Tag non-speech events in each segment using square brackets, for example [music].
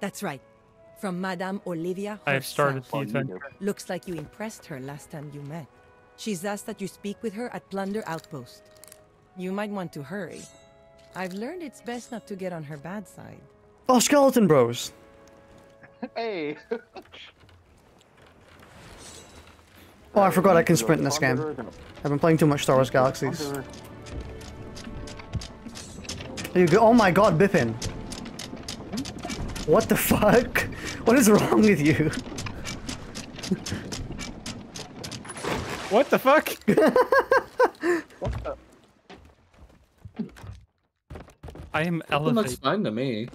That's right. From Madame Olivia I have started herself. the adventure. Looks like you impressed her last time you met. She's asked that you speak with her at Plunder Outpost. You might want to hurry. I've learned it's best not to get on her bad side. Oh, Skeleton Bros. Hey! [laughs] Oh, I forgot I can sprint in this game. I've been playing too much Star Wars Galaxies. You go oh my god, Bipin. What the fuck? What is wrong with you? What the fuck? what [laughs] the? I am It looks elevated. fine to me.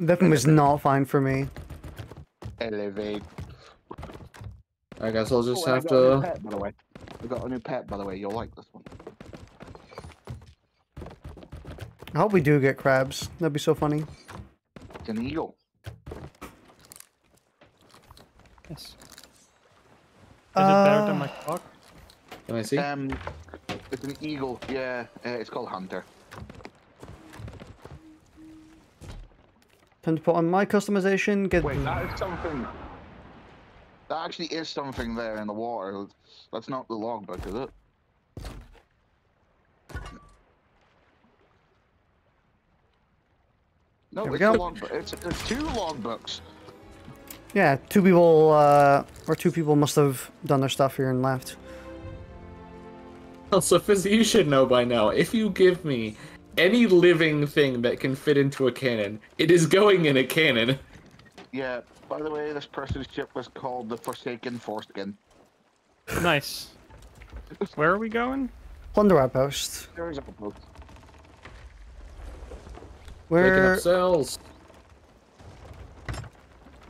Bipin was not fine for me. Elevate. I guess I'll just Oh, I have got a new to. pet, by the way. I got a new pet, by the way. You'll like this one. I hope we do get crabs. That'd be so funny. It's an eagle. Yes. Is it better than Uh, my clock? Can I see? Um, it's an eagle. Yeah, uh, it's called Hunter. Time to put on my customization. Get Wait, that is something. That actually is something there in the water. That's not the logbook, is it? No, There we it's a go. logbook. It's, it's two logbooks. yeah. Two people, uh, or two people must have done their stuff here and left. Also, Fizzy, you should know by now. If you give me any living thing that can fit into a cannon, it is going in a cannon. Yeah. By the way, this person's ship was called the Forsaken Foreskin. Nice. [laughs] Where are we going? Plunder outpost. There is a boat. Making Where up cells.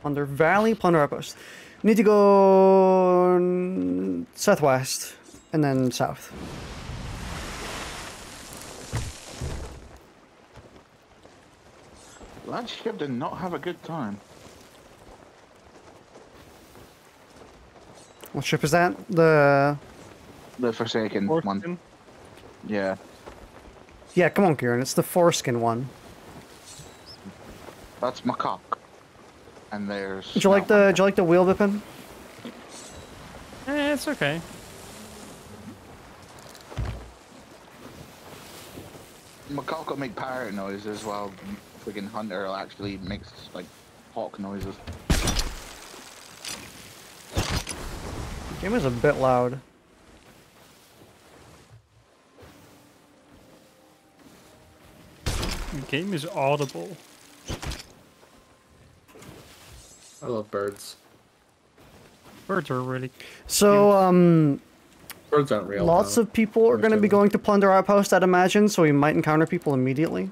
Plunder Valley, Plunder outpost. We need to go southwest and then south. That ship did not have a good time. What ship is that? The The Forsaken one. Yeah. yeah. Come on, Kieran. It's the foreskin one. That's my cock. And there's. Did you like the? Did you like the wheel Bipin? Eh, it's okay. Macaque will make pirate noises while friggin' Hunter actually makes like hawk noises. Game is a bit loud. The game is audible. I love birds. Birds are really. So, um, Birds aren't real. lots though. of people are going to be going to Plunder Outpost, I'd imagine, so we might encounter people immediately.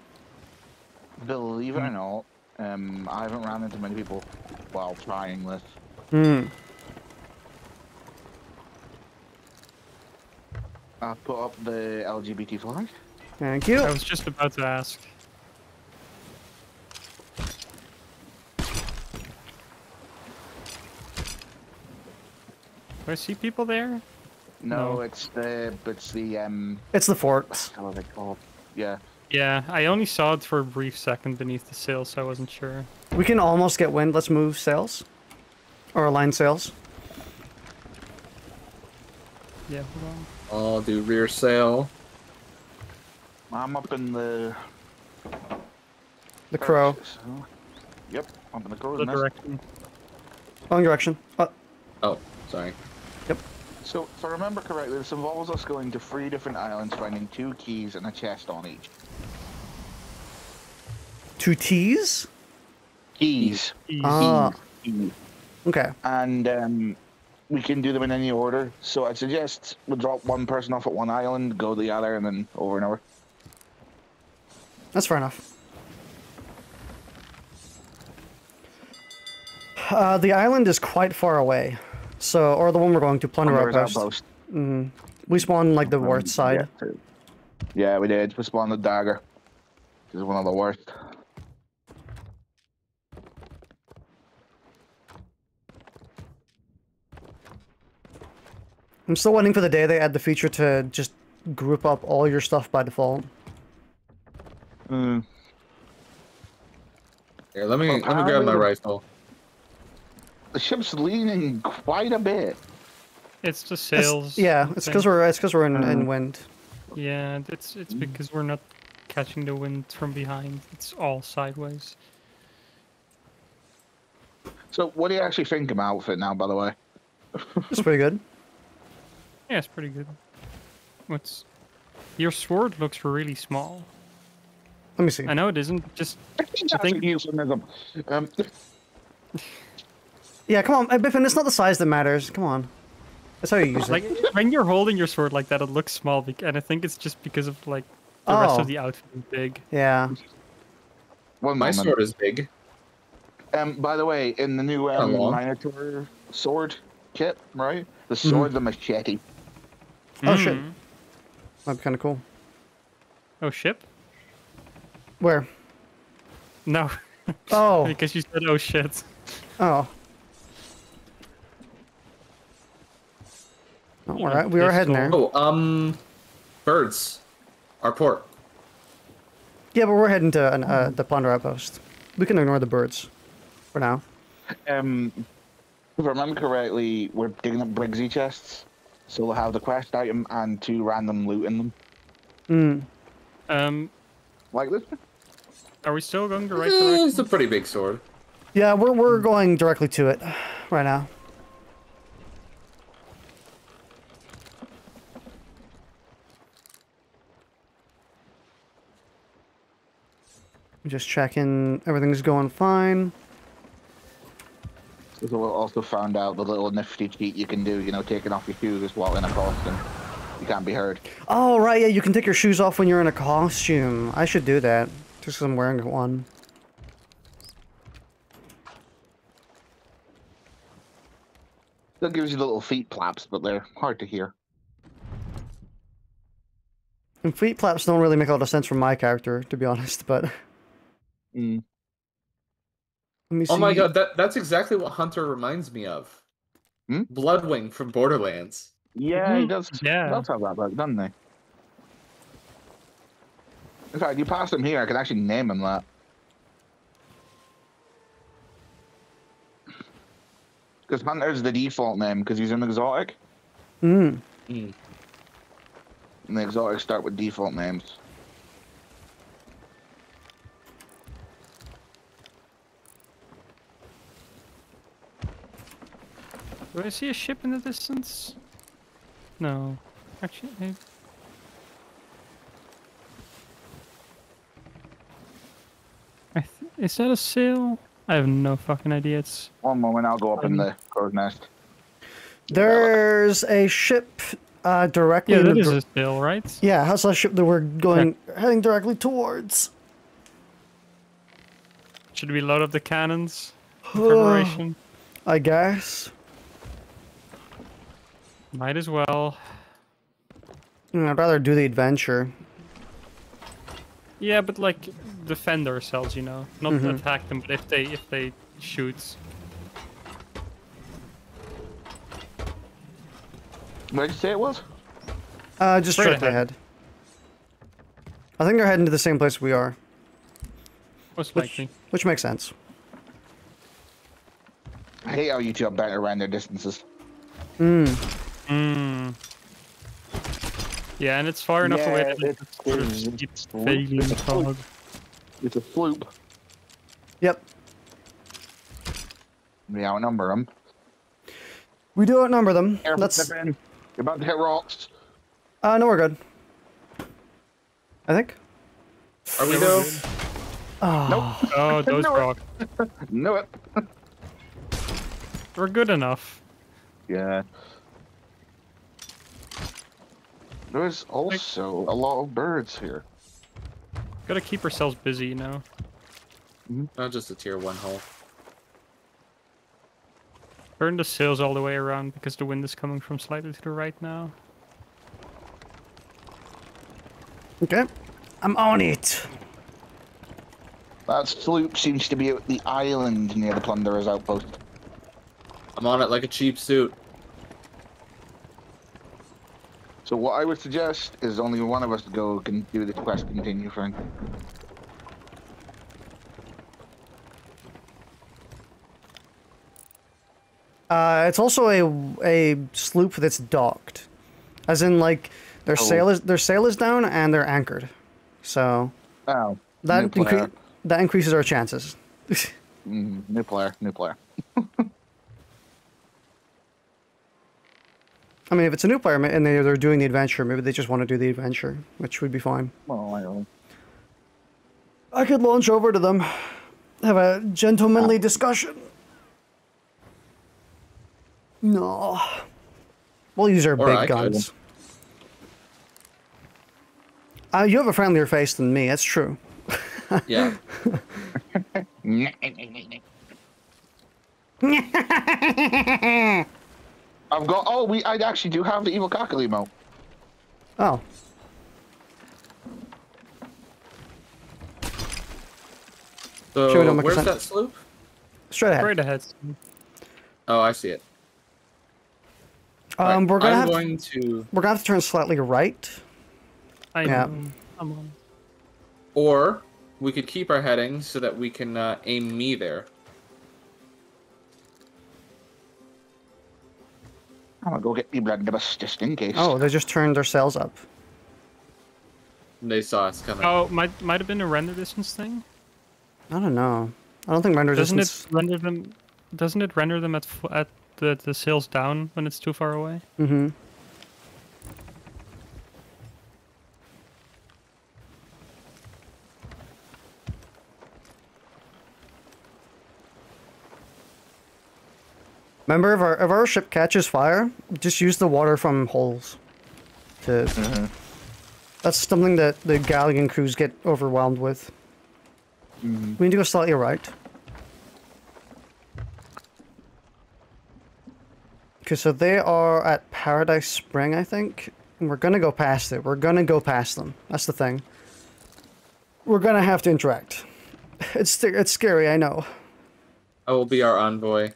Believe it or not, um, I haven't ran into many people while trying this. Hmm. I put up the LGBT flag. Thank you. I was just about to ask. I see people there? No, No. it's the it's the um. It's the forts. How are they called? Yeah. Yeah, I only saw it for a brief second beneath the sail, so I wasn't sure. We can almost get wind. Let's move sails. Or align sails. Yeah, hold on. I'll do rear sail. I'm up in the. The crow. So, yep, up in the crow's The nest. direction. Wrong direction. Uh, Oh, sorry. So, if I remember correctly, this involves us going to three different islands, finding two keys and a chest on each. two T's? Keys. Easy. Ah, Keys. okay. And um, we can do them in any order. So I suggest we drop one person off at one island, go to the other, and then over and over. That's fair enough. Uh, the island is quite far away. So, or the one we're going to, Plunder Plunderer's Outpost. Outpost. We spawn like the worst side. Yeah, yeah, we did. We spawned the dagger. This is one of the worst. I'm still waiting for the day they add the feature to just group up all your stuff by default. Mm. Here, let me Well, let me grab my rifle. The ship's leaning quite a bit. It's the It's- sails. yeah, it's because we're it's because we're in, in Uh, wind. Yeah, it's it's because we're not catching the wind from behind. It's all sideways. So, what do you actually think of my outfit now, by the way? [laughs] It's pretty good. Yeah, it's pretty good. What's your sword looks really small. Let me see. I know it isn't. Just I think I think- a. Um, Yeah, come on, Biffin. It's not the size that matters. Come on. That's how you use like it. when you're holding your sword like that, it looks small, and I think it's just because of like the rest Oh. of the outfit is big. Yeah. Well, My sword is big. Um, by the way, in the new How um. Minotaur sword kit, right? The Mm-hmm. sword, the machete. Oh shit. Mm. That'd be kind of cool. Oh ship? Where? No, Oh. [laughs] because you said oh shit. Oh. Oh, all Yeah, we are this heading there. Oh, um, birds. Our port. Yeah, but we're heading to an, uh, the plunder outpost. We can ignore the birds for now. Um, if I remember correctly, we're digging up Briggsy chests, so we'll have the quest item and two random loot in them, Mm. Um, like this. are we still going the right Eh, direction? it's a pretty big sword. Yeah, we're we're going directly to it right now. Just checking everything's going fine. Also found out the little nifty cheat you can do, you know, taking off your shoes while in a costume. You can't be heard. Oh right, yeah, you can take your shoes off when you're in a costume. I should do that. Just 'cause I'm wearing one. That gives you little feet flaps, but they're hard to hear. And feet flaps don't really make a lot of sense for my character, to be honest. [laughs] But Mm. Oh my god, that that's exactly what Hunter reminds me of. Hmm? Bloodwing from Borderlands. Yeah, he does. Yeah. He does have that bug, doesn't he? In fact, you pass him here, I can actually name him that. Because Hunter's the default name, because he's an exotic, Mm. Hmm. and the exotics start with default names. Do I see a ship in the distance? No. Actually, I... I th- is that a sail? I have no fucking idea. It's One moment, I'll go up in the crow's nest. There's a ship uh, directly. yeah, in that the is dir- a sail, right? Yeah, how's that ship that we're going heading directly towards? Should we load up the cannons? [sighs] Preparation. I guess. Might as well. Mm, I'd rather do the adventure. Yeah, but like defend ourselves, you know, not Mhm. attack them. But if they if they shoot, Where did you say it was? Uh, just Straight straight ahead. I think they're heading to the same place we are, most which, likely. which makes sense. I hate how you two are better around their distances. Mm. Mm. Yeah, and it's far enough away Yeah, that it it's- sort of it's- keeps it's- failing it's a fog. fluke. It's a floop. Yep. We outnumber them. We do outnumber them. Careful, That's. Stefan. You're about to hit rocks. Uh, no, we're good. I think. Are we though? Oh. Oh, [laughs] those No. rocks. Knew it. We're good enough. Yeah. There's also a lot of birds here. Gotta keep ourselves busy, you know. Mm-hmm. Not just a tier one hole. Turn the sails all the way around because the wind is coming from slightly to the right now. Okay. I'm on it. That sloop seems to be at the island near the Plunderer's outpost. I'm on it like a cheap suit. So what I would suggest is only one of us go can do the quest continue, Frank. Uh, it's also a a sloop that's docked, as in like their oh. sail is their sail is down and they're anchored, so oh, that incre- that increases our chances. [laughs] mm, new player, new player. [laughs] I mean, if it's a new player and they, they're doing the adventure, maybe they just want to do the adventure, which would be fine. Well, I don't. I could launch over to them, have a gentlemanly discussion. No. We'll use our Or big I guns. Uh, you have a friendlier face than me, that's true. [laughs] Yeah. [laughs] [laughs] I've got. Oh, we. I actually do have the evil cockle emote. Oh. So Sure, where's sense. that sloop? Straight ahead. Right ahead. Oh, I see it. Um, Right, we're gonna I'm have going to, we're gonna have to turn slightly right. I Yeah. know. I'm on. or we could keep our heading so that we can uh, aim me there. I'm gonna go get the blunderbuss just in case. Oh, they just turned their sails up. They saw us coming. Oh, might might have been a render distance thing. I don't know. I don't think render Doesn't distance. it render them? Doesn't it render them at at the the sails down when it's too far away? Mm-hmm. Remember, if our if our ship catches fire, just use the water from holes. To mm-hmm. that's something that the galleon crews get overwhelmed with. Mm-hmm. We need to go slightly right. Okay, so they are at Paradise Spring, I think. And we're gonna go past it. We're gonna go past them. That's the thing. We're gonna have to interact. [laughs] It's it's scary, I know. I will be our envoy.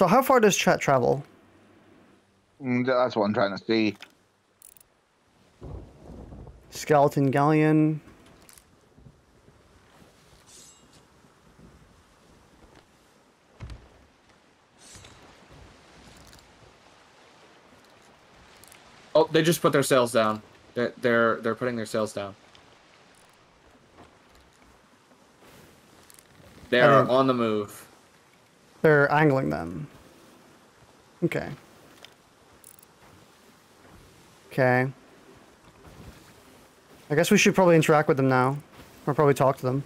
So how far does chat travel? Mm, that's what I'm trying to see. Skeleton Galleon. Oh, they just put their sails down. They're they're, they're putting their sails down. They are on the move. They're angling them. Okay. Okay. I guess we should probably interact with them now. Or probably talk to them.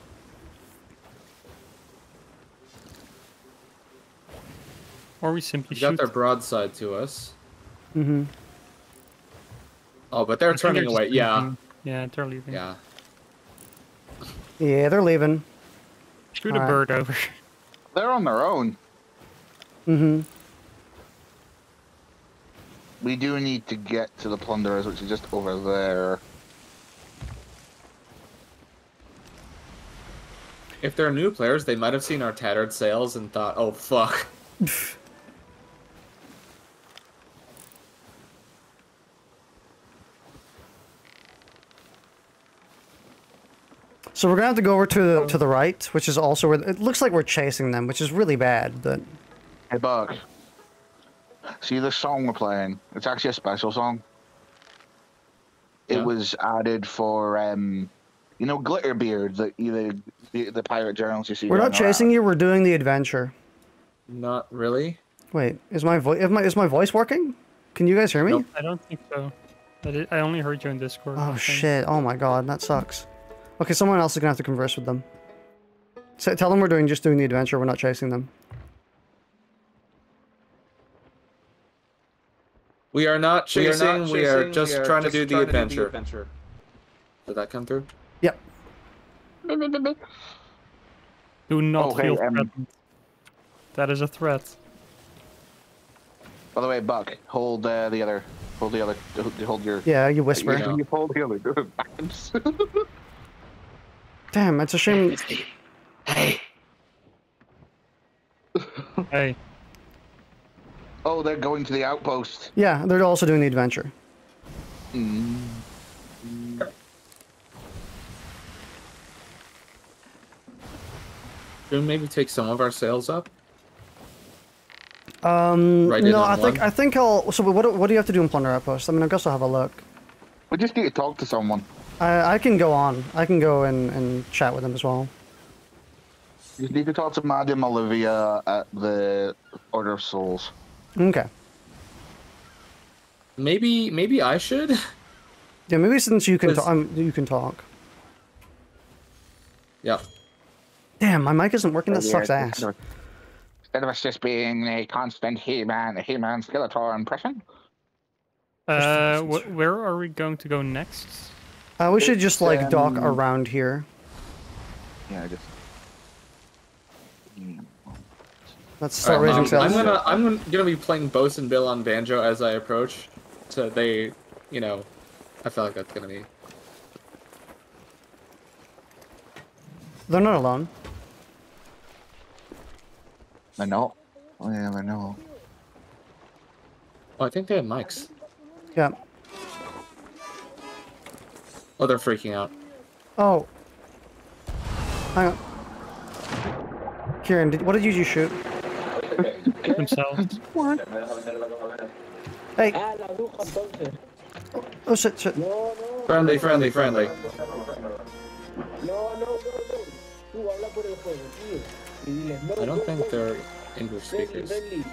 Or we simply They got their broadside to us. Mm-hmm. Oh, but they're I think turning just away. Yeah, leaving. Yeah, they're leaving. yeah. Yeah, they're leaving. Shoot a Alright. bird over. They're on their own. Mm-hmm. We do need to get to the plunderers, which is just over there. If they're new players, they might have seen our tattered sails and thought, "Oh fuck." So we're gonna have to go over to the to the right, which is also where it looks like we're chasing them, which is really bad. But Hey, Buck. See the song we're playing? It's actually a special song. It Yeah. was added for, um, you know, Glitterbeard, the the the, the pirate journals you see. we're not going around. chasing you. We're doing the adventure. Not really. Wait, is my voice? Is my is my voice working? Can you guys hear me? Nope. I don't think so. I, did, I only heard you in Discord. Oh shit! Oh my god, that sucks. Okay, someone else is gonna have to converse with them. So, tell them we're doing just doing the adventure. We're not chasing them. We are not We are chasing. We are just we are trying to do the trying to do adventure. adventure. Did that come through? Yep. Do not Oh, hey, feel um, threatened. That is a threat. By the way, Buck, hold uh, the other, hold the other, hold your. Yeah, you whisper. Yeah. You hold the other. [laughs] Damn, it's a shame. Hey. Hey, oh, they're going to the outpost. Yeah, they're also doing the adventure. Should we maybe take some of our sails up? Um, Right no, I think one. I think I'll. So what? do- What do you have to do in Plunder Outpost? I mean, I guess I'll have a look. We just need to talk to someone. I I can go on. I can go and and chat with them as well. You need to talk to Madame Olivia at the Order of Souls. Okay. Maybe maybe I should. [laughs] Yeah, maybe since you can Let's- talk, um, you can talk. Yeah. Damn, my mic isn't working. That sucks ass. Instead of, us just being a constant He-Man, He-Man Skeletor impression. Uh, wh- where are we going to go next? Uh, we should just like dock um, around here. Yeah, just. Let's start Alright, raising um, I'm gonna I'm gonna be playing Bosun Bill on banjo as I approach. So they, you know, I feel like that's gonna be. They're not alone. I know. Oh, yeah, I know. Oh, I think they have mics. Yeah. Oh, they're freaking out. Oh. Hang on. Kieran, did, what did you just shoot? Themselves. Hey. Ah, la bruja entonces. Oh shit, shit. No, no, Friendly, friendly, friendly. no, no, no, no. Tú habla por el juego, tío. Y diles, no, I don't think they're English speakers. friendly.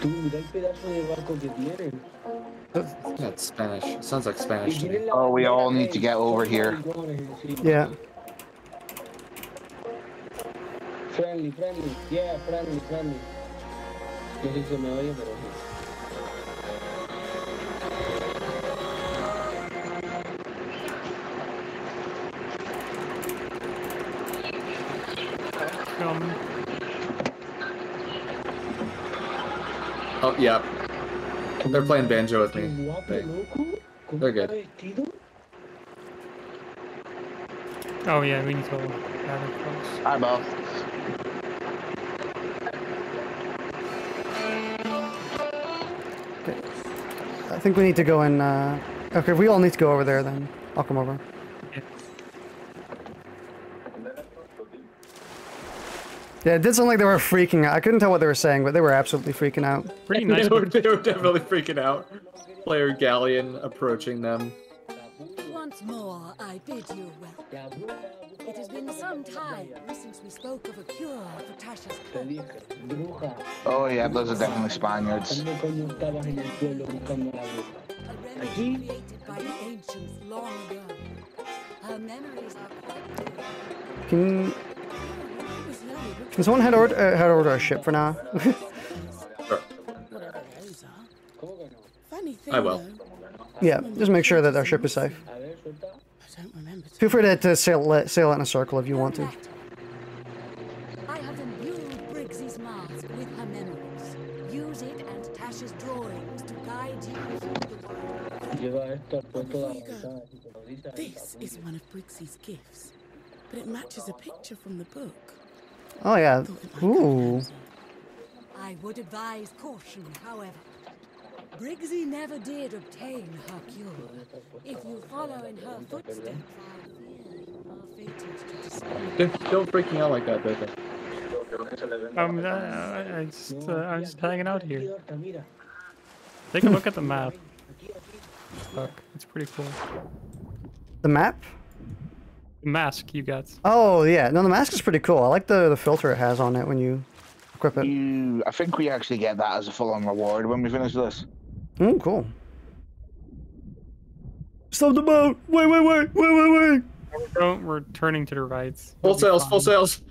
Tú, mira el pedazo de barco que tienen. That's Spanish. It sounds like Spanish to me. Oh, we all need to get over here. Yeah. Friendly, friendly. Yeah, friendly, friendly. No sé si se me oye, pero sí. Oh, yeah. They're playing banjo with me. They- loco. ¿Cómo they're good. oh yeah, we need to gather close. Hi, Bo. I think we need to go in. Uh... Okay, we all need to go over there then. I'll come over. Yeah, it did sound like they were freaking out. I couldn't tell what they were saying, but they were absolutely freaking out. Pretty [laughs] nice. they, were, they were definitely freaking out. Player Galleon approaching them. Once more, I bid you welcome. It has been some time since we spoke of a cure for Tasha's te cold. Oh, yeah, those are definitely Spaniards. ¿Cuándo coño estabas en el pueblo buscando a la bruja? A remedy created by the ancients long ago. Her memories are. Can It was lonely, but can someone head over uh, head over to our ship for now? whatever those are. ¿Cómo que no? Funny thing, I will. though, yeah, just make sure that our ship is safe. I don't remember. Feel free to, to sail sail in a circle if you want to. I have imbued Briggsy's mask with her memories. Use it and Tasha's drawings to guide you through the world. Lleva esto al puesto de la Before you go, bruja, así que lo dices, This is one of Briggsy's gifts, but it matches a picture from the book. Oh yeah. Thought it might come in Ooh. I would advise caution, however. Briggsy never did obtain her cure. If you follow in her footsteps, I fear you are fated to discover. They're still freaking out like that, Bill. Um, I, I, I just, uh, I'm just hanging out here. Mira, mira. Take a look at the map. Look, it's pretty cool. The map? The mask you got. Oh yeah. No, the mask is pretty cool. I like the the filter it has on it when you equip it. You, I think we actually get that as a full-on reward when we finish this. Oh, cool. Stop the boat! Wait, wait, wait, wait, wait, wait! Don't, we're turning to the right. Full We'll sails, full fine. sails.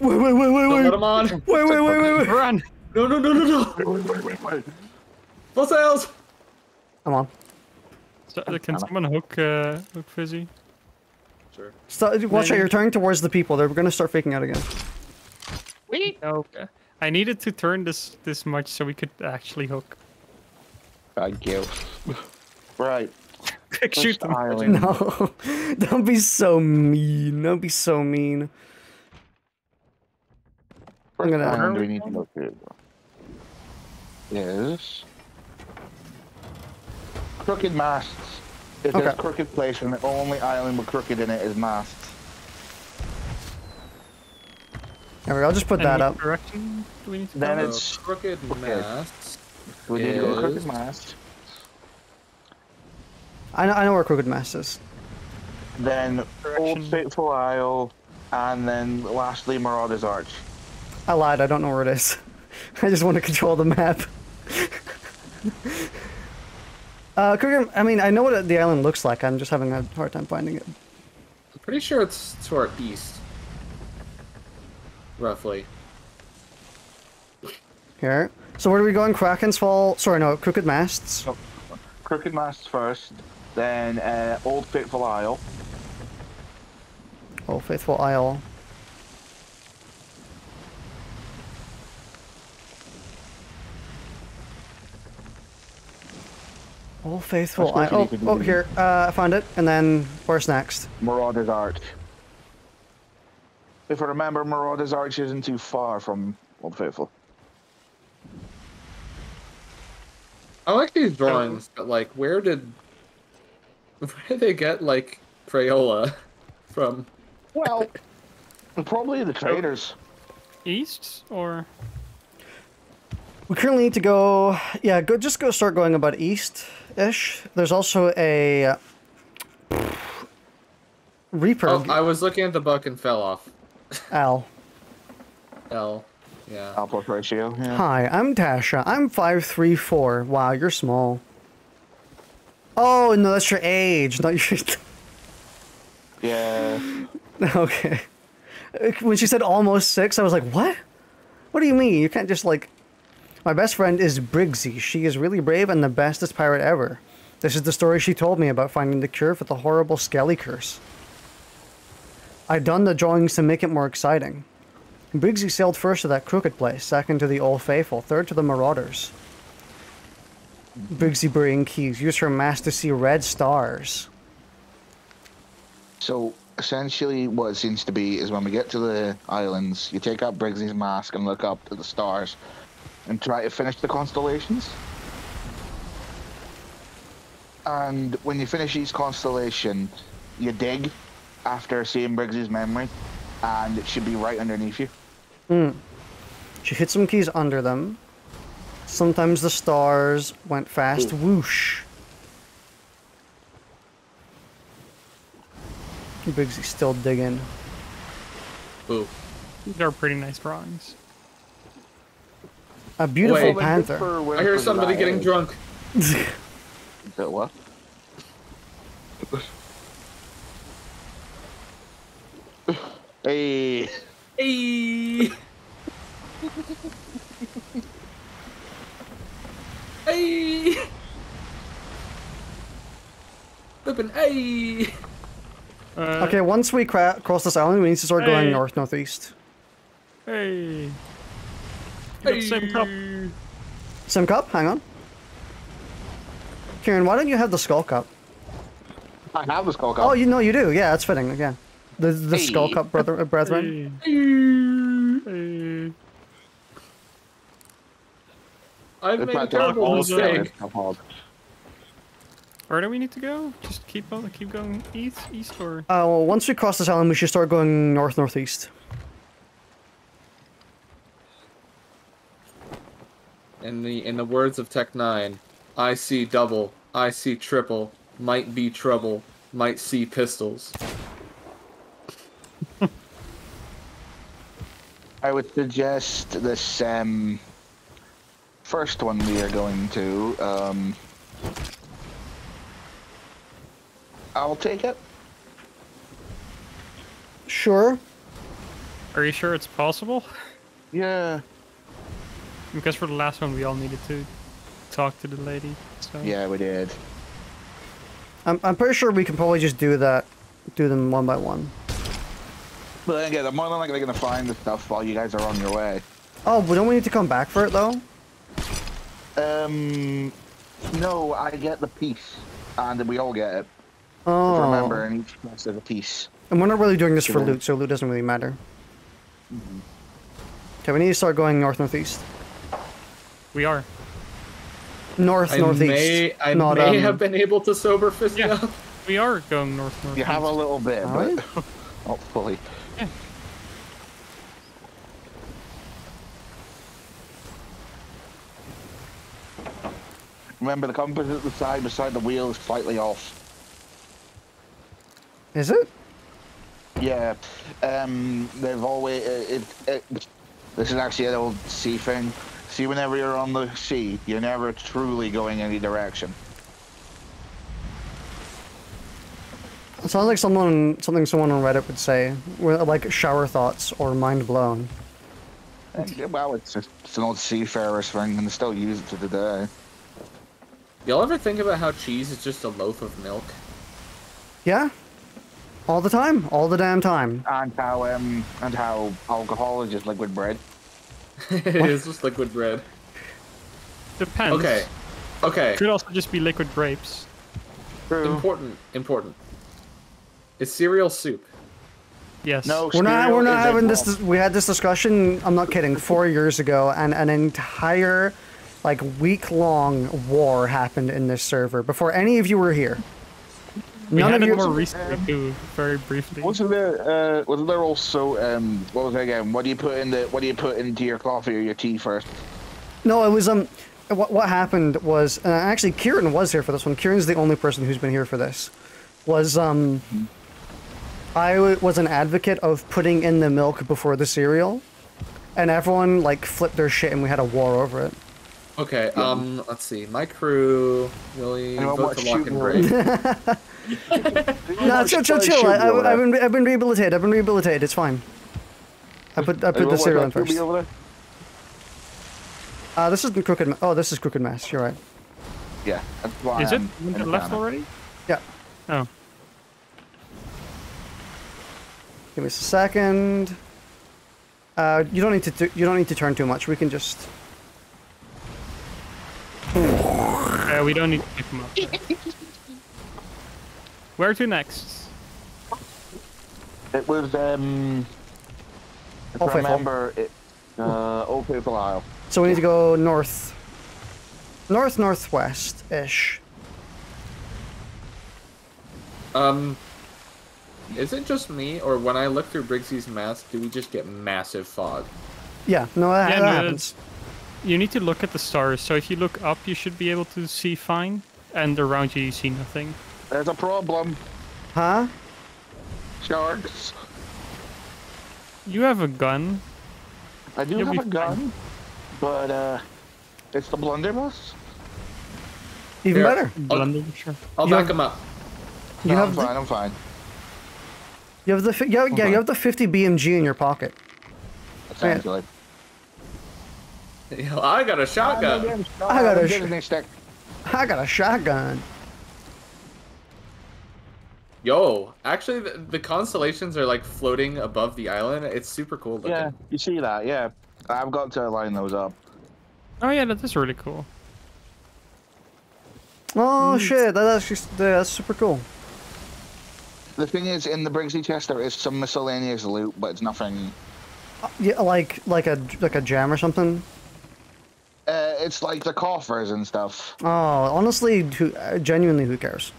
Wait, wait, wait, wait, Don't wait! let them on. Wait, wait, wait, wait, wait! Run! No, no, no, no, no. Wait, wait, wait, wait. Full sails. Come on. So, uh, can someone hook, uh, hook Fizzy? Sure. Stop, watch out, you're turning towards the people. They're gonna start freaking out again. No. uh, I needed to turn this this much so we could actually hook. Thank you. Right. Quick, shoot them. Island. No, [laughs] don't be so mean. Don't be so mean. I'm gonna- Island do we need to go to? Yes. Crooked masts. If Okay. there's crooked place, and the only island with crooked in it is masts. There we go. I'll just put And that up. Direction do we need to Then it's- So, crooked masts. We need to go Is- crooked mast. I know, I know where Crooked Mast is. Then Old Faithful Isle, and then lastly Marauder's Arch. I lied. I don't know where it is. [laughs] I just want to control the map. [laughs] uh, Crooked, I mean, I know what the island looks like. I'm just having a hard time finding it. I'm pretty sure it's to our east. Roughly. Here. So where are we going? Kraken's Fall. Sorry, no, Crooked Masts. Crooked Masts first, then uh, Old Faithful Isle, Oh, Faithful Isle. Oh, Faithful Isle. Oh, you could do oh, here. Uh, I found it. And then where's next? Marauder's Arch. If I remember, Marauder's Arch isn't too far from Old Faithful. I like these drawings, but like, where did, [laughs] where did they get like Crayola [laughs] from? Well, probably the traders. East or We currently need to go. Yeah, go. Just go. Start going about east-ish. There's also a uh, Reaper. Oh, I was looking at the book and fell off. Al. L. Yeah. Output ratio. Yeah. Hi, I'm Tasha. I'm five three four. Wow, you're small. Oh no, that's your age, not your. [laughs] Yeah. okay. When she said almost six, I was like, what? What do you mean? You can't just like. My best friend is Briggsy. She is really brave and the bestest pirate ever. This is the story she told me about finding the cure for the horrible Skelly curse. I've done the drawings to make it more exciting. Briggsy sailed first to that crooked place, second to the Old Faithful, third to the Marauders. Briggsy burying keys, used her mast to see red stars. So essentially, what it seems to be is when we get to the islands, you take out Briggsy's mask and look up to the stars, and try to finish the constellations. And when you finish each constellation, you dig after seeing Briggsy's memory, and it should be right underneath you. Hmm. She hit some keys under them. Sometimes the stars went fast hmm. whoosh. Briggsy's still digging. Ooh. these are pretty nice drawings. A beautiful Wait. panther. I hear somebody getting [laughs] drunk. The what? Hey. Hey. [laughs] hey. Flippin' hey. Uh, Okay, once we cra- cross this island, we need to start going north northeast. Hey. You got same cup. Sim cup, hang on. Kieran, why don't you have the skull cup? I have the skull cup. Oh, you know you do. Yeah, that's fitting. Yeah, the the skull cup, brother, uh, brethren. Hey. Hey. I've It's made a terrible mistake. Where do we need to go? Just keep on, keep going east, east, or Uh, well, once we cross this island, we should start going north northeast. In the in the words of Tech N9ne, I see double, I see triple, might be trouble, might see pistols. I would suggest this um, first one we are going to. Um, I'll take it. Sure. are you sure it's possible? Yeah. Because for the last one, we all needed to talk to the lady. So Yeah, we did. I'm I'm pretty sure we can probably just do that, do them one by one. But then again, I'm more than likely going to find the stuff while you guys are on your way. Oh, but don't we need to come back for it though? Um, no, I get the piece, and we all get it. Oh. Remember, and each class has a piece. And we're not really doing this for loot, so loot doesn't really matter. Okay, we need to start going north northeast. we are. North, I northeast. may, I not, may um, have been able to sober Fizzy Yeah. up. We are going north north. You have a little bit, Alright. but not [laughs] fully. Remember, the compass at the side beside the wheel is slightly off. Is it? Yeah, um, they've always it, it, This is actually an old sea thing. See, whenever you're on the sea, you're never truly going any direction. It sounds like someone something someone on Reddit would say, like shower thoughts or mind blown. And, well, it's just it's an old seafarer's thing, and they still use it to today. Y'all ever think about how cheese is just a loaf of milk? Yeah. All the time, all the damn time. And how um and how alcohol is just liquid bread. [laughs] it is just liquid bread. Depends. Okay. Okay. Could also just be liquid grapes. True. Important. Important. Is cereal soup? Yes. No, We're not we're not having this. blob. We had this discussion. I'm not kidding. Four years ago, and an entire like week long war happened in this server before any of you were here. We None had of it you. more recently too, very briefly. Wasn't there uh wasn't there also um what was it again? What do you put in the what do you put into your coffee or your tea first? No, it was um. What what happened was uh, actually Kieran was here for this one. Kieran's the only person who's been here for this. Was um. I w- was an advocate of putting in the milk before the cereal, and everyone like flipped their shit, and we had a war over it. Okay. Um. Let's see. My crew. Really Anyone vote watch to lock Shoot and break. [laughs] [laughs] No, chill, chill, chill. I, I, I've been I've been rehabilitated. I've been rehabilitated. It's fine. I put I put the cereal in first. Uh, this is the crooked. Ma- oh, this is crooked mass. You're right. Yeah. That's why Is it I'm it left already? Yeah. Oh. Give me a second. Uh, you don't need to. do- you don't need to turn too much. We can just. Yeah, we don't need to pick them up. [laughs] Where to next? It was um if Old I Faithful. remember it uh Old Faithful Isle. So we need to go north. North northwest ish. Um. Is it just me, or when I look through Briggsy's mask, do we just get massive fog? Yeah. No, that, Yeah, that no, happens. You need to look at the stars. So if you look up, you should be able to see fine, and around you, you see nothing. There's a problem. Huh? Sharks. You have a gun. I do You'll have be a gun, but uh it's the blunderbuss. Even Here. better. Blunder, sure. I'll You back have- him up. You No, I'm have the, fine, I'm fine. you have the you have, yeah you have the 50 BMG in your pocket. Essentially. Yo, I got a shotgun. I got a sh- Disney stick. I got a shotgun. Yo, actually, the, the constellations are like floating above the island. It's super cool looking. Yeah, you see that, yeah. I've got to line those up. Oh yeah, that is really cool. Oh Hmm. shit, that, that's just that's super cool. The thing is, in the Briggsy chest, there is some miscellaneous loot, but it's nothing. Yeah, like like a like a gem or something. Uh, it's like the coffers and stuff. Oh, honestly, who, uh, genuinely, who cares?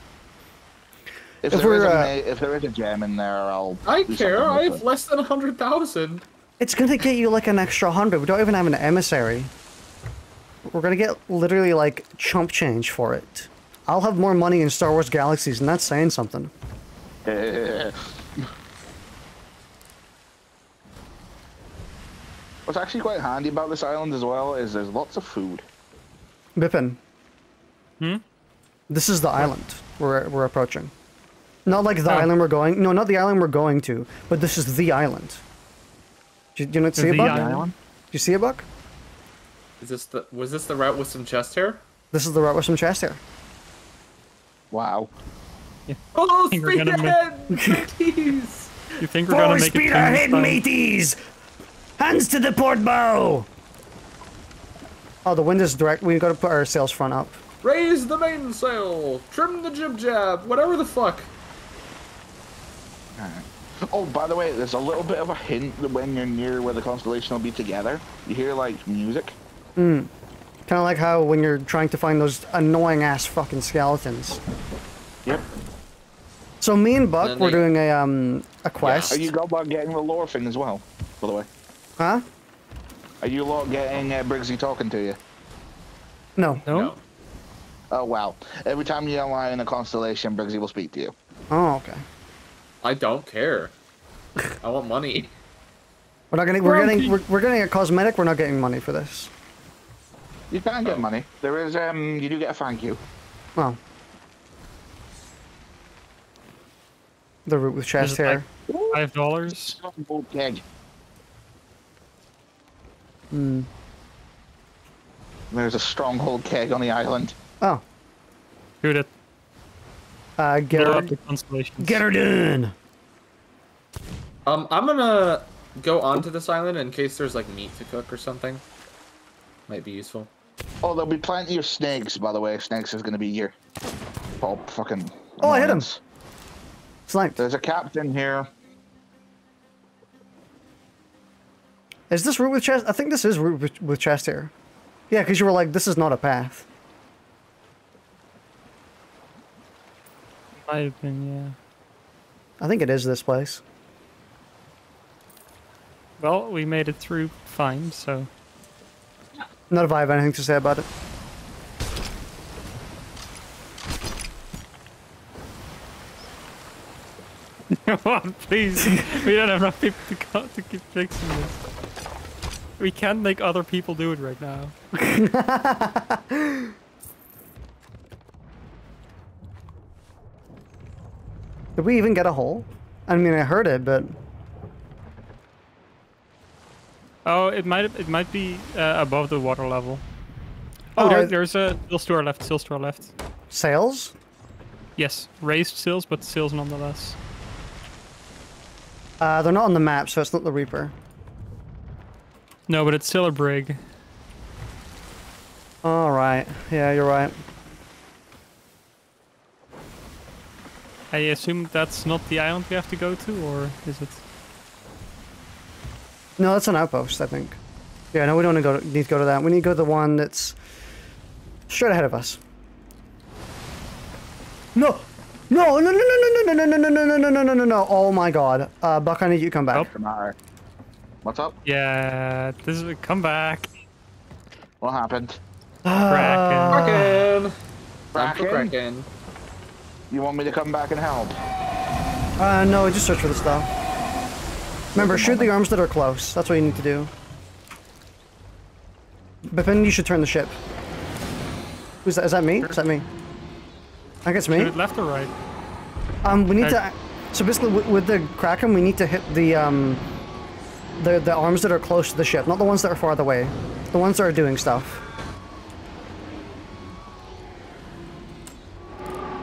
If, If there is a, uh, if there is a gem in there, I'll. I care. I have it. less than a hundred thousand. It's gonna get you like an extra hundred. We don't even have an emissary. We're gonna get literally like chump change for it. I'll have more money in Star Wars Galaxies, and that's saying something. [laughs] What's actually quite handy about this island as well is there's lots of food. Bipin. Hmm? This is the island we're we're approaching. Not like the Oh. island we're going. No, not the island we're going to. But this is the island. Do you, do you not see a The buck? island? Do you see a buck? Is this the? Was this the route with some chest hair? This is the route with some chest here. Wow. Oh, think we're gonna speedhead! Jeez. [laughs] You think we're gonna make it speeder clean this hidden time? mateys! Hands to the port bow! Oh, the wind is direct. We've got to put our sails front up. Raise the mainsail. Trim the jib jab. Whatever the fuck. Oh, by the way, there's a little bit of a hint that when you're near where the constellation will be together, you hear like music. Hmm. Kind of like how when you're trying to find those annoying ass fucking skeletons. Yep. So me and Buck Then were they- doing a um a quest. Are you go about getting the lore thing as well? By the way, Huh? are you lot getting uh, Briggsy talking to you? No. No? Oh wow! Every time you align in a constellation, Briggsy will speak to you. Oh, okay. I don't care. [laughs] I want money. We're not getting. We're Well, getting. We're, we're getting a cosmetic. We're not getting money for this. You can get money. There is um, you do get a thank you. Well. The root with chest Is it hair. Five dollars? Gold. Hmm. There's a stronghold keg on the island. Oh. Shoot it. Uh, get Blow her. up the constellations. Get her done. Um, I'm gonna go onto this island in case there's like meat to cook or something. Might be useful. Oh, there'll be plenty of snakes, by the way. Snakes is going to be here. Oh, fucking. Oh, I hit him. annoyance. Sniped. There's a captain here. Is this root with chest? I think this is root with, with chest hair. Yeah, because you were like, this is not a path. Might have been, yeah. I think it is this place. Well, we made it through fine, so. Not if I have anything to say about it. [laughs] on, please. we don't have enough people to, co- to keep fixing this. We can't make other people do it right now. [laughs] Did we even get a hole? I mean, I heard it, but Oh, it might it might be uh, above the water level. Oh, Oh, there, I- there's a sails to our left. Sails to our left. sails? Yes, raised sails, but sails nonetheless. Uh, they're not on the map, so it's not the Reaper. No, but it's still a brig. All right. Yeah, you're right. I assume that's not the island we have to go to, or is it? No, that's an outpost, I think. Yeah, no, we don't need to go to, need to go to that. We need to go to the one that's straight ahead of us. No! No, no, no, no, no, no, no, no, no, no, no, no, no, no, no. Oh my god. Uh, Buck, I need you to come back. Oh. Come. What's up? Yeah, this is a comeback. What happened? Uh, Kraken! Kraken? Kraken. You want me to come back and help? Uh, no, just search for the stuff. Remember, shoot the arms that are close. That's what you need to do. Bipin, you should turn the ship. Who's that? Is that me? Is that me? I Shoot me. it left or right? Um, we need Uh, to. So basically, with, with the Kraken, we need to hit the um, the the arms that are close to the ship, not the ones that are farther away. The ones that are doing stuff.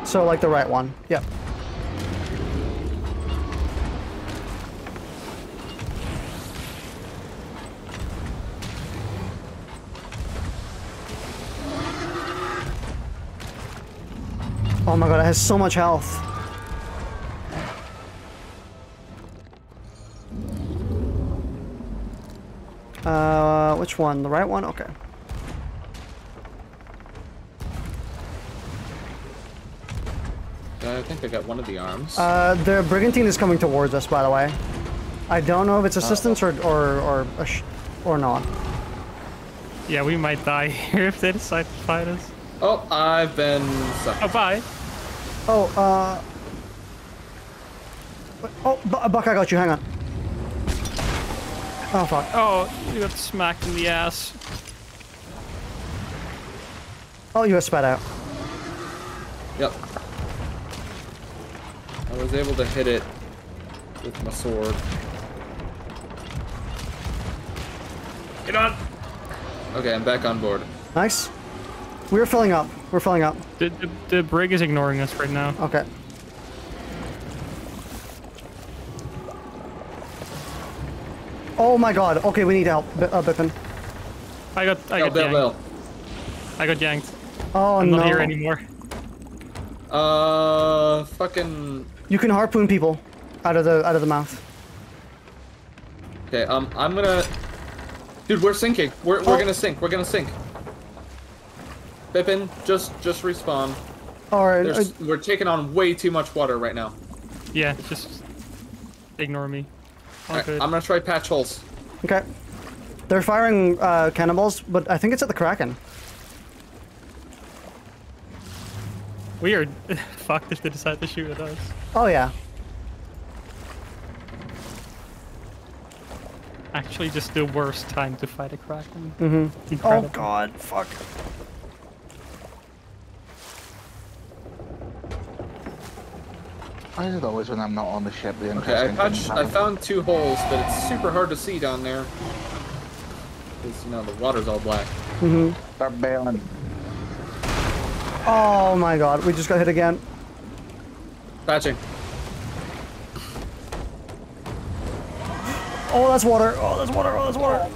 So like the right one. Yep. My god, it has so much health. Uh, which one? The right one? Okay. I think I got one of the arms. Uh, the brigantine is coming towards us, by the way. I don't know if it's assistance or or or a sh or not. Yeah, we might die [laughs] here if they decide to fight us. oh, I've been sucked. Oh, bye. Oh, uh. Oh, Bu- Buck, I got you. Hang on. Oh fuck. Oh, you got smacked in the ass. Oh, you got spat out. Yep. I was able to hit it with my sword. Get on! Okay, I'm back on board. Nice. We're filling up. We're filling up. The, the, the brig is ignoring us right now. Okay. Oh my god. Okay, we need help, B uh, Bipin. I got I Bell, got bell, yanked. bell. I got yanked. Oh I'm no. not here anymore. Uh, fucking. You can harpoon people out of the out of the mouth. Okay, um, I'm gonna. Dude, we're sinking. We're, we're Oh. gonna sink. We're gonna sink. Pippin, just just respawn. Alright, There's, uh, we're taking on way too much water right now. Yeah, just ignore me. All Alright. I'm gonna try patch holes. okay. They're firing uh, cannonballs, but I think it's at the Kraken. Weird. [laughs] Fuck if they decide to shoot at us. Oh yeah. Actually, just the worst time to fight a kraken. Mm-hmm. Oh god, fuck. Why is it always when I'm not on the ship the Okay, I patched. I found two holes, but it's super hard to see down there. Because you know the water's all black. Mm-hmm. Start bailing. Oh my god, we just got hit again. Patching. Oh, that's water. Oh, that's water. Oh, that's water.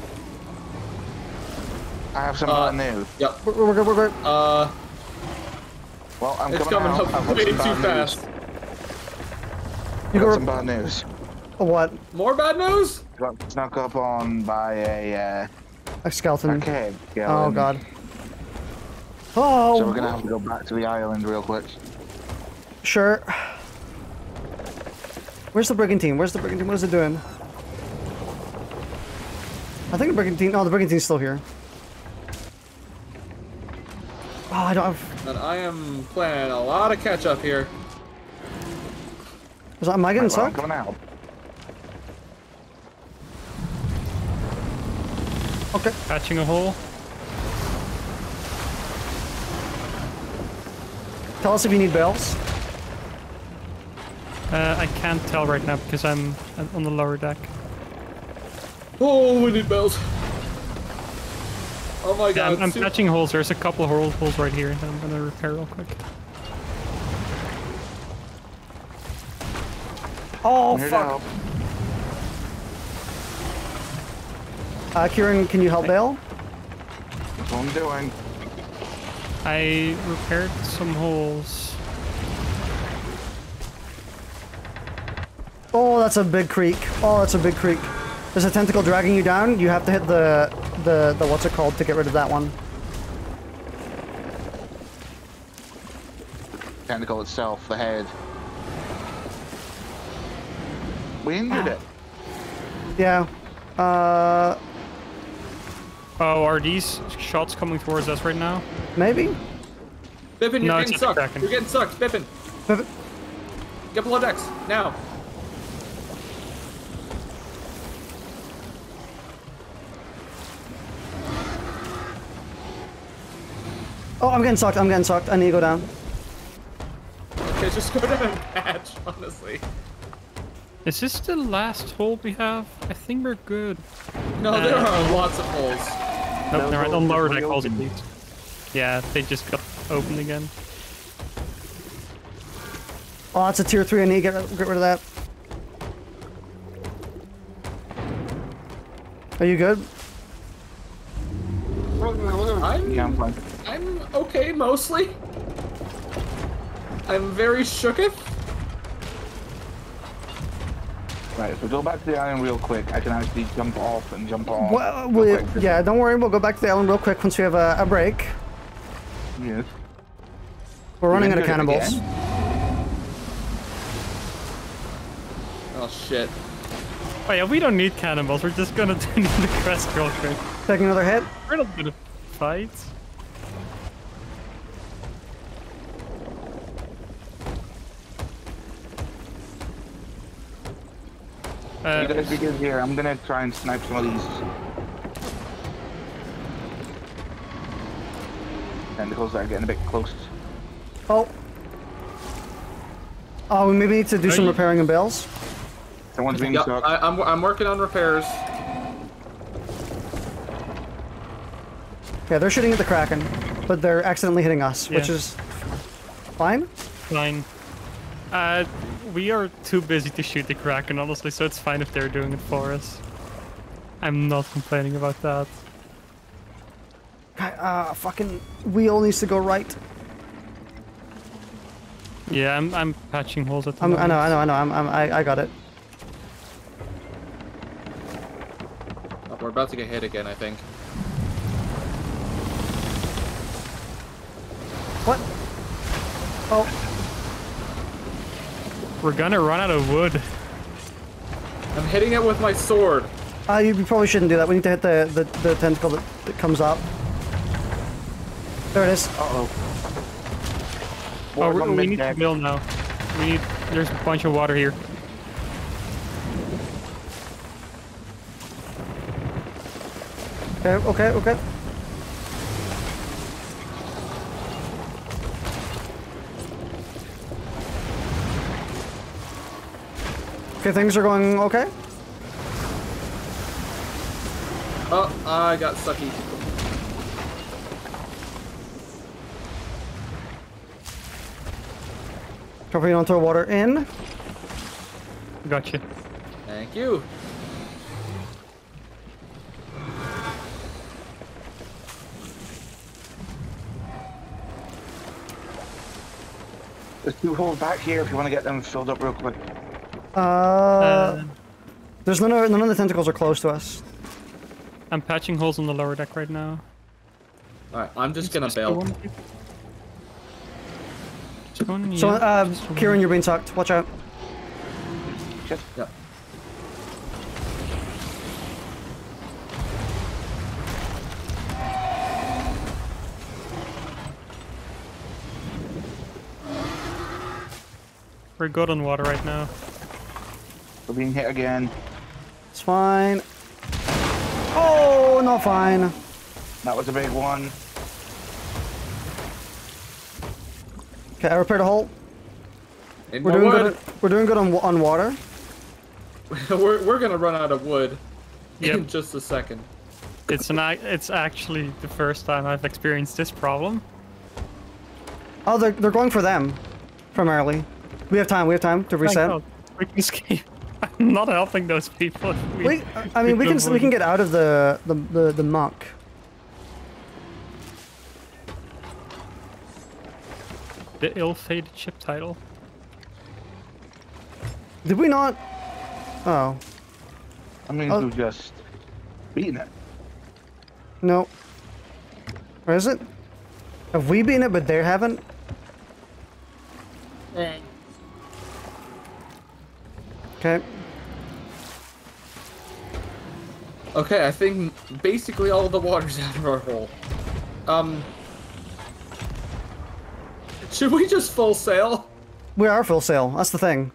I have some Uh, bad news. Yep. We're, we're good. We're good. Uh, Well, I'm it's coming, coming out. I've up way too fast. News. You Got some bad news. What? More bad news? Got snuck up on by a, uh, A skeleton. a cave. Oh god. Oh. So we're gonna have to go back to the island real quick. Sure. Where's the brigantine? Where's the brigantine? What is it doing? I think the brigantine. Oh, the brigantine's still here. Oh, I don't have. And I am playing a lot of catch up here. Is that, am I getting Right, well, I'm sucked? coming out. Okay. Patching a hole. Tell us if you need bells. Uh, I can't tell right now because I'm on the lower deck. Oh, we need bells. Oh my Yeah, god. I'm, I'm patching holes. There's a couple of hole- holes right here I'm gonna repair real quick. Oh I'm here to fuck. help. Uh, Kieran, can you help Bail? That's what I'm doing. I repaired some holes. Oh, that's a big creek. Oh, that's a big creek. There's a tentacle dragging you down. You have to hit the the the what's it called to get rid of that one. Tentacle itself, the head. We injured it. Yeah. Uh, Oh, are these shots coming towards us right now? maybe. Pippin, you're No, getting sucked. Kraken. You're getting sucked, Pippin. Pivot. Get below decks, now. Oh, I'm getting sucked. I'm getting sucked. I need to go down. Okay, just go down and [laughs] patch, honestly. Is this the last hole we have? I think we're good. No, there uh, are lots of holes. Nope, Those never mind. holes On lower just deck holes at least. Yeah, they just got opened again. Oh, that's a tier three. I need to get get rid of that. Are you good? I'm, Yeah, I'm fine. I'm okay, mostly. I'm very shooketh. Right, so go back to the island real quick, I can actually jump off and jump on. Well, we, quick. yeah, don't worry. We'll go back to the island real quick once we have a, a break. Yes. We're running out of injured cannonballs. Oh shit. Oh yeah, we don't need cannonballs. We're just gonna [laughs] do the crest real quick. Taking another hit. We're not gonna fight. You Uh, guys be good here. I'm gonna try and snipe some of these. Tentacles that are getting a bit close. Oh. Oh, we maybe need to do Are some you- repairing and bells. Someone's being Yeah, stuck. I, I'm, I'm working on repairs. Yeah, they're shooting at the Kraken, but they're accidentally hitting us, which is fine. fine. Uh, we are too busy to shoot the Kraken, honestly, so it's fine if they're doing it for us. I'm not complaining about that. God, uh, fucking wheel needs to go right. Yeah, I'm, I'm patching holes at the I'm, I know, I know, I know. I'm, I'm, I, I got it. Oh, we're about to get hit again, I think. What? Oh, We're gonna run out of wood. I'm hitting it with my sword. uh, you probably shouldn't do that. We need to hit the, the, the tentacle that, that comes up. There it is. Uh-oh. Oh, Water's we, we need to mid-deck. build now. We need. There's a bunch of water here. Okay, okay, okay. Okay, things are going okay. Oh, I got sucky. Hopefully you don't throw water in. Gotcha. Thank you. There's two holes back here if you want to get them filled up real quick. Uh, Uh, there's none of, none of the tentacles are close to us. I'm patching holes on the lower deck right now. Alright, I'm just gonna Just bail. one- Just one, So, uh, just. Kieran, you're being sucked. Watch out. Shit. Yep. We're good on water right now. We're being hit again. It's fine. Oh, not fine. That was a big one. Okay, I repaired a hole. In We're my doing wood. good. We're doing good on on water. [laughs] we're, we're gonna run out of wood Yep. in [laughs] just a second. It's an. ac- It's actually the first time I've experienced this problem. Oh, they're they're going for them, primarily. We have time. We have time to reset. God. We can [laughs] escape. I'm [laughs] not helping those people. [laughs] We, We, I mean, we can we can get out of the the the, the muck. the ill-fated ship title. Did we not? Oh I mean, Oh. we've just beaten it. no. Where is it? Have we been it, but they haven't? Okay. Okay, I think basically all the water's [laughs] out of our hole. Um, should we just full sail? We are full sail. That's the thing.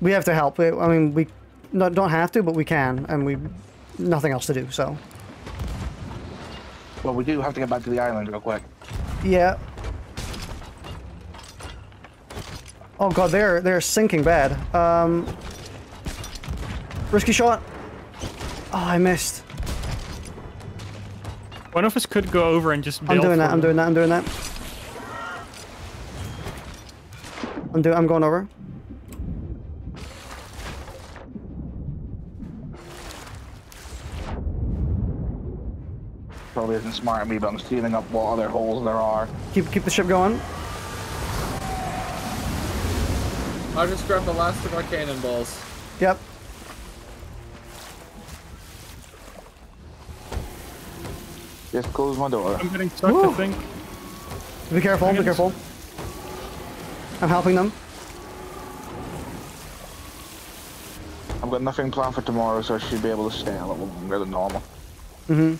We have to help. We, I mean, we not, don't have to, but we can, and we nothing else to do. So Well, we do have to get back to the island real quick. yeah. Oh god, they're they're sinking bad. Um, risky shot. Oh, I missed. One of us could go over and just build. I'm doing that. for I'm doing that. I'm doing that. I'm doing. I'm going over. Probably isn't smart of me, but I'm sealing up what other holes there are. Keep keep the ship going. I'll just grab the last of our cannonballs. Yep. Just close my door. I'm getting stuck. Woo. I think. Be careful. Be careful. I'm helping them. I've got nothing planned for tomorrow, so I should be able to stay a little longer than normal. Mm-hmm.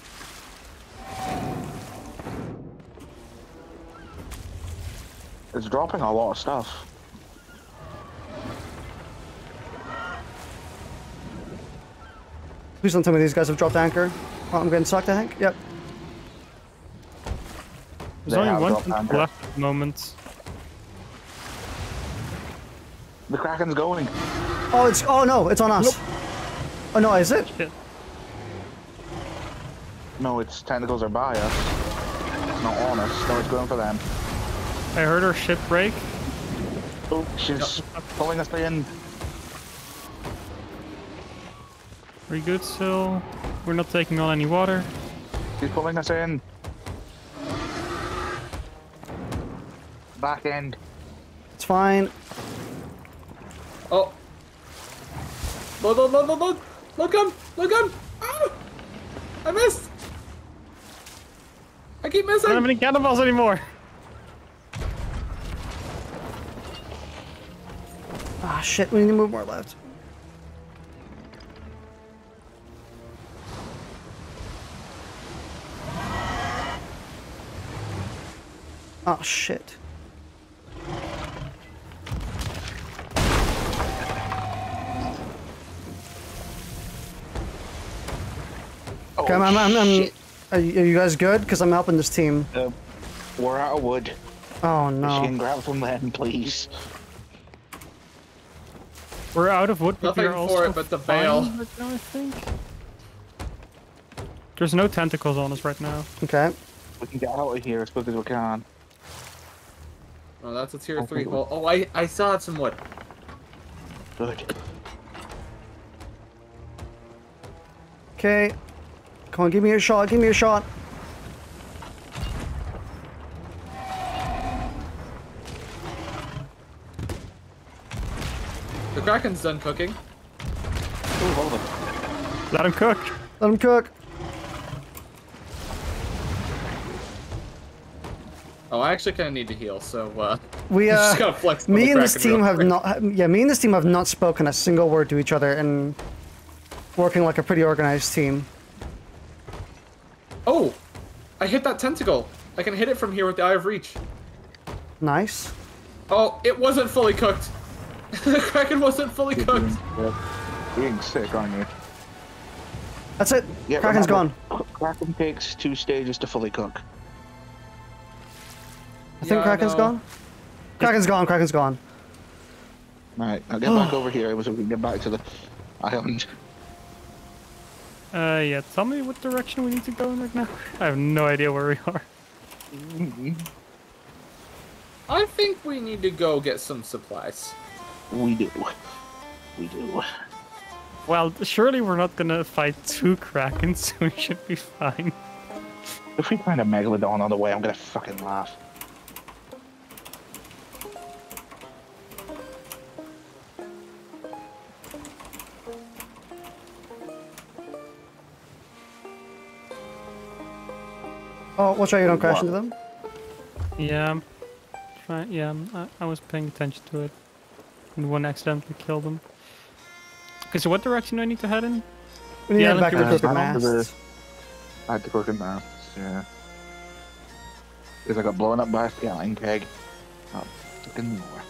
It's dropping a lot of stuff. Please don't tell me these guys have dropped anchor. Oh, I'm getting sucked. I think. Yep. There's They only one dropped tentacle left at the moment. The Kraken's going. Oh, it's. Oh no, it's on us. Oh no, is it? Shit. No, its tentacles are by us. It's not on us. No, it's going for them. I heard her ship break. Oh, she's pulling us in. We're good still. We're not taking on any water. She's pulling us in. Back end. It's fine. Oh. Look, look, look, look, look! Look him! Look him! Ah! I missed! I keep missing! I don't have missing! any cannonballs anymore. Ah, shit, we need to move more left. Oh, shit. Oh, Okay, I'm, I'm, I'm, I'm- are, you, guys good? Because I'm helping this team. Uh, we're out of wood. Oh, If you no. can grab from them, please. We're out of wood, but Nothing we're for also it but the fine bale. right now, I think. There's no tentacles on us right now. Okay. We can get out of here as quick as we can. Oh, that's a tier I three think- hole. Oh, I I saw have some wood. Good. Okay. Come on, give me a shot, give me a shot. The Kraken's done cooking. Ooh, hold on. Let him cook. Let him cook. Oh, I actually kind of need to heal, so uh, [laughs] We, I'm uh, just gonna flex. me and this team have quick. not, yeah, me and this team have not spoken a single word to each other and working like a pretty organized team. Oh, I hit that tentacle. I can hit it from here with the Eye of Reach. Nice. Oh, it wasn't fully cooked. [laughs] the Kraken wasn't fully cooked. You're being sick, aren't you? That's it. Yeah, Kraken's remember, gone. Kraken takes two stages to fully cook. I think Yeah, Kraken's no. gone. Kraken's gone, Kraken's gone. All right, I'll get back over here so we can get back to the island. Uh, yeah, tell me what direction we need to go in right now. [laughs] I have no idea where we are. I think we need to go get some supplies. We do. We do. Well, surely we're not gonna fight two Krakens, [laughs] so we should be fine. If we find a megalodon on the way, I'm gonna fucking laugh. Oh, watch out you don't crash What? into them. Yeah, I'm trying. Yeah, I'm- I, I was paying attention to it, and one accidentally killed him. Okay, so what direction do I need to head in? We need Yeah, to head back to the let's crooked back to the- masts. I had to cook in. Yeah. Because I got blown up by a scouting peg. Oh, fucking more.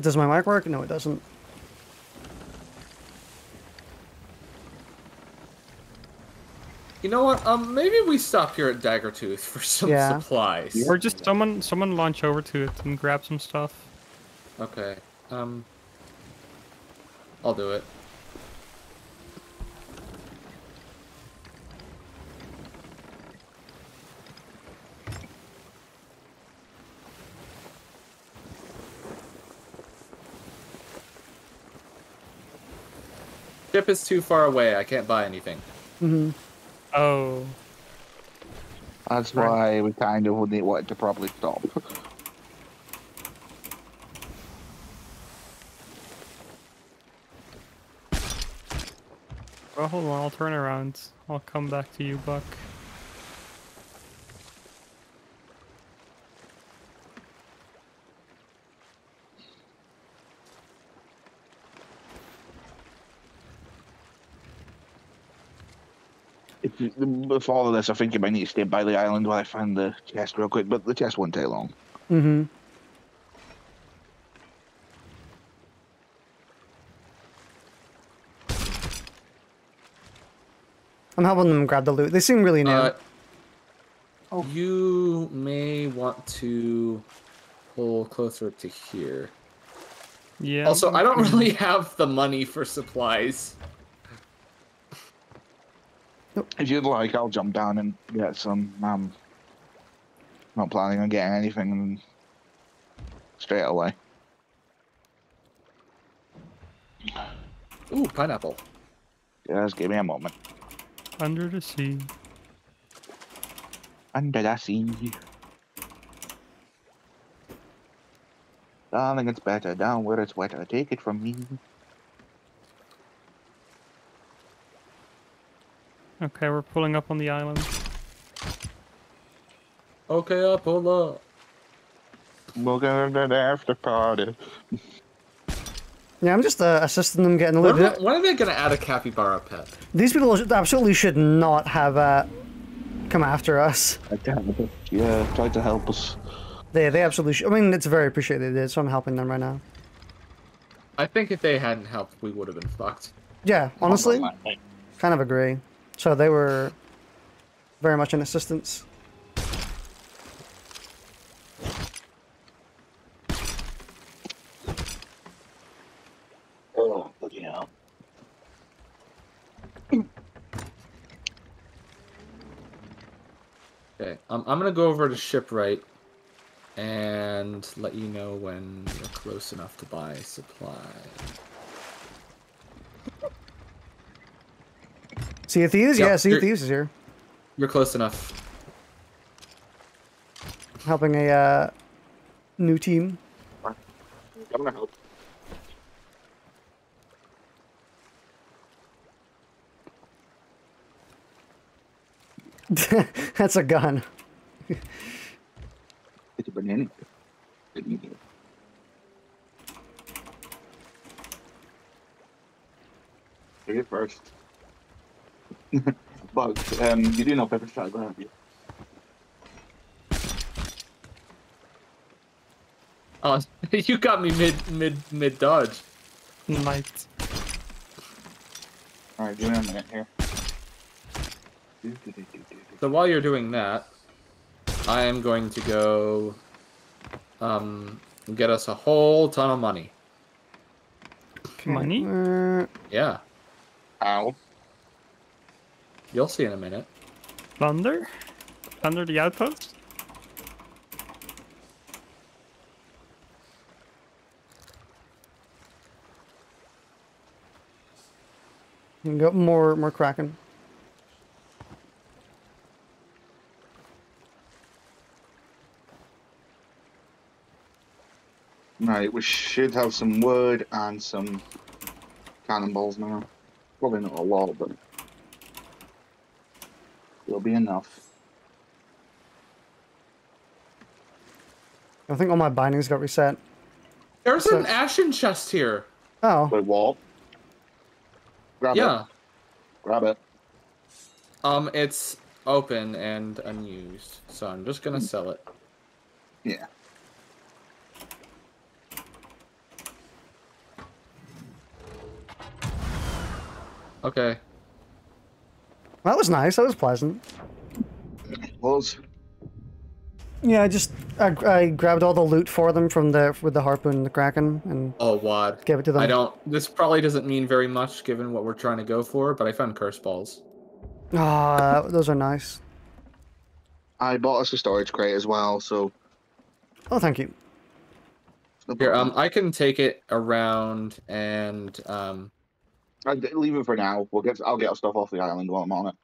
Does my mic work? No, it doesn't. You know what? Um, maybe we stop here at Daggertooth for some Yeah. supplies. Or just someone someone launch over to it and grab some stuff. Okay. Um, I'll do it. Ship is too far away. I can't buy anything. hmm Oh, That's Right. why we kind of wouldn't want to probably stop. well, hold on. I'll turn around. I'll come back to you, Buck. If you, with all of this, I think you might need to stay by the island while I find the chest real quick, but the chest won't take long. Mm-hmm. I'm helping them grab the loot. They seem really new. Uh, You may want to pull closer to here. Yeah. Also, I don't [laughs] really have the money for supplies. If you'd like, I'll jump down and get some. Um, not planning on getting anything straight away. Ooh, pineapple. Just give me a moment. Under the sea. Under the sea. Darling, it's better down where it's wetter. Take it from me. Okay, we're pulling up on the island. Okay, I'll pull up. We're going to the after party. Yeah, I'm just uh, assisting them getting a When, little bit. when are they gonna add a capybara pet? These people absolutely should not have uh, come after us. Yeah, try to help us. They they absolutely should. I mean, it's very appreciated, it is, so I'm helping them right now. I think if they hadn't helped, we would have been fucked. Yeah, honestly, kind of agree. So they were very much an assistance. Oh, bloody hell. Okay, um, I'm gonna go over to shipwright and let you know when you're close enough to buy supply. Sea of Thieves? Yep, yeah, Sea of you're- Thieves is here. You're close enough. Helping a uh, new team. I'm gonna help. [laughs] That's a gun. It's a banana. Take it first. [laughs] but um, you do know pepper shotgun, have you? Oh, [laughs] you got me mid mid mid dodge. Light. All right, give me a minute here. So while you're doing that, I am going to go um get us a whole ton of money. Money? Uh, Yeah, Ow. You'll see in a minute. Plunder? Plunder the outpost? you got more more Kraken. Right, we should have some wood and some cannonballs now. Probably not a lot, but it'll be enough. I think all my bindings got reset. There's So- an ashen chest here. Oh, Wait, what? Grab Yeah. it. Grab it. Um, it's open and unused, so I'm just gonna sell it. Yeah. Okay. That was nice. That was pleasant. Was Yeah, I just I, I grabbed all the loot for them from the with the harpoon and the kraken and Oh, wad. gave it to them. I don't. This probably doesn't mean very much given what we're trying to go for, but I found curse balls. Ah, those are nice. I bought us a storage crate as well, so Oh, thank you. no Here, um. I can take it around and um. I leave it for now. We'll get. I'll get our stuff off the island while I'm on it.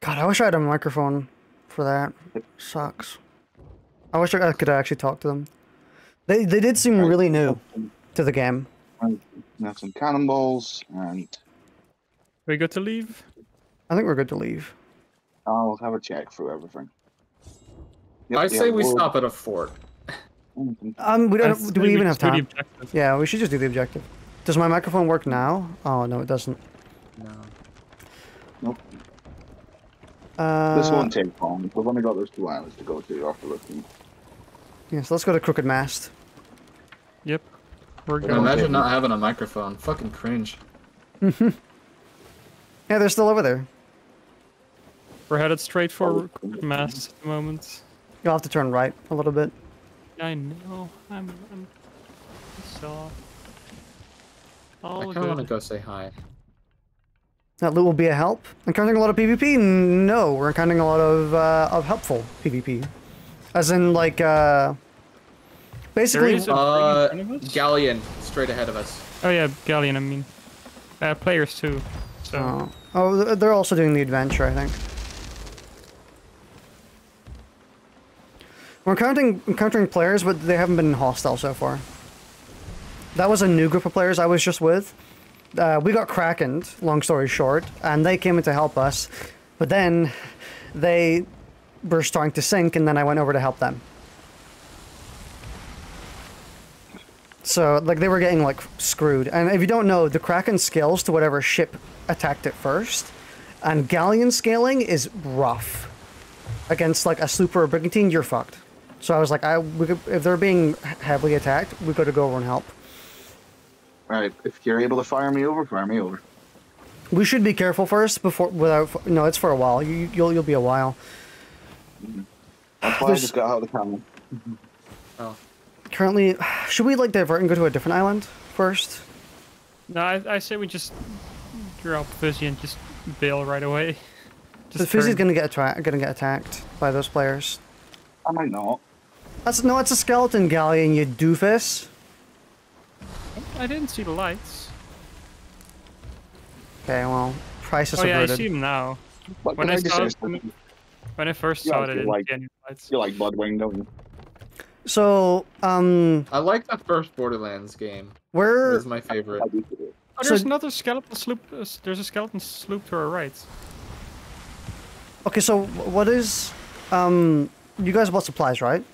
God, I wish I had a microphone for that. Sucks. I wish I could actually talk to them. They they did seem really new to the game. And have some cannonballs, and We good to leave? I think we're good to leave. I'll have a check through everything. Yep, I say we we'll- stop at a fort. Um, we don't. I'd do we say even have just do the time? Yeah, we should just do the objective. Does my microphone work now? Oh no, it doesn't. No. Nope. Uh, This won't take long. We've only got those two islands to go to after looking. Yeah, so let's go to Crooked Mast. Yep. We're I going. imagine not having a microphone. Fucking cringe. [laughs] Yeah, they're still over there. We're headed straight for Crooked Mast at the moment. You'll have to turn right a little bit. I know. I'm. I'm so. I All kind of want to go say hi. That loot will be a help. Encountering a lot of PvP? No, we're encountering a lot of uh, of helpful PvP. As in, like, uh, basically, is a Uh, in front of us? Galleon, straight ahead of us. Oh yeah, Galleon. I mean, uh, players too. So oh, oh, they're also doing the adventure, I think. We're encountering encountering players, but they haven't been hostile so far. That was a new group of players I was just with, uh, we got krakened. Long story short, and they came in to help us, but then they were starting to sink, and then I went over to help them. So like they were getting like screwed. And if you don't know, the kraken scales to whatever ship attacked it first, and galleon scaling is rough. Against like a sloop or a brigantine, you're fucked. So I was like, I we could, if they're being heavily attacked, we got to go over and help. Right. If you're able to fire me over, fire me over. We should be careful first before without. No, it's for a while. You you'll you'll be a while. Mm-hmm. That's why I There's- just got out of the mm-hmm. camera. Oh. Currently, should we like divert and go to a different island first? No, I, I say we just drop Fizzy and just bail right away. The Fizzy's gonna get attra- gonna get attacked by those players. I might not. That's no, it's a skeleton galleon, you doofus. I didn't see the lights. Okay, well, price is Oh yeah, I see them now. What When can I just saw say it, when I first Yeah, saw it, I you're didn't like- see any lights. You like Bloodwing, don't you? So, um, I like the first Borderlands game. It where was my favorite. Oh, So- there's another skeleton sloop. Uh, there's a skeleton sloop to our right. Okay, so what is um you guys bought supplies, right?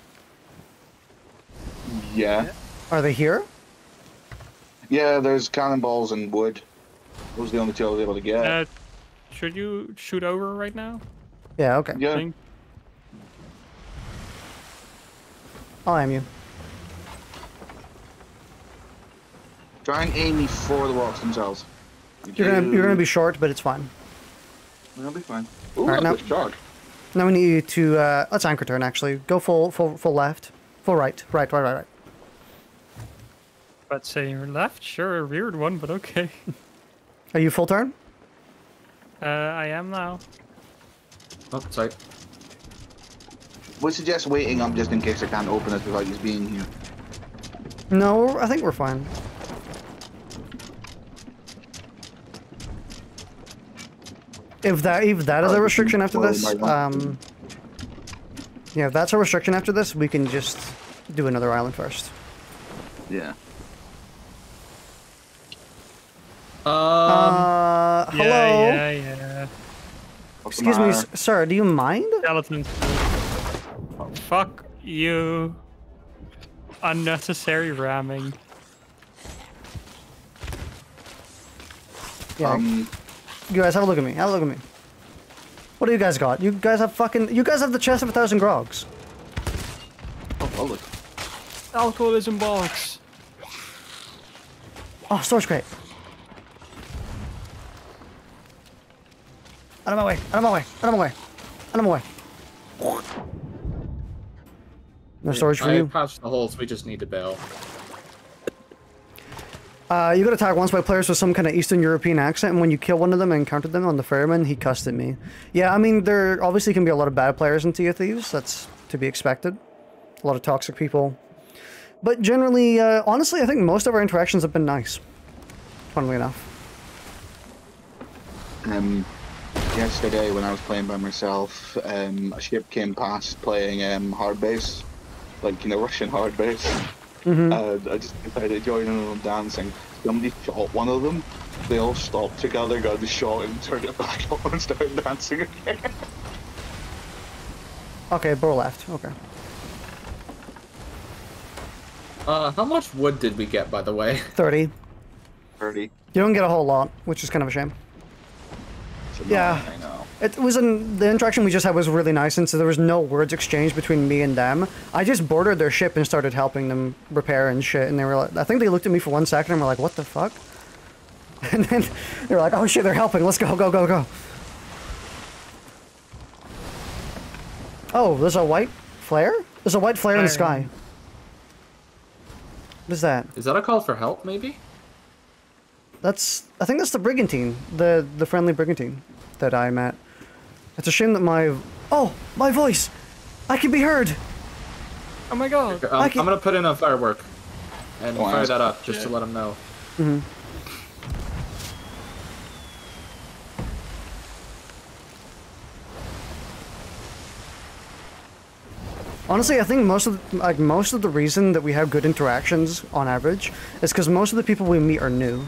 Yeah. Are they here? Yeah, there's cannonballs and wood. Those are the only two I was able to get. Uh, should you shoot over right now? Yeah, okay. yeah. Think? I'll aim you. Try and aim me for the rocks themselves. You're gonna you're gonna be short, but it's fine. That'll be fine. Ooh, Alright, now- shark. Now we need you to uh let's anchor turn actually. Go full full full left. Full right. Right, right, right, right. But say your left, sure, a weird one, but okay. [laughs] Are you full turn? Uh, I am now. Oh, sorry. Would suggest waiting up just in case I can't open it without you being here. No, I think we're fine. If that if that is a Oh, restriction after this, um Yeah, if that's a restriction after this, we can just do another island first. Yeah. Um, uh hello? Yeah, yeah, yeah. Excuse me, sir, do you mind? Skeleton sloop. Fuck you. Unnecessary ramming. Yeah. Um, You guys have a look at me. Have a look at me. What do you guys got? You guys have fucking. You guys have the chest of a thousand grogs. oh, oh, look. Alcoholism box. Oh, storage crate. Out of my way. Out of my way. Out of my way. Out of my way. No storage for I you. patched the holes. We just need to bail. Uh, you got attacked once by players with some kind of Eastern European accent, and when you kill one of them and encountered them on the ferryman, he cussed at me. Yeah, I mean, there obviously can be a lot of bad players in Sea of Thieves. That's to be expected. A lot of toxic people. But generally, uh, honestly, I think most of our interactions have been nice. Funnily enough. Um, yesterday when I was playing by myself, um, a ship came past playing um, hard bass, like you know Russian hard bass. Mm-hmm. And I just decided to join in on dancing. Somebody shot one of them. They all stopped together, got the shot, and turned it [laughs] back on and started dancing again. Okay, bro left. Okay. Uh, how much wood did we get, by the way? 30. Thirty. You don't get a whole lot, which is kind of a shame. Yeah. I know. It was in the interaction we just had was really nice, and so there was no words exchanged between me and them. I just boarded their ship and started helping them repair and shit, and they were like, I think they looked at me for one second and were like, "What the fuck?" [laughs] And then they were like, "Oh shit, they're helping! Let's go, go, go, go!" Oh, there's a white flare. There's a white flare in the sky. What is that? Is that a call for help, maybe? That's I think that's the brigantine, the the friendly brigantine that I met. It's a shame that my oh my voice, I can be heard. Oh my god. Um, I I'm gonna put in a firework and Wow. fire that up just to let them know. Honestly, I think most of the, like most of the reason that we have good interactions on average is because most of the people we meet are new.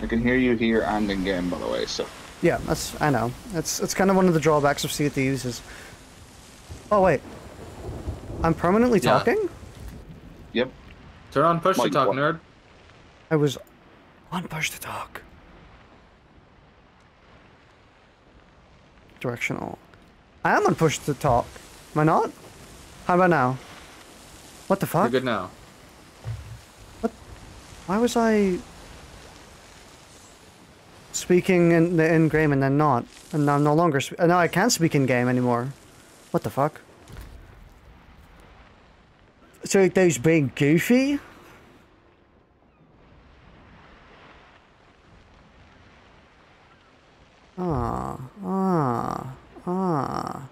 I can hear you here and in game, by the way. So Yeah, that's I know. It's it's kind of one of the drawbacks of Sea of Thieves is. Oh wait, I'm permanently Yeah. talking. yep. Turn on push to Mike, talk, what? nerd. I was on push to talk. Directional. I am on push to talk. Am I not? How about now? What the fuck? You're good now. What? Why was I speaking in the in game and then not? And now I'm no longer. Now I can't speak in game anymore. What the fuck? So those being goofy? Ah, ah, ah.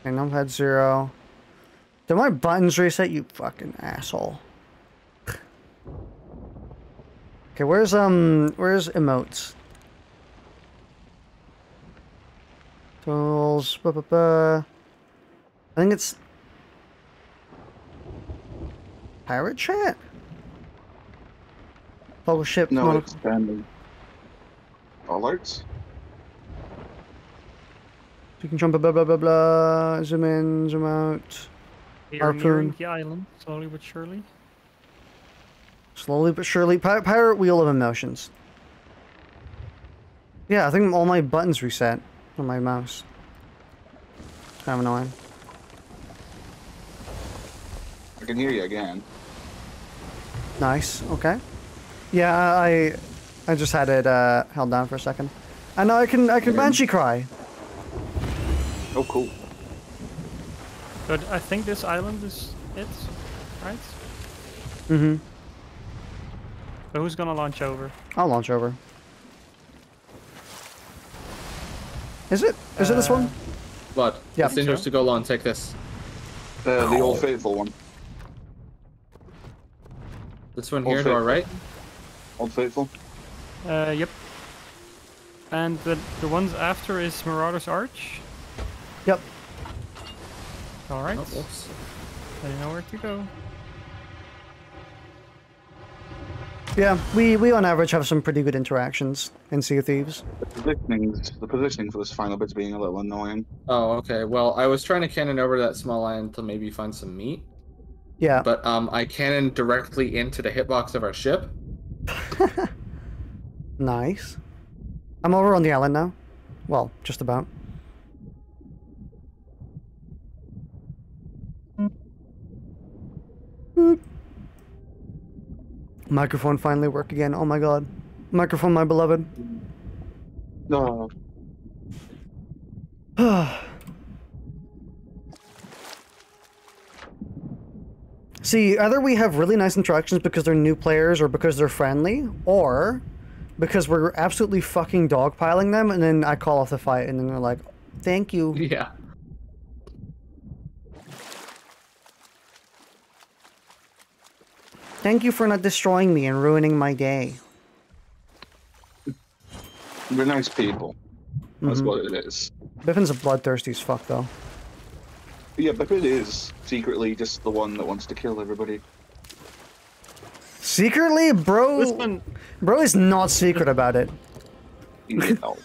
Okay, numpad zero. Did my buttons reset, you fucking asshole? Okay, where's um, where's emotes? Tools, ba ba ba. I think it's pirate chat. Local ship. No, mono- it's um, alerts. You can jump blah blah blah blah. Zoom in, zoom out. You're nearing Harpoon. the island, slowly but surely. Slowly but surely. Pi- pirate wheel of emotions. Yeah, I think all my buttons reset on my mouse. It's kind of annoying. I can hear you again. Nice. Okay. Yeah, I I just had it uh, held down for a second. And now I can I can Okay. banshee cry. Oh, cool. But I think this island is it, right? Mm-hmm. So who's gonna launch over? I'll launch over. Is it? Is it this one? What? Yeah. It's dangerous to go long. Take this. Uh, the old faithful one. This one All here to our right. Old faithful. Uh, yep. And the the ones after is Marauder's Arch. Yep. All right. Oh, whoops. Uh, I know where to go. Yeah, we we on average have some pretty good interactions in Sea of Thieves. The positioning, the positioning for this final bit's being a little annoying. Oh, okay. Well, I was trying to cannon over that small island to maybe find some meat, Yeah. but um, I cannoned directly into the hitbox of our ship. [laughs] Nice. I'm over on the island now. Well, just about. Boop. Microphone finally work again. Oh my god. Microphone, my beloved. No. [sighs] See, either we have really nice interactions because they're new players or because they're friendly, or because we're absolutely fucking dogpiling them and then I call off the fight and then they're like, thank you. [laughs] Yeah. Thank you for not destroying me and ruining my day. We're nice people. That's Mhm. what it is. Bipin's a bloodthirsty as fuck though. Yeah, but it is secretly just the one that wants to kill everybody. Secretly, bro, Listen, bro is not secret about it. You [laughs] know.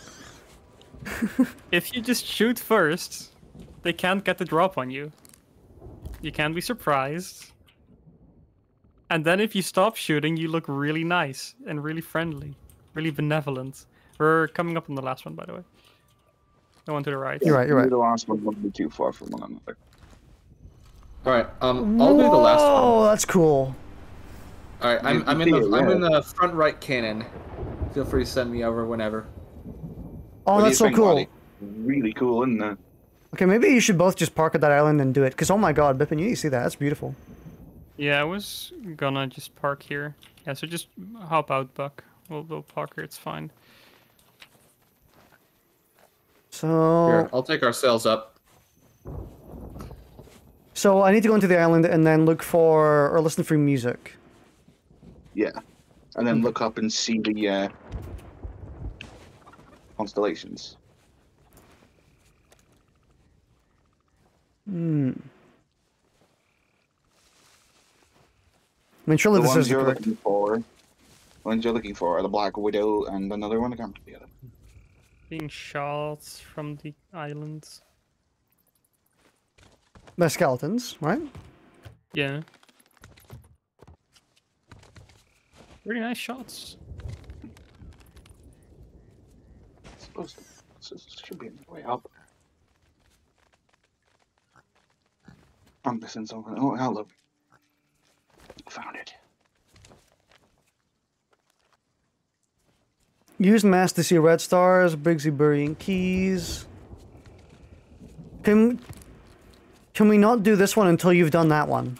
if you just shoot first, they can't get the drop on you. You can't be surprised. And then if you stop shooting, you look really nice and really friendly, really benevolent. We're coming up on the last one, by the way. The one to the right. You're right. You're right. The last one won't be too far from one another. All right. Um, I'll do the last one. Oh, that's cool. All right. I'm, I'm in the it, I'm in the front right cannon. Feel free to send me over whenever. Oh, What that's so think, cool. Waddy? Really cool, isn't it? Okay, maybe you should both just park at that island and do it. Cause oh my god, Bipin, you need to see that. That's beautiful. Yeah, I was gonna just park here. Yeah, so just hop out, Buck. We'll, we'll park here, it's fine. So, Here, I'll take our sails up. so I need to go into the island and then look for or listen for music. Yeah. And then look up and see the uh, constellations. Hmm. Mean, surely the this ones is you're correct. looking for, the ones you're looking for are the Black Widow and another one. I can't remember the other. Being shots from the islands. The skeletons, right? Yeah. Pretty nice shots. It's supposed to. This should be on the way up. I'm missing something. Oh, hello. Found it. Use mass to see red stars, Briggsy burying keys. Can can we not do this one until you've done that one?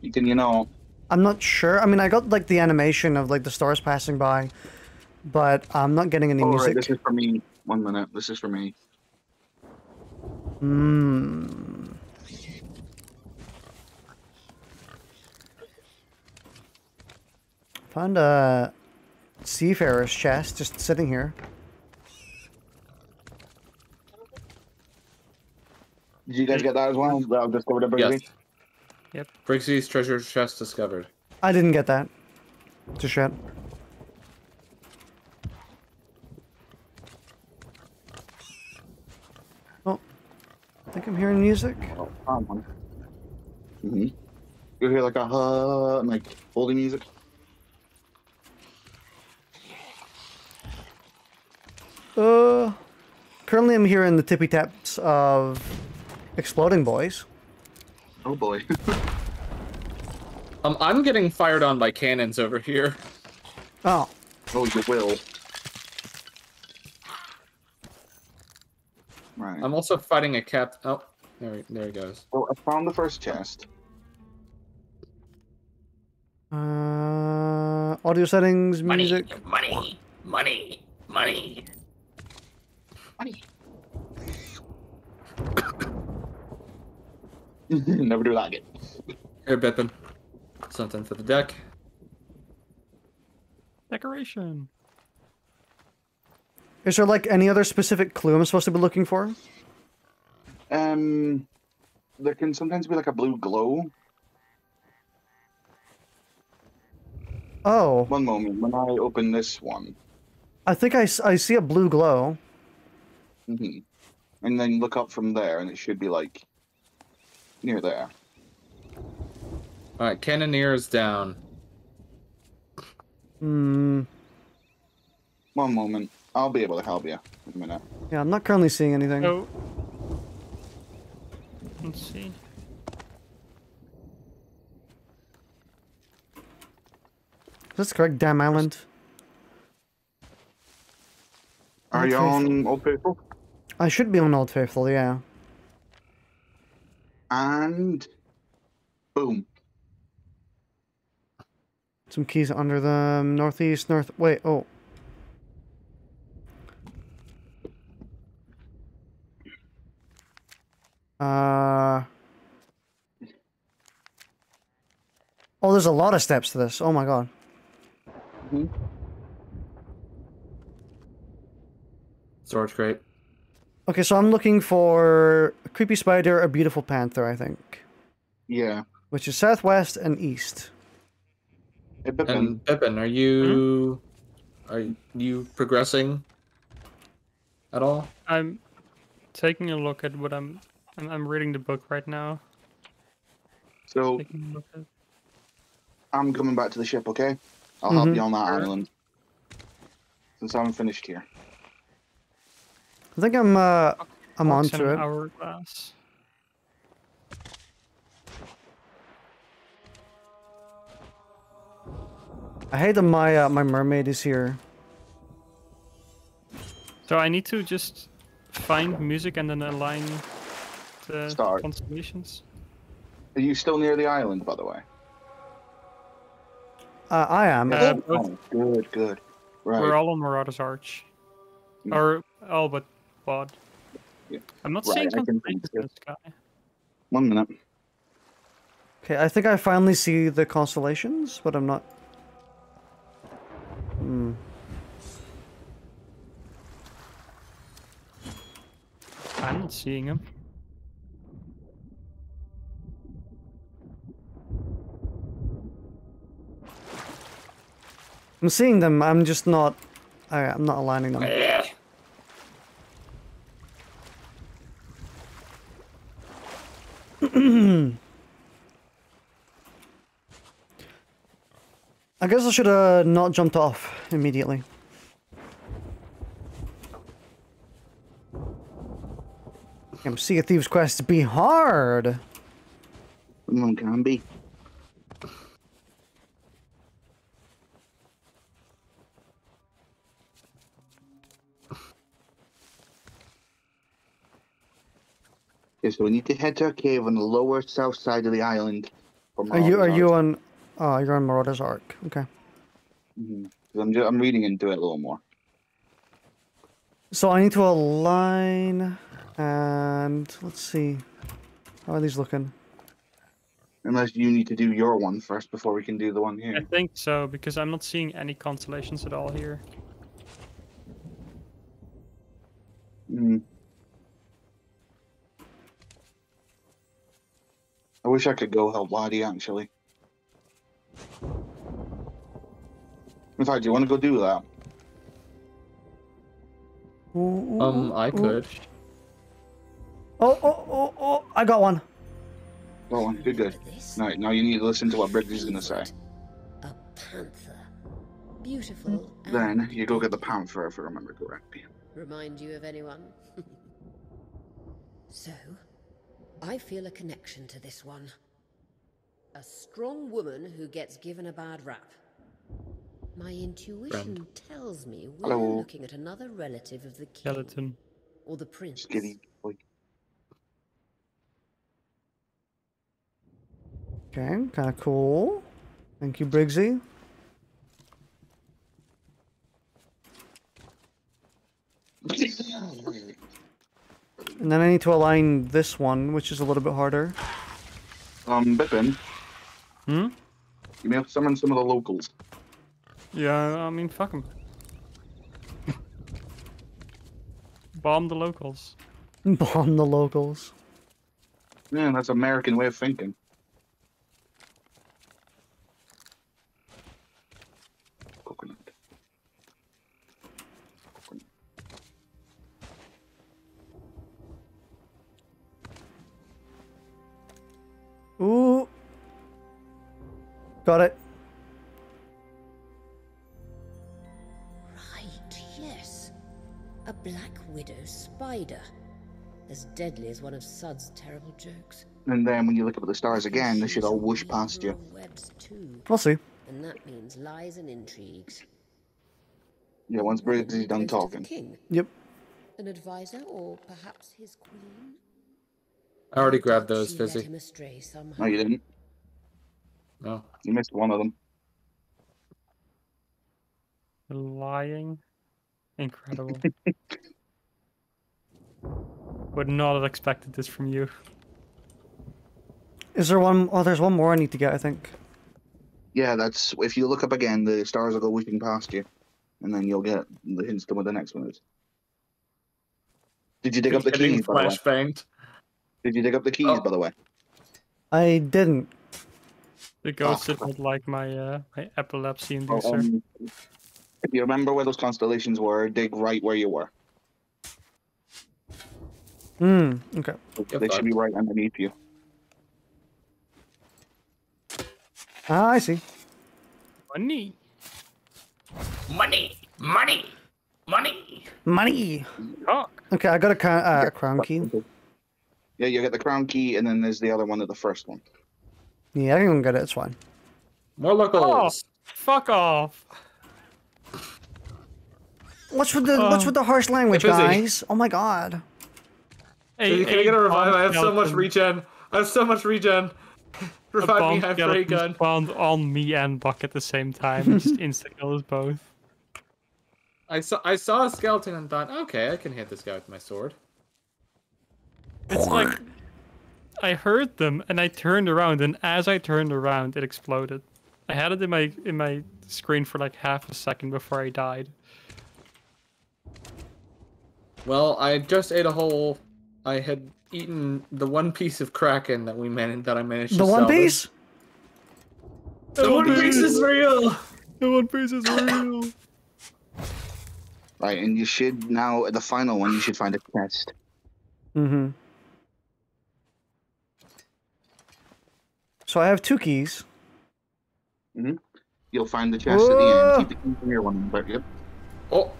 You can, you know, I'm not sure. I mean, I got like the animation of like the stars passing by, but I'm not getting any oh, right, music. this is for me. One minute. This is for me. Hmm. Found a seafarer's chest just sitting here. Did you guys get that as well? Well, just over to Briggsy. Yes. Briggsy's treasure chest discovered. I didn't get that. Just yet. Oh, I think I'm hearing music. Oh, found one. Mm-hmm. You hear like a huh, and like holding music. Uh, currently I'm hearing the tippy taps of exploding boys. Oh boy. [laughs] Um, I'm getting fired on by cannons over here. Oh, oh, you will. Right. I'm also fighting a cap. Oh, there, he- there he goes. well, I found the first chest. uh, audio settings, music. Money, money, money, money. Never do that again. Here, Bipin. Something for the deck. Decoration. Is there like any other specific clue I'm supposed to be looking for? Um, there can sometimes be like a blue glow. Oh, One moment, when I open this one, I think I, I see a blue glow. Hmm and then look up from there, and it should be like near there. All right, cannoneers down. Hmm. One moment, I'll be able to help you in a minute. Yeah, I'm not currently seeing anything. Oh. Let's see. Is this correct? Damn Island. Are you on Old Faithful? I should be on Old Faithful, yeah. And boom. Some keys under the northeast, north. Wait, oh. Uh. Oh, there's a lot of steps to this. Oh my god. Storage crate. Okay, so I'm looking for a creepy spider, a beautiful panther, I think, Yeah. which is southwest and east. Hey, Bipin. And Bipin, are you are you progressing at all? I'm taking a look at what I'm. I'm, I'm reading the book right now. So Taking a look at. I'm coming back to the ship, okay? I'll help Mhm. you on that island. Since I'm finished here. I think I'm uh I'm Box and onto it. Hourglass. I hate that my uh, my mermaid is here. So I need to just find music and then align the Start. constellations. Are you still near the island, by the way? Uh, I am. Uh, Oh, good, good. Right. We're all on Marauder's Arch. Mm. Or all but Bod. Yeah. I'm not Right, seeing I can constellations think in the sky. One minute. Okay, I think I finally see the constellations, but I'm not. Hmm. I'm not seeing them. I'm seeing them. I'm just not. I, I'm not aligning them. [laughs] guess I should have not jumped off immediately. Damn, Sea of Thieves quests be hard. Come on, be. Okay, so we need to head to a cave on the lower south side of the island. Are you are you on? Oh, you're on Marauder's Arch. Okay. Mhm. 'Cause I'm, ju- I'm reading into it a little more. So I need to align, and let's see. How are these looking? Unless you need to do your one first before we can do the one here. I think so because I'm not seeing any constellations at all here. Mm. I wish I could go help Waddy actually. In fact, do you want to go do that? Ooh, ooh, Um, I ooh. could. Oh, oh, oh, oh! I got one. Go on, good, good. Now, now you need to listen to what Briggs gonna say. A panther. Beautiful. Then you go get the panther if I remember correctly. Remind you of anyone? [laughs] so, I feel a connection to this one. A strong woman who gets given a bad rap. My intuition tells me we're Hello. looking at another relative of the king Skeleton. or the prince. Skinny boy. Okay, kind of cool. Thank you, Briggsy. And then I need to align this one, which is a little bit harder. um, Bipin, Hmm? you may have to summon some of the locals. Yeah, I mean, fuck them. Bomb the locals. [laughs] Bomb the locals. Yeah, that's American way of thinking. Got it. Right, yes. A black widow spider. As deadly as one of Sud's terrible jokes. And then when you look up at the stars again, they should all whoosh past you. Webs too, We'll see. and that means lies and intrigues. Yeah, once Briggs is done Close to the talking. king, Yep. an advisor, or perhaps his queen. I already grabbed those, She Fizzy. him astray somehow. No, you didn't. No. You missed one of them. Lying. Incredible. [laughs] Would not have expected this from you. Is there one? Oh, there's one more I need to get, I think. Yeah, that's if you look up again, the stars will go whooshing past you, and then you'll get the hints to what the next one is. Did you dig up the keys, by the way? Did you dig up the keys, Oh. by the way? I didn't. The ghost Fuck. did not like my uh, my epilepsy Oh, inducer. um, if you remember where those constellations were, dig right where you were. Hmm. Okay. they should be right underneath you. Ah, I see. Money. Money, money, money. Money. Cock. Okay, I got a ca- uh, crown key. Yeah, you get the crown key, and then there's the other one at the first one. Yeah, I can get it. It's fine. More locals. Oh, fuck off. What's with the uh, What's with the harsh language, guys? Oh my god. Hey, Can I get a revive? I have so much regen. I have so much regen. Revive me, I have great skeleton gun. spawned on me and Buck at the same time. Just [laughs] insta kill us both. I saw I saw a skeleton and thought, okay, I can hit this guy with my sword. It's like I heard them and I turned around, and as I turned around, it exploded. I had it in my in my screen for like half a second before I died. Well, I just ate a whole. I had eaten the one piece of kraken that we managed that I managed The to One salvage. Piece. The one piece is real. The One Piece is real. Right, and you should now the final one you should find a chest. Mm-hmm. So I have two keys. You'll find the chest at the Whoa. end. Keep the key from your one, but yep. Oh.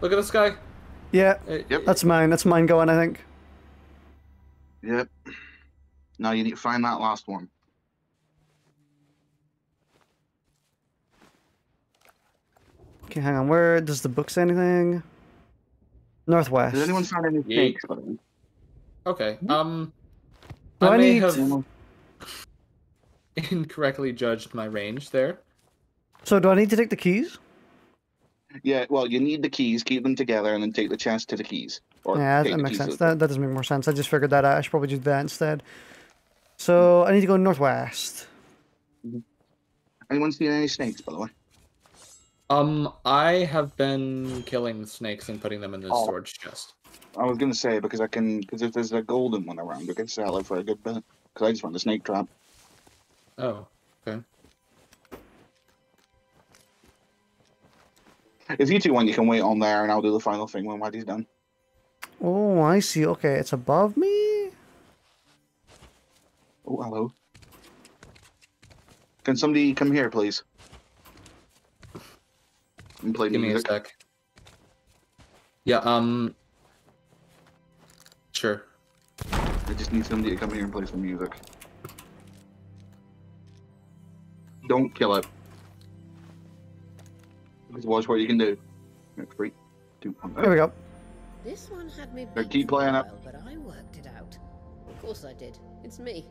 Look at this guy. Yeah, Yep. that's mine. That's mine going, I think. Yep. Now you need to find that last one. Okay, hang on. Where does the book say anything? Northwest. Has anyone found any Yeah. snakes? by the way? Okay. Um. Do I I may need- have [laughs] incorrectly judged my range there. So do I need to take the keys? Yeah, well, you need the keys, keep them together, and then take the chest to the keys. Or yeah, that makes sense. That, that doesn't make more sense. I just figured that out. I should probably do that instead. So I need to go northwest. Anyone seen any snakes, by the way? Um, I have been killing snakes and putting them in the Oh. storage chest. I was gonna say because I can because if there's a golden one around, I can sell it for a good bit. Because I just want the snake trap. Oh, okay. If you two want, you can wait on there, and I'll do the final thing when Waddy's done. Oh, I see. Okay, it's above me. Oh, hello. Can somebody come here, please? And play Give me a music. sec. Yeah. Um. Sure. I just need somebody to come here and play some music. Don't kill it. Just watch what you can do. Three, two, one. There we go. This one had me beat keep for a playing up. but I worked it out. Of course I did. It's me.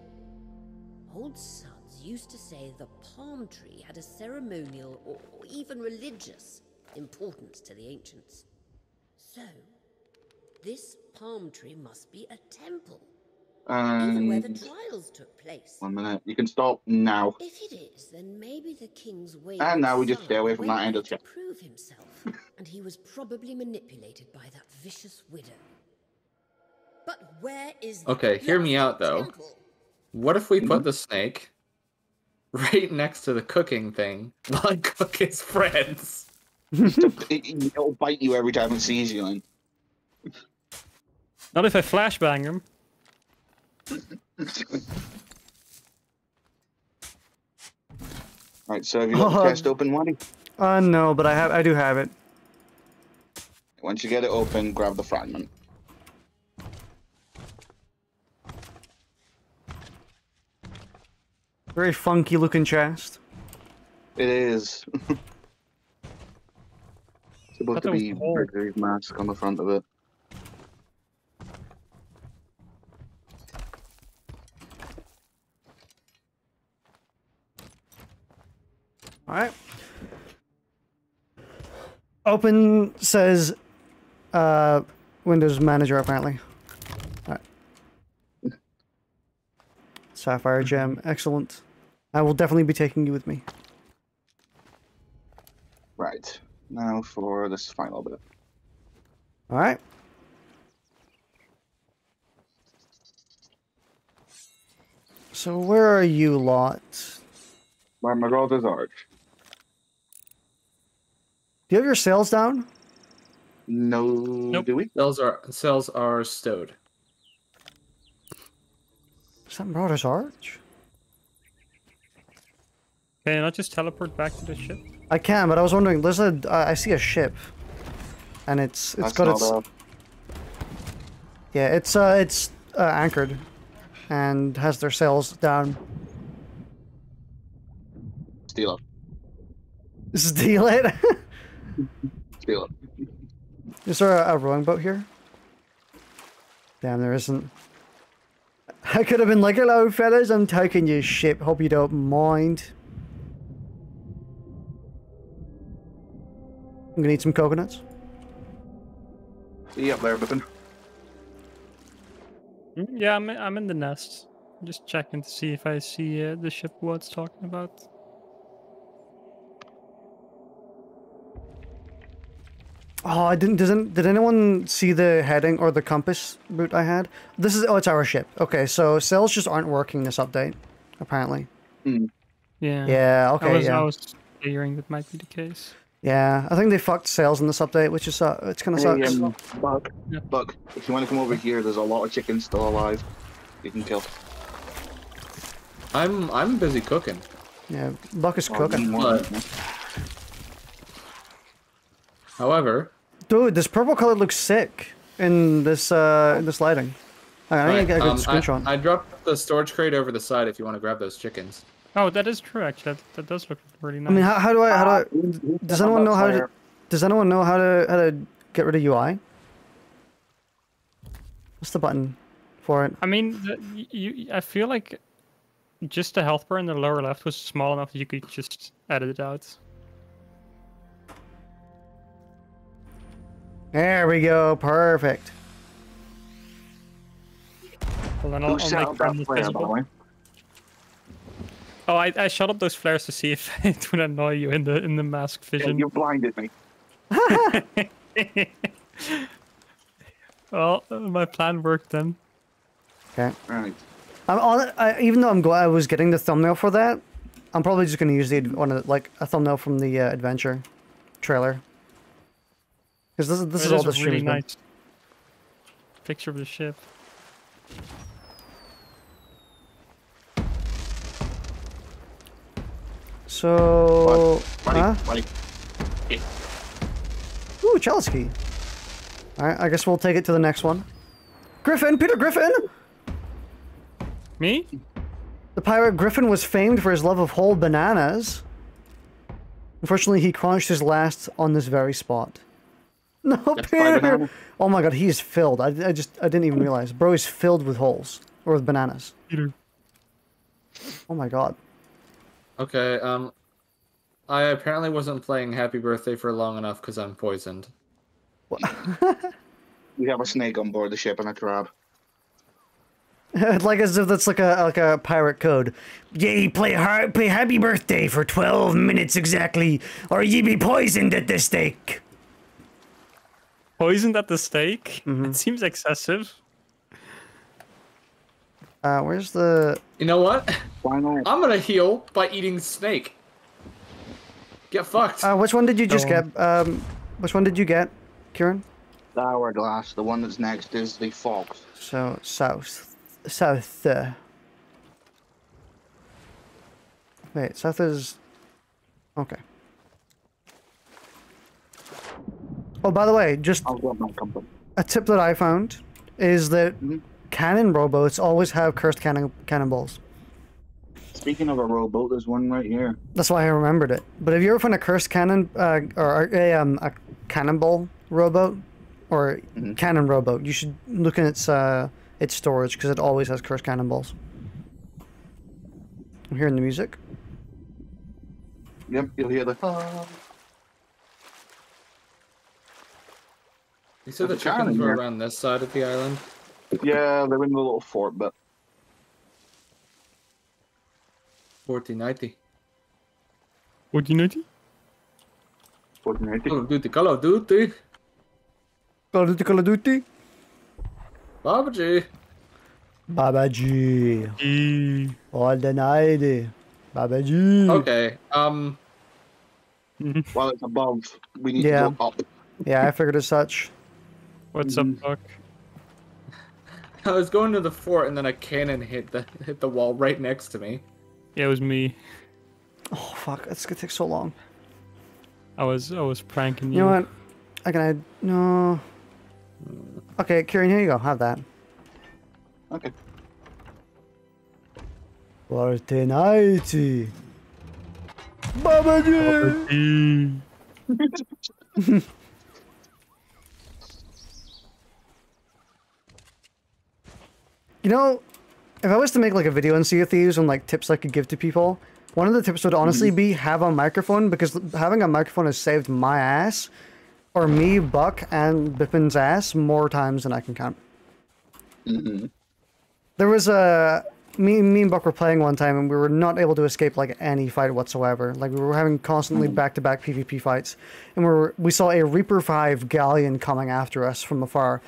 Old Suds used to say the palm tree had a ceremonial or even religious importance to the ancients. So, this palm tree must be a temple, even where the trials took place. one minute. You can stop now. If it is, then maybe the king's way. And now we just stay away from that end of the chat. prove himself, and he was probably manipulated by that vicious widow. But where is the Okay, hear me out, though. temple? What if we Mm-hmm. put the snake [laughs] right next to the cooking thing while I cook his friends? It, it- it'll bite you every time it sees you. And Not if I flashbang him. Right, so have you got the Oh. chest open, Waddy? Uh, no, but I have. I do have it. Once you get it open, grab the fragment. Very funky looking chest. It is. [laughs] it's supposed Thought to be the hole. Mercury's mask on the front of it. All right. Open says uh, Windows Manager apparently. All right. Sapphire gem, excellent. I will definitely be taking you with me. Right. Now for this final bit. All right. So where are you lot? By my brother's arch. Do you have your sails down? No, Nope. do we? Sails are cells are stowed. Is that Marauder's Arch? Can I not just teleport back to the ship? I can, but I was wondering. There's a. I I see a ship, and it's it's That's got its. a- Yeah, it's uh it's uh, anchored, and has their sails down. Steal it. [laughs] Steal it. [laughs] Steal it. Is there a, a rowing boat here? Damn, there isn't. I could have been like, "Hello, fellas, I'm taking your ship. Hope you don't mind." I'm gonna eat some coconuts. See you up there, Bipin. Mm, Yeah, I'm I'm in the nest. I'm just checking to see if I see uh, the ship What's talking about. Oh, I didn't. Doesn't did anyone see the heading or the compass route I had? This is oh, it's our ship. Okay, so sails just aren't working this update, apparently. Yeah. Yeah. I Okay. was, yeah. I was fearing that might be the case. Yeah, I think they fucked sales in this update, which is uh, it's kind of Hey, sucks. um, Buck, Buck, if you want to come over here, there's a lot of chickens still alive. You can kill. I'm I'm busy cooking. Yeah, Buck is Oh, cooking. But, however, Dude, this purple color looks sick in this uh in this lighting. Hang on, I need to get a good um, screenshot. I, I dropped the storage crate over the side if you want to grab those chickens. Oh, that is true. Actually, that, that does look really nice. I mean, how, how do I how do I? Does anyone know how to? Does anyone know how to how to get rid of UI? What's the button for it? I mean, the, you, I feel like just the health bar in the lower left was small enough that you could just edit it out. There we go. Perfect. Well, then I'll, Who I'll set make that friendly flare, by the visible. way? Oh, I, I shut up those flares to see if [laughs] it would annoy you in the in the mask Yeah, vision. you blinded me. [laughs] well, uh, my plan worked then. Okay. Right. I'm on. I, even though I'm go- I was getting the thumbnail for that, I'm probably just gonna use the one of the- like a thumbnail from the uh, adventure trailer. Because this is this It is all the a really has nice picture of the ship. So, Buddy, huh? buddy. Ooh, chalice key. All right, I guess we'll take it to the next one. Griffin, Peter Griffin. Me? The pirate Griffin was famed for his love of whole bananas. Unfortunately, he crunched his last on this very spot. No, That's Peter. Oh my god, he is filled. I, I just I didn't even realize. Bro is filled with holes or with bananas. Peter. Oh my god. Okay, um, I apparently wasn't playing Happy Birthday for long enough because I'm poisoned. What [laughs] we have a snake on board the ship and a crab. [laughs] like as if that's like a like a pirate code. Yay, play hard, play happy birthday for twelve minutes exactly, or ye be poisoned at the stake. Poisoned at the stake? Mm-hmm. It seems excessive. Uh, where's the? You know what? Why not? I'm gonna heal by eating snake. Get fucked. Uh, which one did you just Go get? Um, which one did you get, Kieran? The hourglass. The one that's next is the fox. So south, south. Uh... Wait, south is. Okay. Oh, by the way, just I'll go my company. a tip that I found is that Mhm. cannon rowboats always have cursed cannon cannonballs. Speaking of a rowboat, there's one right here. That's why I remembered it. But if you ever find a cursed cannon uh, or a um a cannonball rowboat or Mhm. cannon rowboat, you should look in its uh its storage because it always has cursed cannonballs. I'm hearing the music. Yep, you'll hear the. You said the there's a cannon chickens were around this side of the island. Yeah, they're in the little fort, but 1490. What do you know? fortunately. Call of Duty, Call of Duty. Call of Duty, Call of Duty. Babaji. Baba G. E. All the night. Baba G. Okay, um, While it's above, we need Yeah. to go up. Yeah, I figured as such. What's Mm-hmm. up, Buck? I was going to the fort and then a cannon hit the hit the wall right next to me. Yeah, it was me. Oh fuck, it's gonna take so long. I was I was pranking you. You know what? I can add no. Okay, Kieran, here you go. Have that. Okay. Forty ninety. Baba G. E. You know, if I was to make like a video on Sea of Thieves and like tips I could give to people, one of the tips would honestly be have a microphone because having a microphone has saved my ass, or me, Buck, and Bipin's ass more times than I can count. hmm There was a me, me and Buck were playing one time and we were not able to escape like any fight whatsoever. Like we were having constantly back-to-back PvP fights, and we were we saw a Reaper Five galleon coming after us from afar,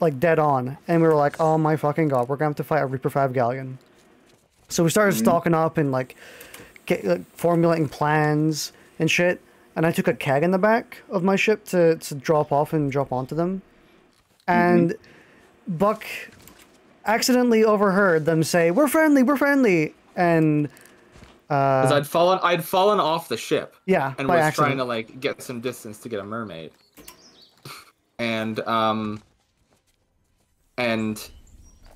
like dead on, and we were like, "Oh my fucking god, we're gonna have to fight a Reaper Five galleon." So we started stalking up and like, get, like formulating plans, and shit, and I took a keg in the back of my ship to, to drop off and drop onto them. And Buck accidentally overheard them say, We're friendly, we're friendly. And Because uh, I'd fallen, I'd fallen off the ship. Yeah, and was accident. trying to like get some distance to get a mermaid. [laughs] And um, and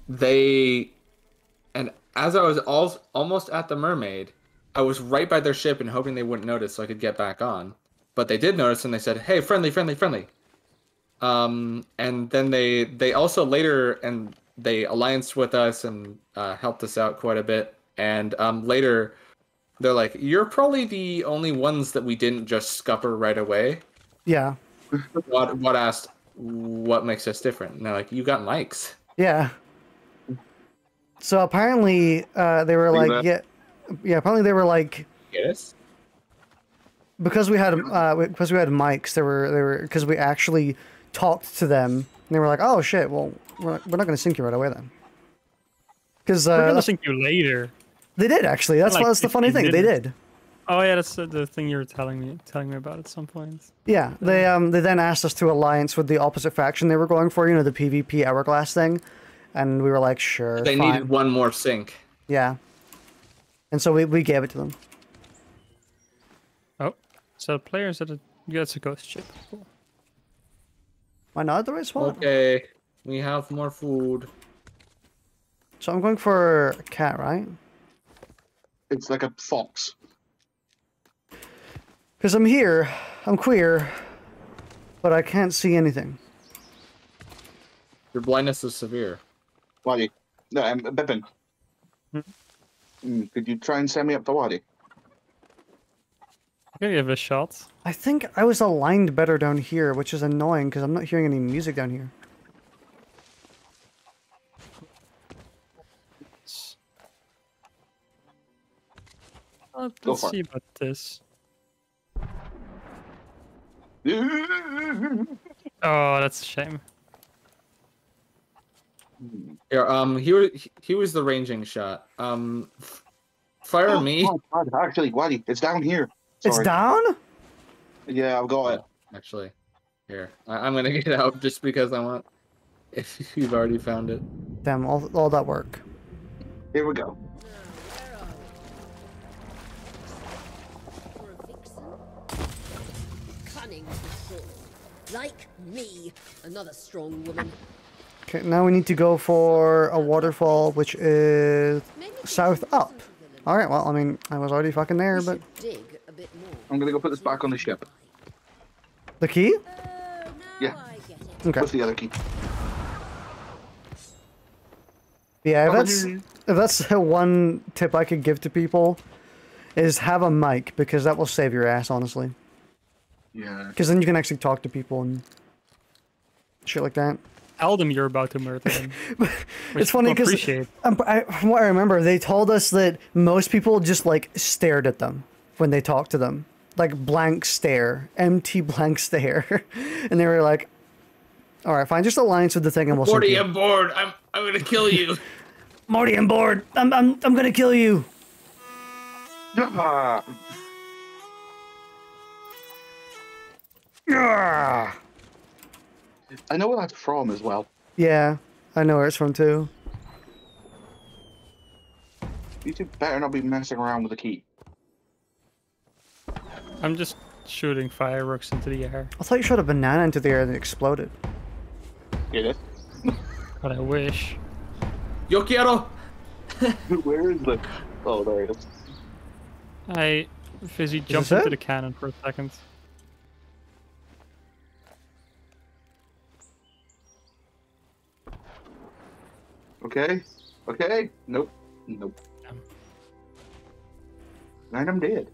they, and as I was al- almost at the mermaid, I was right by their ship and hoping they wouldn't notice so I could get back on. But they did notice and they said, "Hey, friendly, friendly, friendly." Um, and then they they also later and they allianced with us and uh, helped us out quite a bit. And um, later, they're like, "You're probably the only ones that we didn't just scupper right away." yeah, What what asked, "What makes us different?" And they're like, "You got mics." yeah. So apparently, uh, they were like, at yeah, yeah. Apparently, they were like, Yes. because we had uh, because we had mics. They were they were because we actually talked to them. And they were like, oh shit. Well, we're not, we're not gonna sink you right away then. Because We're uh, gonna sink you later. they did actually. That's Like, that's the funny you thing. They didn't. did. Oh yeah, that's the, the thing you were telling me telling me about at some point. Yeah, they um they then asked us to alliance with the opposite faction they were going for, you know, the PvP hourglass thing, and we were like, sure, They fine. needed one more sink. Yeah, and so we, we gave it to them. Oh, so the players at a that's a ghost ship. Cool. Why not the right spot? Okay, we have more food. So I'm going for a cat, right? It's like a fox. Because I'm here, I'm queer, but I can't see anything. Your blindness is severe. Wadi. No, um, Bipin. Mm, could you try and send me up to Wadi? I can give it a shot. I think I was aligned better down here, which is annoying because I'm not hearing any music down here. Let's for see about this. Oh, that's a shame. Here, um, here, here was the ranging shot. Um, fire Oh, me. oh, God, actually, Wadi, it's down here. It's down? Yeah, I've got it. Actually, here, I- I'm gonna [laughs] get out just because I want. If [laughs] you've already found it. Damn, all, all that work. Here we go. Me, another strong woman. Okay, now we need to go for a waterfall, which is south up. Alright, well, I mean, I was already fucking there, but... Dig a bit more. I'm gonna go put this back on the ship. The key? Oh, yeah. Okay. What's the other key? Yeah, if that's here. if that's [laughs] one tip I could give to people, is have a mic because that will save your ass, honestly. Yeah. Because then you can actually talk to people and shit like that. Tell them you're about to murder them. [laughs] it's funny because appreciate. from what I remember, they told us that most people just like stared at them when they talked to them, like blank stare, empty [laughs] blank stare, [laughs] and they were like, "All right, fine, just alliance with the thing, and we'll." sink Morty. I'm bored. I'm I'm gonna kill you. Morty, I'm bored. I'm I'm I'm gonna kill you. Ah. I know where that's from as well. Yeah, I know where it's from too. You two better not be messing around with the key. I'm just shooting fireworks into the air, I thought you shot a banana into the air and it exploded. Get it? but I wish. Yo quiero. [laughs] Where is the? Oh, there it is. I fizzy jumped into it? the cannon for a second. Okay. Okay. Nope. Nope. And I'm dead.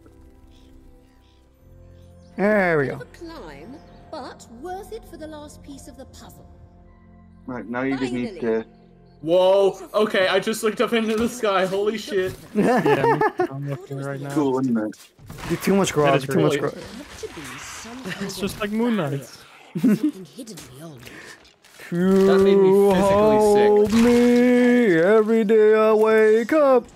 There we go. A climb, but worth it for the last piece of the puzzle. Right now you just need to. Whoa. Okay, I just looked up into the sky. Holy shit. [laughs] Yeah, me- I'm looking right now. Cool, isn't it? You too much grog. is Too much really- grog. To It's just like Moon Knight. Something hidden beyond. That made me physically sick. Hold me every day I wake up.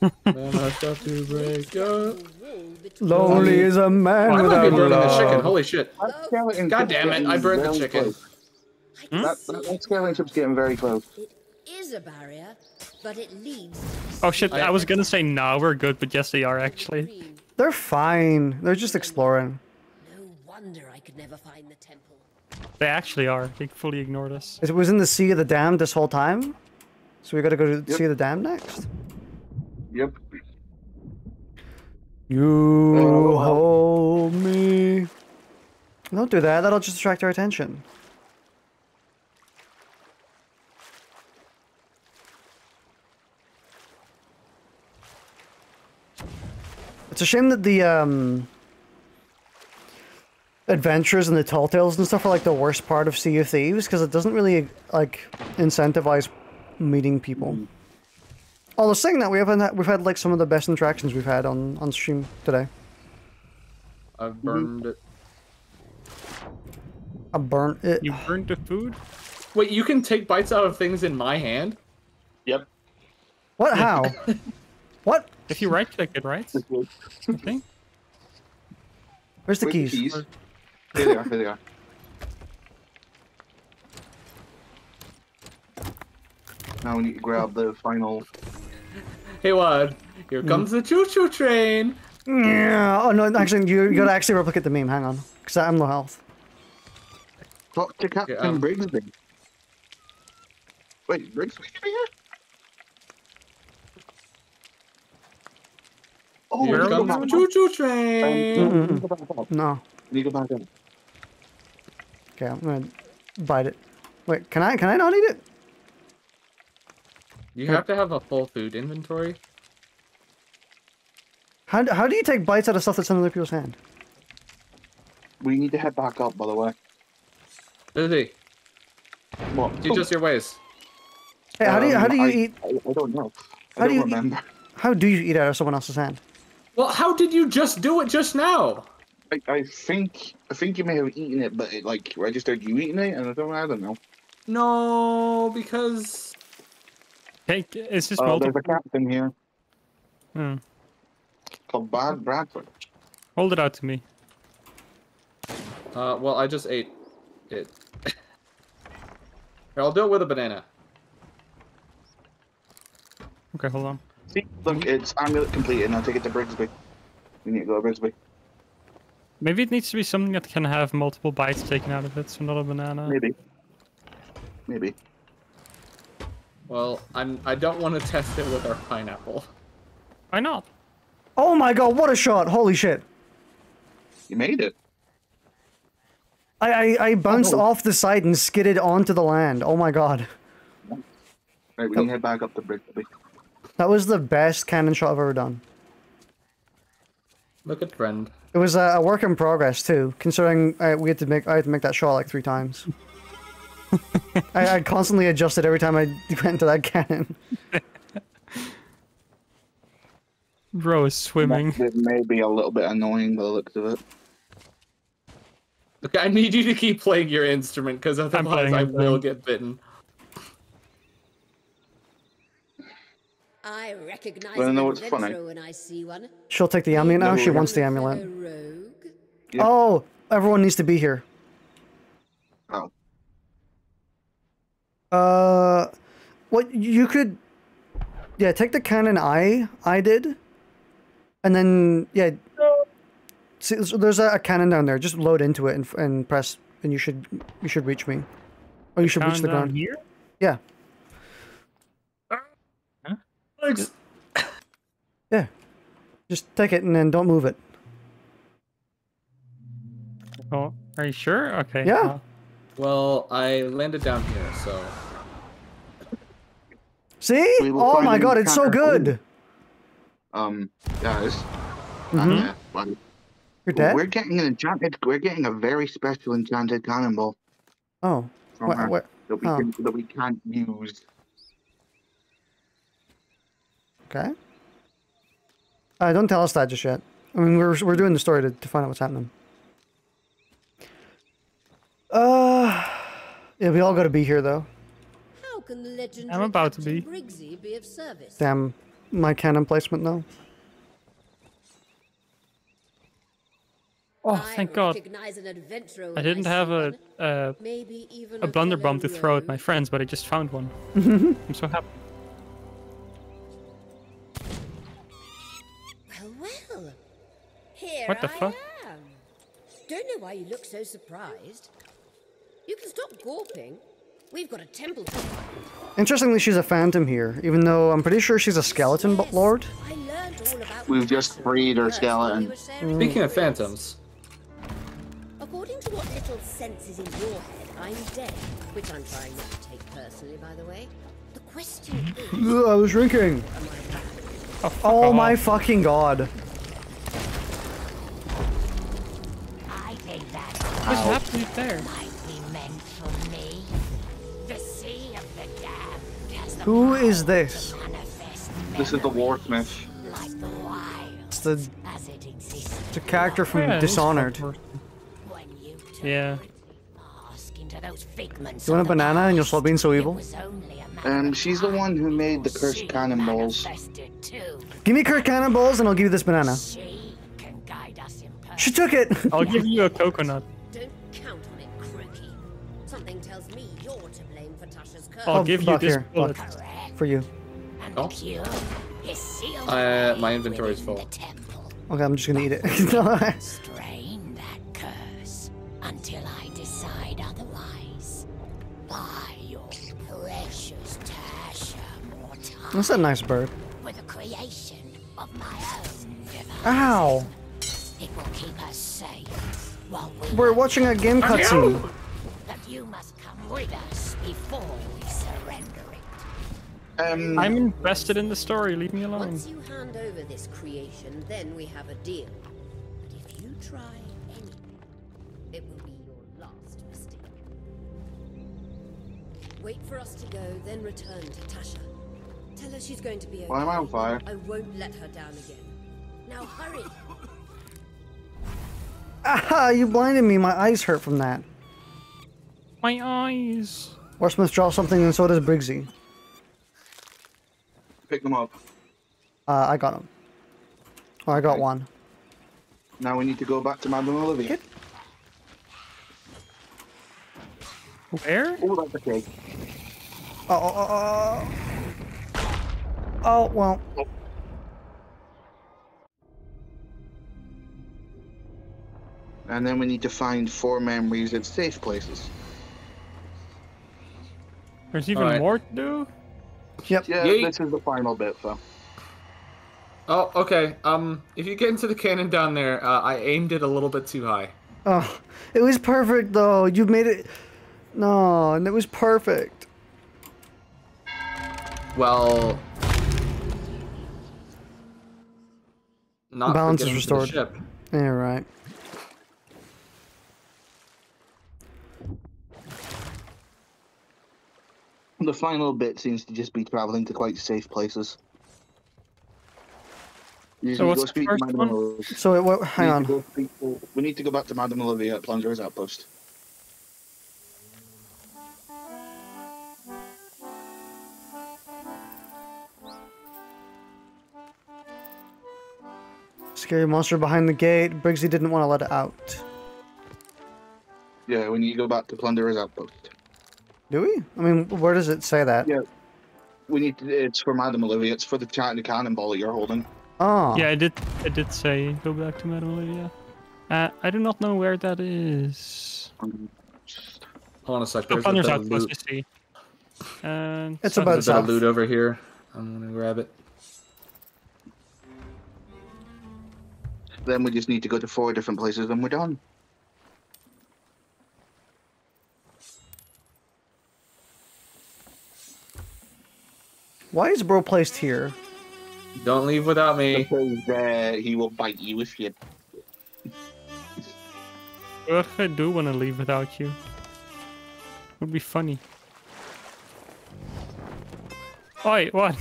Man, I start to break up. Lonely is a man I might be without burning the chicken. Holy shit. God damn it, I burned the chicken. close. Hmm? That, that, that skeleton ship's getting very close. Is a barrier, but it leads. Oh shit, I was gonna say no, we're good, but yes they are actually. They're fine. They're just exploring. No wonder I could never find the temple. They actually are. They fully ignored us. It was in the Sea of the Damned this whole time. So we gotta go to the Sea of the Damned next. Yep. You Oh, hold me. Don't do that. That'll just attract our attention. It's a shame that the um, adventures and the tall tales and stuff are like the worst part of Sea of Thieves because it doesn't really like incentivize meeting people. Although saying that, we haven't had, we've had like some of the best interactions we've had on on stream today. I've burned it. I burnt it. You burned the food? Wait, you can take bites out of things in my hand? Yep. What? How? what? If you right click it, right? [laughs] I think. Where's the Where's keys? Here they are. Here they are. Now we need to grab the final. Hey, what? Here comes the choo-choo train. Yeah. Oh no, actually, you, you gotta actually replicate the meme. Hang on, because I'm low health. Talk to Captain um, Briggsy. Wait, Briggsy here? Oh, Here we need to go comes the choo-choo train. we need to go back up. No. We need to go back up. Okay, I'm gonna bite it. Wait, can I? Can I not eat it? You have to have a full food inventory. How, do- how do you take bites out of stuff that's in other people's hand? We need to head back up, by the way. Lizzie, What? teach us your ways. Hey, how do you how do you Um, I, eat? I, I don't know. I How do don't you remember. How do you eat out of someone else's hand? Well, how did you just do it just now? I, I think I think you may have eaten it, but it like registered you eating it, and I don't I don't know. No, because Okay, it's just Uh, there's a captain here Hmm. called Bad Bradford. Hold it out to me. uh, well, I just ate it. [laughs] Here, I'll do it with a banana. Okay, hold on. See, look, it's amulet completed. Now take it to Briggsy. We need to go to Briggsy. Maybe it needs to be something that can have multiple bites taken out of it, so not a banana. Maybe. Maybe. Well, I'm. I don't want to test it with our pineapple. Why not? Oh my god! What a shot! Holy shit! You made it. I I, I bounced Oh. off the side and skidded onto the land. Oh my god! Right, we need to head back up to Briggsy. That was the best cannon shot I've ever done. Look at friend. It was a, a work in progress too, considering uh, we had to make I had to make that shot like three times. [laughs] I, I constantly adjusted every time I [laughs] went into that cannon. Bro is swimming. It may be a little bit annoying by the looks of it. Look, I need you to keep playing your instrument, because otherwise I will playing. get bitten. I recognize Wanna an know what's funny? when I see one. She'll take the amulet now. No, She we're wants the amulet. rogue. Yeah. Oh, everyone needs to be here. Oh. Uh, what you could, yeah, take the cannon I I did, and then yeah, see, so there's a, a cannon down there. Just load into it and, and press, and you should you should reach me, or you should reach the ground. here? Yeah, Alex, yeah. Just take it and then don't move it. Oh, are you sure? Okay. Yeah. uh, Well, I landed down here, so See? Oh my god, it's so encounter. good. Um, guys. Mhm. uh, buddy, You're dead. We're getting an enchanted. We're getting a very special enchanted cannonball Oh, from Wha- her wha- that we oh. can that we can't use. Okay. Uh, don't tell us that just yet. I mean, we're we're doing the story to, to find out what's happening. Uh, yeah, we all got to be here though. How can the legendary I'm about to be. Briggsy be of service? Damn. my cannon placement though. Oh, thank God. recognize an adventurer I didn't have a one. uh, a blunderbomb to throw at my friends, but I just found one. [laughs] I'm so happy. Here What the I fuck? am. Don't know why you look so surprised. You can stop gawping. We've got a temple to find. Interestingly, she's a phantom here, even though I'm pretty sure she's a skeleton Yes, lord. I all about We've just freed our first while we skeleton. were mm. Speaking of phantoms, According to what little sense is in your head, I'm dead, which I'm trying not to take personally, by the way. The question is, [laughs] I was drinking. am I back? Oh, fuck Oh my fucking god. Think that What's happening there? might be meant for me. The Sea of the Damned has the Who power is this? This is the memories Warsmith. Like the It's the, as it exists. it's a character from Yeah, Dishonored. fucking When you turn Yeah. mask into those figments You want a banana and you'll past, stop being so evil? was only a matter Um, she's the one who made the cursed she cannonballs. Give me Kirk cannonballs and I'll give you this banana. She can guide us in She took it! I'll give you a coconut. I'll Oh, give you back this here, bullet. look. Correct. For you. And Oh. cure is sealed Uh, my inventory's within full. Temple. Okay, I'm just gonna eat it. [laughs] [laughs] Strain that curse until I decide otherwise. Buy your precious Tasha more time That's a nice bird. with the creation of my own device. Ow! It will keep us safe while we We're watching a game cutscene. But you must come with us before we surrender it. Um, I'm invested in the story. Leave me alone. Once you hand over this creation, then we have a deal. But if you try anything, it will be your last mistake. Wait for us to go, then return to Tasha. Tell her she's going to be okay. Why am I on fire? I won't let her down again. Now hurry! Aha! You blinded me. My eyes hurt from that. My eyes. Warsmith draws something and so does Briggsy. Pick them up. Uh, I got them. Oh, I got Okay. one. Now we need to go back to Madame Olivia. Where? Oh, that's a cake. Oh, uh, oh, uh, oh, uh, oh. Oh, well. Oh. And then we need to find four memories at safe places. There's even Alright. more to do? Yep. Yeah, Yeet. this is the final bit, so. Oh, okay. Um, if you get into the cannon down there, uh, I aimed it a little bit too high. Oh, it was perfect though. You made it. No, and it was perfect. Well, not Balance is getting to the restored. ship. Yeah, right. The final bit seems to just be traveling to quite safe places. You So what's the first one? Olivia. So it, what, We hang need on. go speak to- we need to go back to Madame Olivia at Plunderer's Outpost. Scary monster behind the gate. Briggsy didn't want to let it out. Yeah, we need to go back to Plunderer's Outpost. Do we? I mean, where does it say that? Yeah. We need to, it's for Madame Olivia, it's for the chat the cannonball that you're holding. Oh. Yeah, I did. I did say go back to Madame Olivia. Uh, I do not know where that is. Hold on a sec. There's a Thunder's bit of Outpost, loot. I see. And It's Sun- about There's a bit of loot over here. I'm gonna grab it. Then we just need to go to four different places and we're done. Why is bro placed here? Don't leave without me. Because uh, he will bite you if you. What if I do want to leave without you? Would be funny. Oi, what?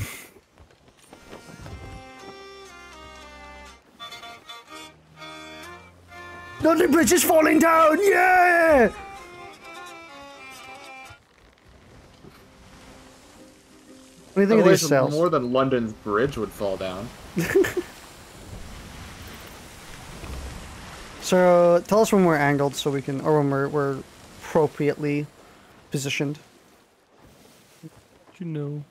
Dudley Bridge is falling down! Yeah! Do you think of these cells? More than London's bridge would fall down. [laughs] So tell us when we're angled so we can, or when we're, we're appropriately positioned. You know.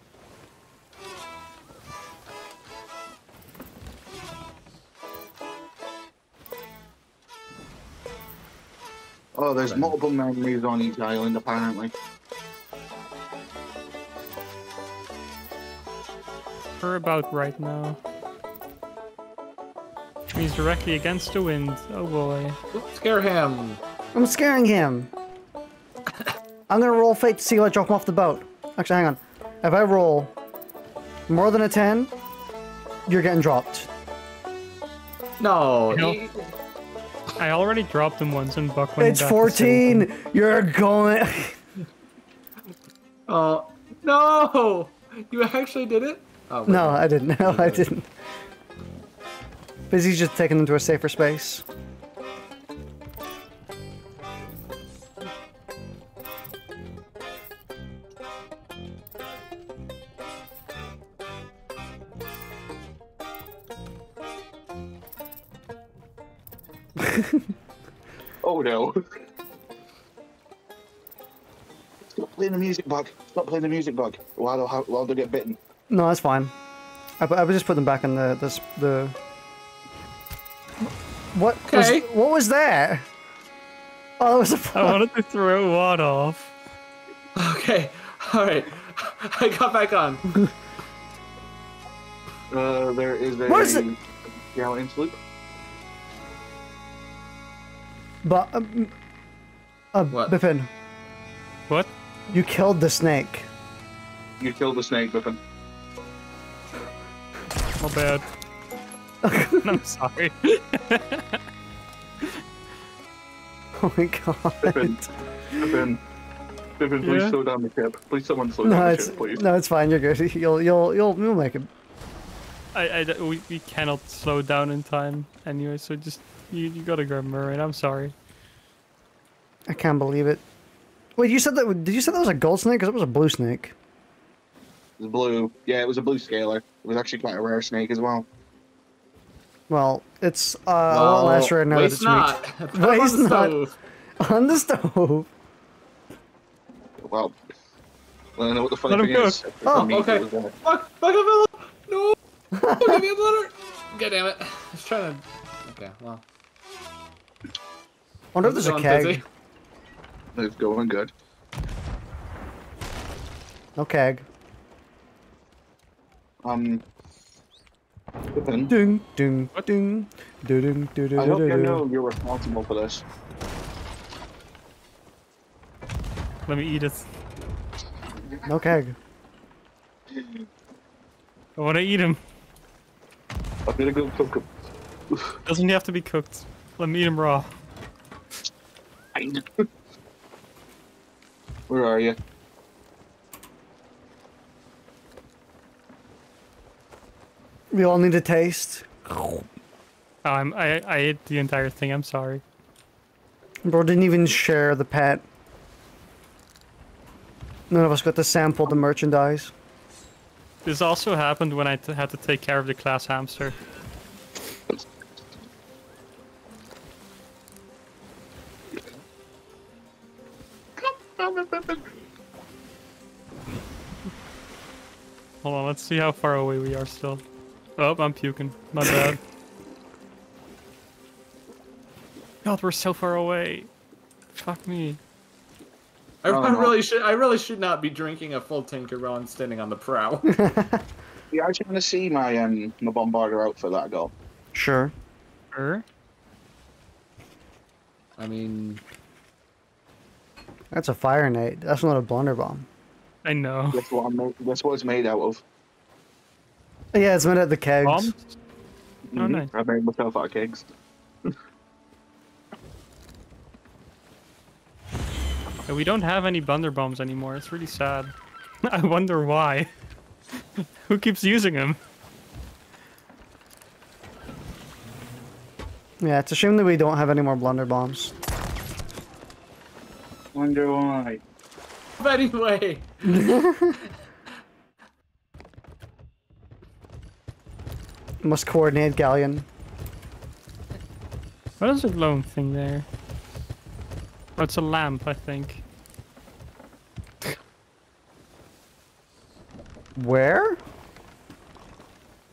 Oh, there's multiple memories on each island, apparently. We're about right now. He's directly against the wind. Oh boy. Scare him. I'm scaring him. [coughs] I'm gonna roll fate to see if I drop him off the boat. Actually, hang on. If I roll more than a 10, you're getting dropped. No. You he- I already dropped him once in Buck went It's 14! You're going. Oh [laughs] no! You actually did it? Oh, wait. no, I didn't. [laughs] No, I oh. didn't. Busy's just taking them to a safer space. [laughs] Oh no. Stop playing the music bug. Stop playing the music bug. While they'll, ha- while they'll get bitten. No, that's fine. I, I would just put them back in the this the. What Okay. was what was that? Oh, it was a I wanted to throw one off. Okay. [laughs] All right. [laughs] I got back on. [laughs] Uh, there is a What is it? skeleton sloop. But um, uh, What? Bipin, What? you killed the snake. You killed the snake, Bipin. My bad. [laughs] I'm sorry. [laughs] Oh my god. Bipin. Bipin. Bipin, please Yeah? slow down the ship. Please, someone slow No, down the it's ship, please. no, it's fine. You're good. [laughs] You'll you'll you'll you'll make it. I, I, we, we cannot slow down in time anyway, so just you, you gotta grab Murray. I'm sorry. I can't believe it. Wait, you said that? Did you say that was a gold snake? Because it was a blue snake. It was blue. Yeah, it was a blue scaler. It was actually quite a rare snake as well. Well, it's uh, a lot Well, less rare now that waste it's not. meat. [laughs] Put it on Waste the not. stove. [laughs] On the stove. Well, well, I know what the funny Let him thing cook. is. Oh, For me, it okay. was, uh, Fuck! Fuck Philip! No! [laughs] Don't give me a letter! God damn it. I was trying to. Okay, well. I wonder if there's a Going keg. busy. It's going good. No keg. Um, Bipin, Ding ding ding. Ding ding ding ding I hope you know you're responsible for this. Let me eat it. No keg. I wanna eat him. I'm gonna go cook him. Doesn't have to be cooked. Let me eat him raw. [laughs] Where are you? We all need a taste. Oh, I'm, I, I ate the entire thing. I'm sorry. Bro didn't even share the pet. None of us got to sample the merchandise. This also happened when I t- had to take care of the class hamster. Hold on, let's see how far away we are still. Oh, I'm puking. My bad. God, we're so far away. Fuck me. I, Oh, I no. really should. I really should not be drinking a full Tinkeron standing on the prow. [laughs] You actually want to see my um my bombardier outfit that I got? Sure. Er? I mean, That's a fire nade. That's not a blunder bomb. I know. That's what I'm. That's what it's made out of. Yeah, it's made out of the kegs. Bombs? Oh, Mhm. nice. I made myself out of kegs. Yeah, we don't have any blunder bombs anymore. It's really sad. [laughs] I wonder why. [laughs] Who keeps using them? Yeah, it's a shame that we don't have any more blunder bombs. Wonder why. but [laughs] anyway, Must coordinate galleon. What is a glowing thing there? Oh, it's a lamp, I think. Where?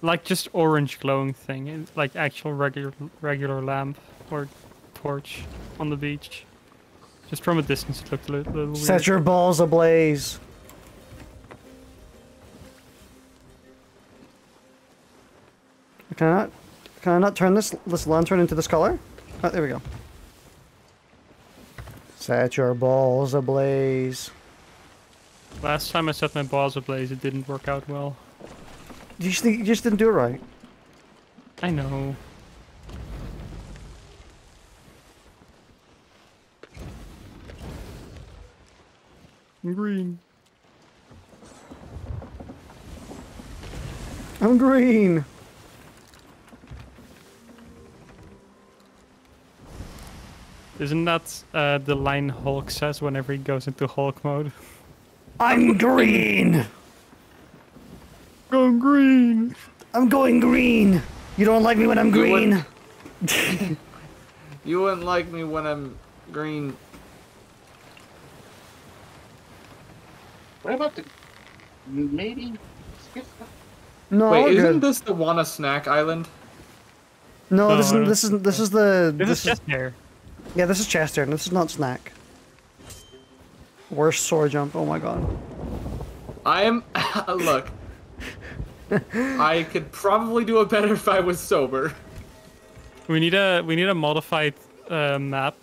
Like just orange glowing thing, like actual regular regular lamp or torch on the beach. Just from a distance, it looked a little, little Set weird. your balls ablaze. Can I not? Can I not turn this this lantern into this color? Oh, there we go. Set your balls ablaze. Last time I set my balls ablaze, it didn't work out well. You just, you just didn't do it right. I know. I'm Green. I'm green. Isn't that uh, the line Hulk says whenever he goes into Hulk mode? I'm green. Going green. I'm going green. You don't like me when I'm You green. wouldn't- [laughs] You wouldn't like me when I'm green. What about the maybe? No, Wait, isn't good. this the Wanna Snack Island? No, No, this is this is this is the This, is just hair. Yeah this is Chester and this is not snack. Worst sword jump. Oh my god. I am. [laughs] look. I could probably do it better if I was sober. We need a we need a modified uh, map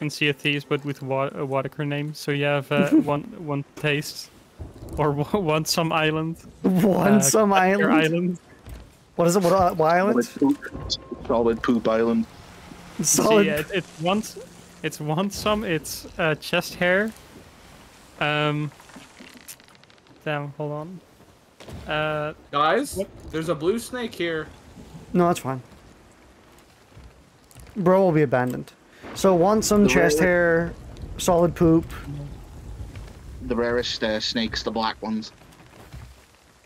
in Sea of Thieves, but with wa- a water name. So you have uh, [laughs] one one taste, or one [laughs] one some island. One Uh, some island? island. What is it? What, uh, what island? Solid poop island. So Solid. yeah, it, it's one it's one some. It's uh, chest hair. Um. Damn, hold on. Uh, Guys, there's a blue snake here. No, that's fine. Bro will be abandoned. So want some The chest rare- hair, solid poop. The rarest uh, snakes, the black ones.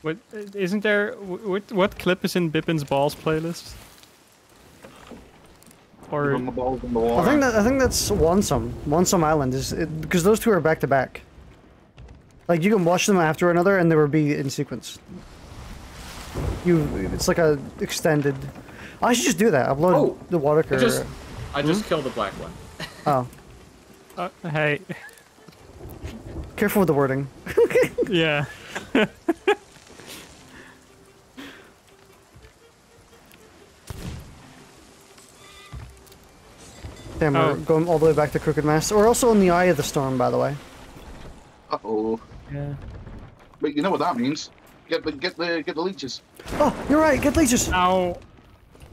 what isn't there? What what clip is in Bipin's balls playlist? Or From the balls in the I think that I think that's one some. Island is it, because those two are back to back. Like you can watch them after another and they will be in sequence. You, it's like a extended. I should just do that. Upload Oh, the water I just, I just killed the black one. Oh, [laughs] uh, hey, careful with the wording. [laughs] yeah. [laughs] Damn, we're Oh. going all the way back to Crooked Masts. We're also in the eye of the storm, by the way. Uh oh. Yeah. But you know what that means? Get the get the get the leeches. Oh, you're right. Get leeches. Ow!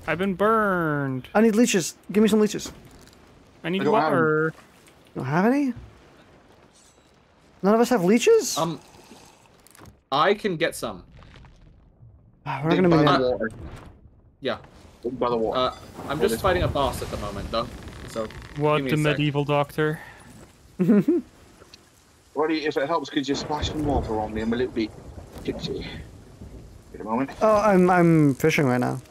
I've been burned. I need leeches. Give me some leeches. I need I don't have any. water. Don't have any? None of us have leeches? Um, I can get some. Ah, We're not gonna by be the water. Yeah. By the water. Uh, I'm just fighting a boss at the moment, though. So. What the medieval doctor? [laughs] Roddy, if it helps, could you splash some water on me? I'm a little bit tipsy. Wait a moment. Oh, I'm I'm fishing right now.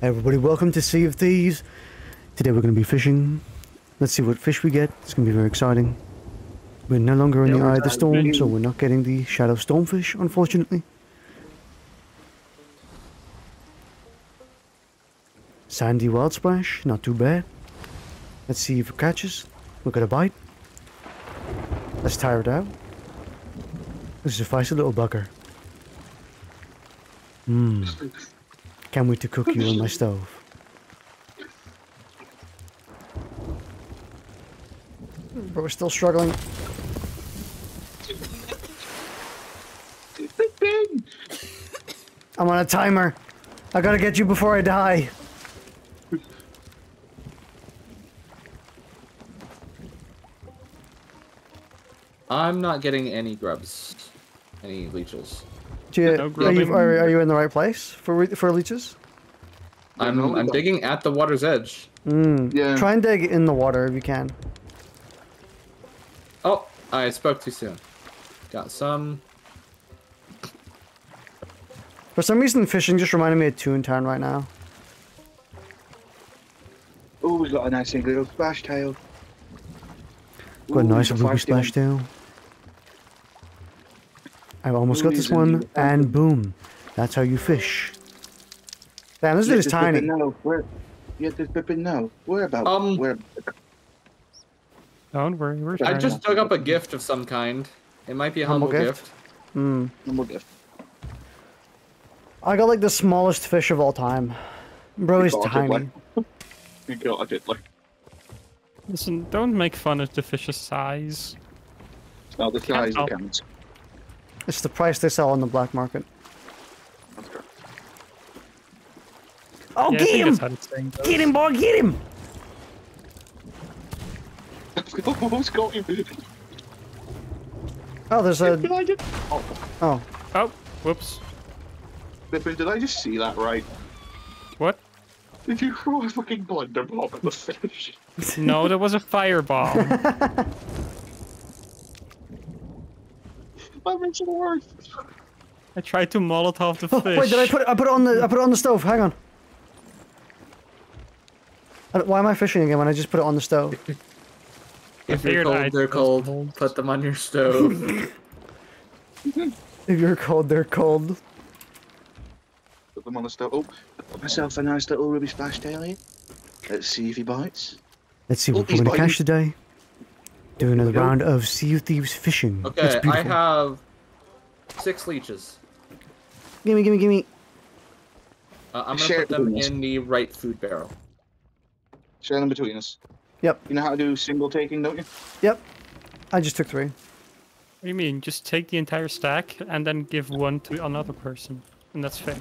Everybody, welcome to Sea of Thieves. Today we're going to be fishing. Let's see what fish we get. It's going to be very exciting. We're no longer in the eye of the storm, so we're not getting the shadow stormfish, unfortunately. Sandy wild splash, not too bad. Let's see if it catches. Look at a bite. Let's tire it out. This is a feisty little bugger. Mmm. Can't wait to cook you on my stove. But we're still struggling. I'm on a timer. I gotta get you before I die. I'm not getting any grubs, any leeches. Do you, No are, you, are, are you in the right place for for leeches? I'm I'm digging at the water's edge. Mm. Yeah. Try and dig in the water if you can. Oh, I spoke too soon. Got some. For some reason, fishing just reminded me of Toontown right now. Oh, we've got a nice little splash tail. Got a Ooh, nice the ruby splash tail. I've almost got this one, and boom. That's how you fish. Damn, this Yeah, dude is tiny. flipping No, where? Yeah, just flipping no. Where about? Um, where? Don't worry, we're I just dug up a gift of some kind. It might be a Humble humble, gift? gift. Hmm. Humble gift. I got like the smallest fish of all time. Bro, he's it, tiny. like- [laughs] You got it like. Listen, don't make fun of the fish's size. It's not the size that counts. It's the price they sell on the black market. Oh, Yeah, get him! that's how the. Get him, boy, get him! Who's got you? Oh, there's a. Did I just? Oh, Oh, Oh, whoops. Bipin, did I just see that right? What? Did you throw a fucking blunder bomb at the fish? No, that was a fireball. [laughs] That makes it worse. I tried to Molotov the Oh, fish. wait, did I put it? I put it on the. I put it on the stove. Hang on. Uh, why am I fishing again when I just put it on the stove? [laughs] If you're cold, I'd they're put those cold. Put them on your stove. [laughs] [laughs] If you're cold, they're cold. Put them on the stove. Oh, I got myself a nice little ruby splash tail here. Let's see if he bites. Let's see Oh, what we're gonna catch today. Do another go. round of Sea of Thieves fishing. it's Okay, I have six leeches. Gimme, gimme, gimme. Uh, I'm gonna Share put them between us. in the right food barrel. Share them between us. Yep, You know how to do single taking, don't you? yep. I just took three. What do you mean? Just take the entire stack and then give one to another person. And that's fair.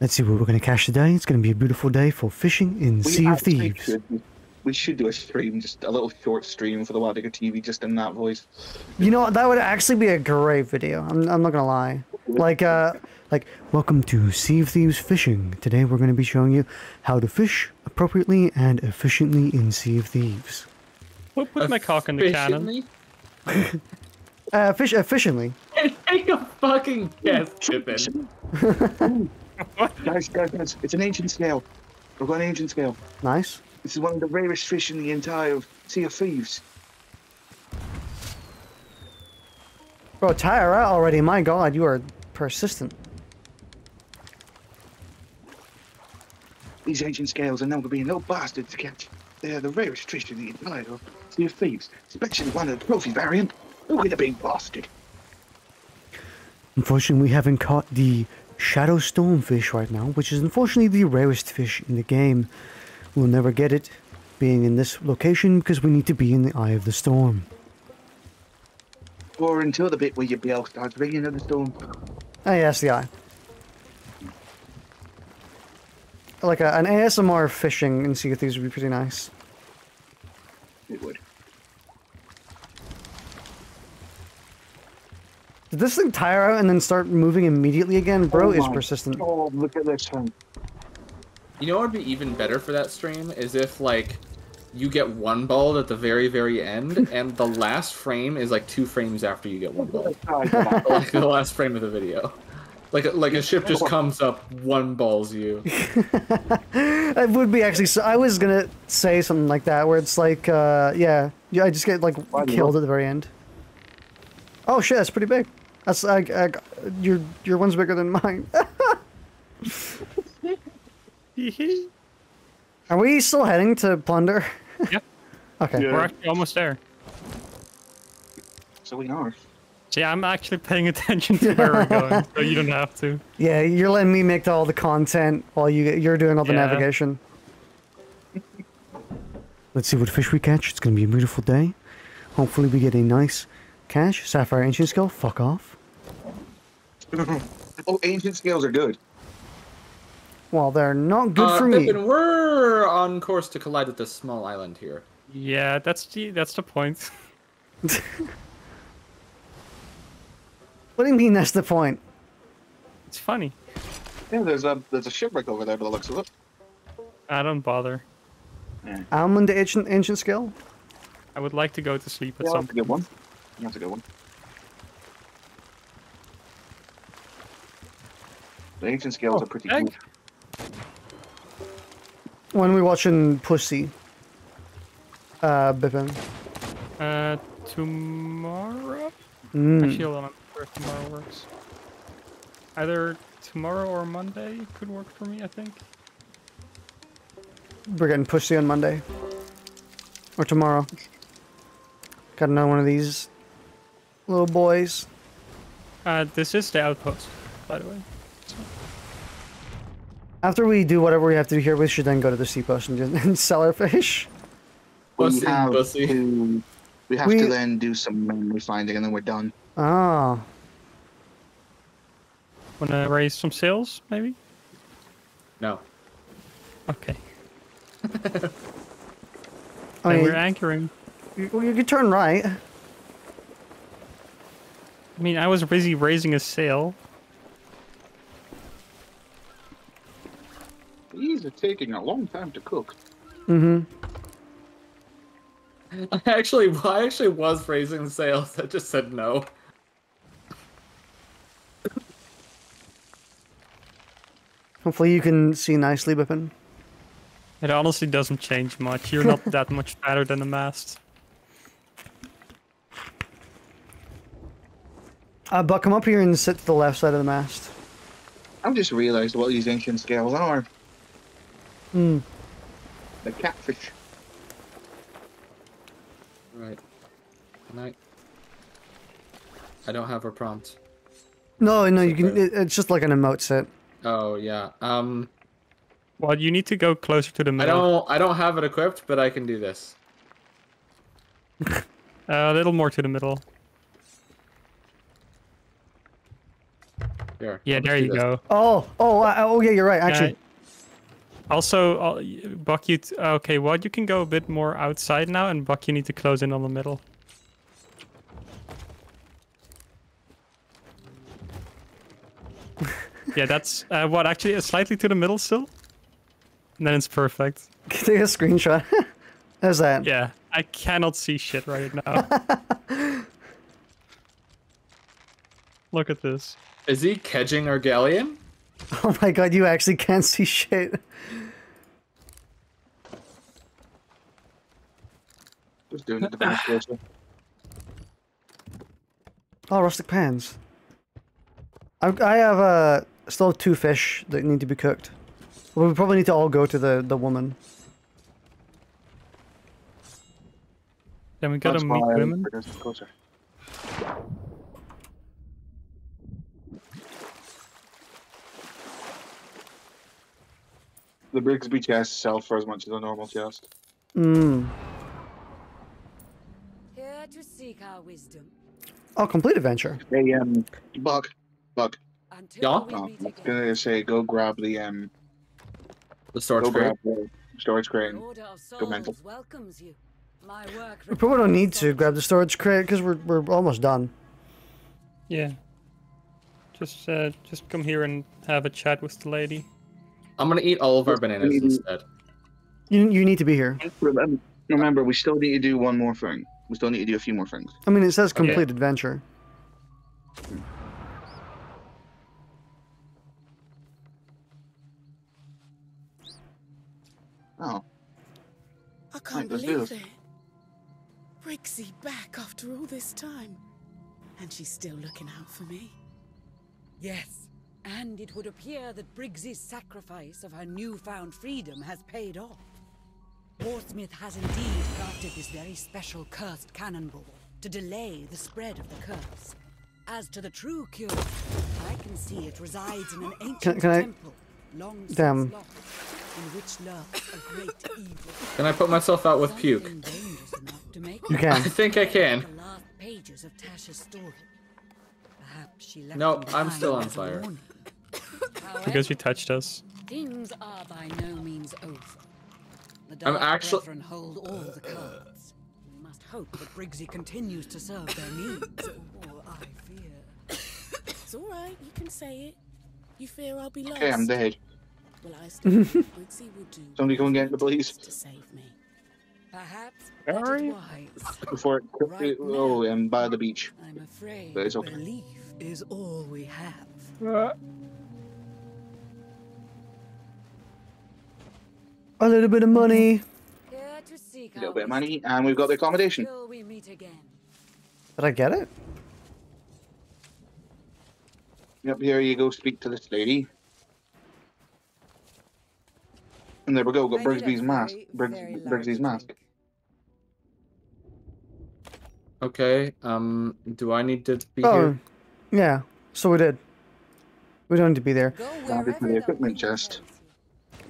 Let's see what we're gonna catch today. It's gonna be a beautiful day for fishing in We Sea of actually Thieves. should- We should do a stream, just a little short stream for the Wild Digger TV, just in that voice. You know what, that would actually be a great video. I'm, I'm not gonna lie. Like, uh, like, welcome to Sea of Thieves Fishing. Today we're gonna be showing you how to fish appropriately and efficiently in Sea of Thieves. We'll put my cock in the cannon. Efficiently? Uh, fish efficiently. [laughs] Take a fucking guess, Bipin. [laughs] [laughs] Guys, guys, guys, it's an ancient scale. We've got an ancient scale. Nice. This is one of the rarest fish in the entire Sea of Thieves. Bro, tire out already. My god, you are persistent. These ancient scales are known for being little bastard to catch. They are the rarest fish in the entire Sea of Thieves, especially one of the trophy variant. Look at the big bastard. Unfortunately, we haven't caught the Shadow Stormfish right now, which is unfortunately the rarest fish in the game. We'll never get it being in this location because we need to be in the eye of the storm. Or until the bit where your bell starts ringing in the storm. Ah, oh, yeah, that's the eye. Like a, an ASMR fishing in Sea of Thieves would be pretty nice. It would. Did this thing tire out and then start moving immediately again? Bro Oh is persistent. Oh, look at this one. You know what would be even better for that stream is if like you get one balled at the very very end, [laughs] and the last frame is like two frames after you get one balled. [laughs] like the last frame of the video. Like a- like a ship just comes up, one balls you. [laughs] It would be actually. So I was gonna say something like that, where it's like, uh, yeah, yeah, I just get like killed at the very end. Oh shit, that's pretty big. That's like, I, your your one's bigger than mine. [laughs] Are we still heading to plunder? Yep. [laughs] Okay. We're actually almost there. So we are. See, I'm actually paying attention to where we're going, [laughs] so you don't have to. Yeah, you're letting me make all the content while you you're doing all the Yeah. navigation. Let's see what fish we catch. It's gonna be a beautiful day. Hopefully, we get a nice catch. Sapphire ancient skill. Fuck off. [laughs] oh, ancient scales are good. Well, they're not good Uh, for me. Bipin, we're on course to collide with this small island here. Yeah, that's the that's the point. [laughs] What do you mean that's the point? It's funny. Yeah, there's a there's a shipwreck over there by the looks of it. I don't bother. Almond ancient ancient skill. I would like to go to sleep at Yeah, some point. good one. That's a good one. The ancient scales are pretty egg. good. When we watching Pussy, uh, Bipin. Uh, tomorrow? Mm. Actually, hold on. I'm not sure if tomorrow works. Either tomorrow or Monday could work for me, I think. We're getting Pussy on Monday. Or tomorrow. Got another one of these little boys. Uh, this is the outpost, by the way. After we do whatever we have to do here, we should then go to the sea post and, just, [laughs] and sell our fish. We Pussy, have pussy. to. We have We- to then do some memory finding, and then we're done. Ah. Wanna raise some sails, maybe? No. Okay. I and mean, we're anchoring. you, you could turn right. I mean, I was busy raising a sail. These are taking a long time to cook. Mm-hmm. I [laughs] actually, I actually was raising the sails. [laughs] I just said no. Hopefully you can see nicely, Bipin. It honestly doesn't change much. You're not [laughs] that much better than the mast. Uh, but come up here and sit to the left side of the mast. I've just realised what these ancient scales are. Hmm. The catfish. Right. Can I? I don't have a prompt. No, no, you can. It, it's just like an emote set. Oh yeah. Um, Well, you need to go closer to the middle. I don't, I don't have it equipped, but I can do this. [laughs] Uh, a little more to the middle. Here. Yeah, there you this. go. Oh, oh, uh, oh, yeah, you're right. Actually, Also, uh, Buck, you t- okay? Well, you can go a bit more outside now, and Buck, you need to close in on the middle. [laughs] yeah, that's uh, what actually uh, slightly to the middle still. And then it's perfect. [laughs] take a screenshot. [laughs] How's that? Yeah, I cannot see shit right now. Look at this. Is he catching our galleon? [laughs] Oh my god, you actually can't see shit. Just doing it to finish closer. Oh, rustic pans. I, I have uh, still have two fish that need to be cooked. Well, we probably need to all go to the, the woman. Then we gotta That's meet women. we're just closer. The Briggsy chest sell for as much as a normal chest. Hmm. Here to seek our wisdom. Oh, complete adventure. Hey, um, Buck, Buck. Yeah? Oh, I meet was gonna say, go grab the um, The storage go crate. grab the storage crate. The and Order of Go mental. Welcomes you. My work We probably don't need to grab the storage crate because we're, we're almost done. Yeah. Just, uh, just come here and have a chat with the lady. I'm gonna eat all of our bananas Maybe- instead. You, you need to be here. Remember, remember, we still need to do one more thing. We still need to do a few more things. I mean, it says Okay. complete adventure. Oh, I can't let's believe this. it. Briggsy back after all this time. And she's still looking out for me. Yes, and it would appear that Briggsy's sacrifice of her newfound freedom has paid off. Warsmith has indeed crafted this very special cursed cannonball to delay the spread of the curse. As to the true cure, I can see it resides in an ancient can I- temple, long since Damn. lost, in which lurks a great [laughs] evil. Can I put myself out with puke? Something dangerous enough to make You can. [laughs] I think I can. the last pages of Tasha's story. Perhaps she left Nope, I'm still on as a fire. Warning. Because you touched us. things are by no means over. The I'm Dark actu- hold all the cards. We must hope that Briggsy continues to serve their needs, [coughs] or I fear. It's all right, you can say it. You fear I'll be lost. okay, I'm dead. Well, I still think [laughs] will do Somebody go and get the police. takes to save me. Perhaps Very- wise. Before it, Right oh, and by the beach. I'm afraid But it's okay. belief is all we have. Uh, A little bit of money. To seek A little bit of money, and we've got the accommodation. Till we meet again. Did I get it? Yep, here you go speak to this lady. And there we go, got I need Briggsy's mask. very, Briggs, Briggsy's mask. Okay. Um. Do I need to be Oh, here? yeah. So we did. We don't need to be there. Go Grab it wherever from the the equipment wind chest.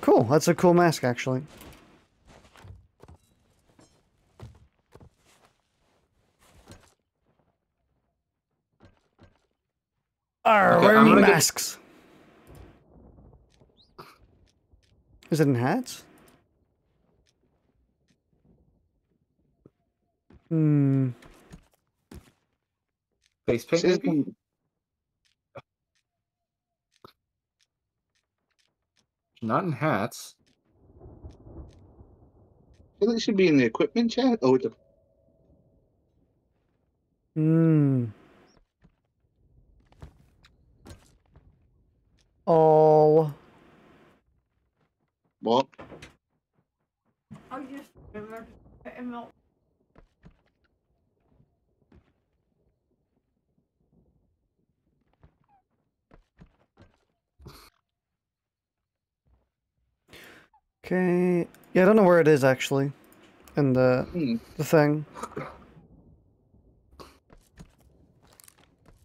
Carries you. Cool. That's a cool mask, actually. Arr, Okay, wear I'm me gonna masks. Is it in hats? Hmm. Face paint, Says- maybe? Not in hats. I feel it should be in the equipment chat. Oh, it's a, Hmm. Oh. what? Okay. Yeah, I don't know where it is actually. In the Hmm. the thing.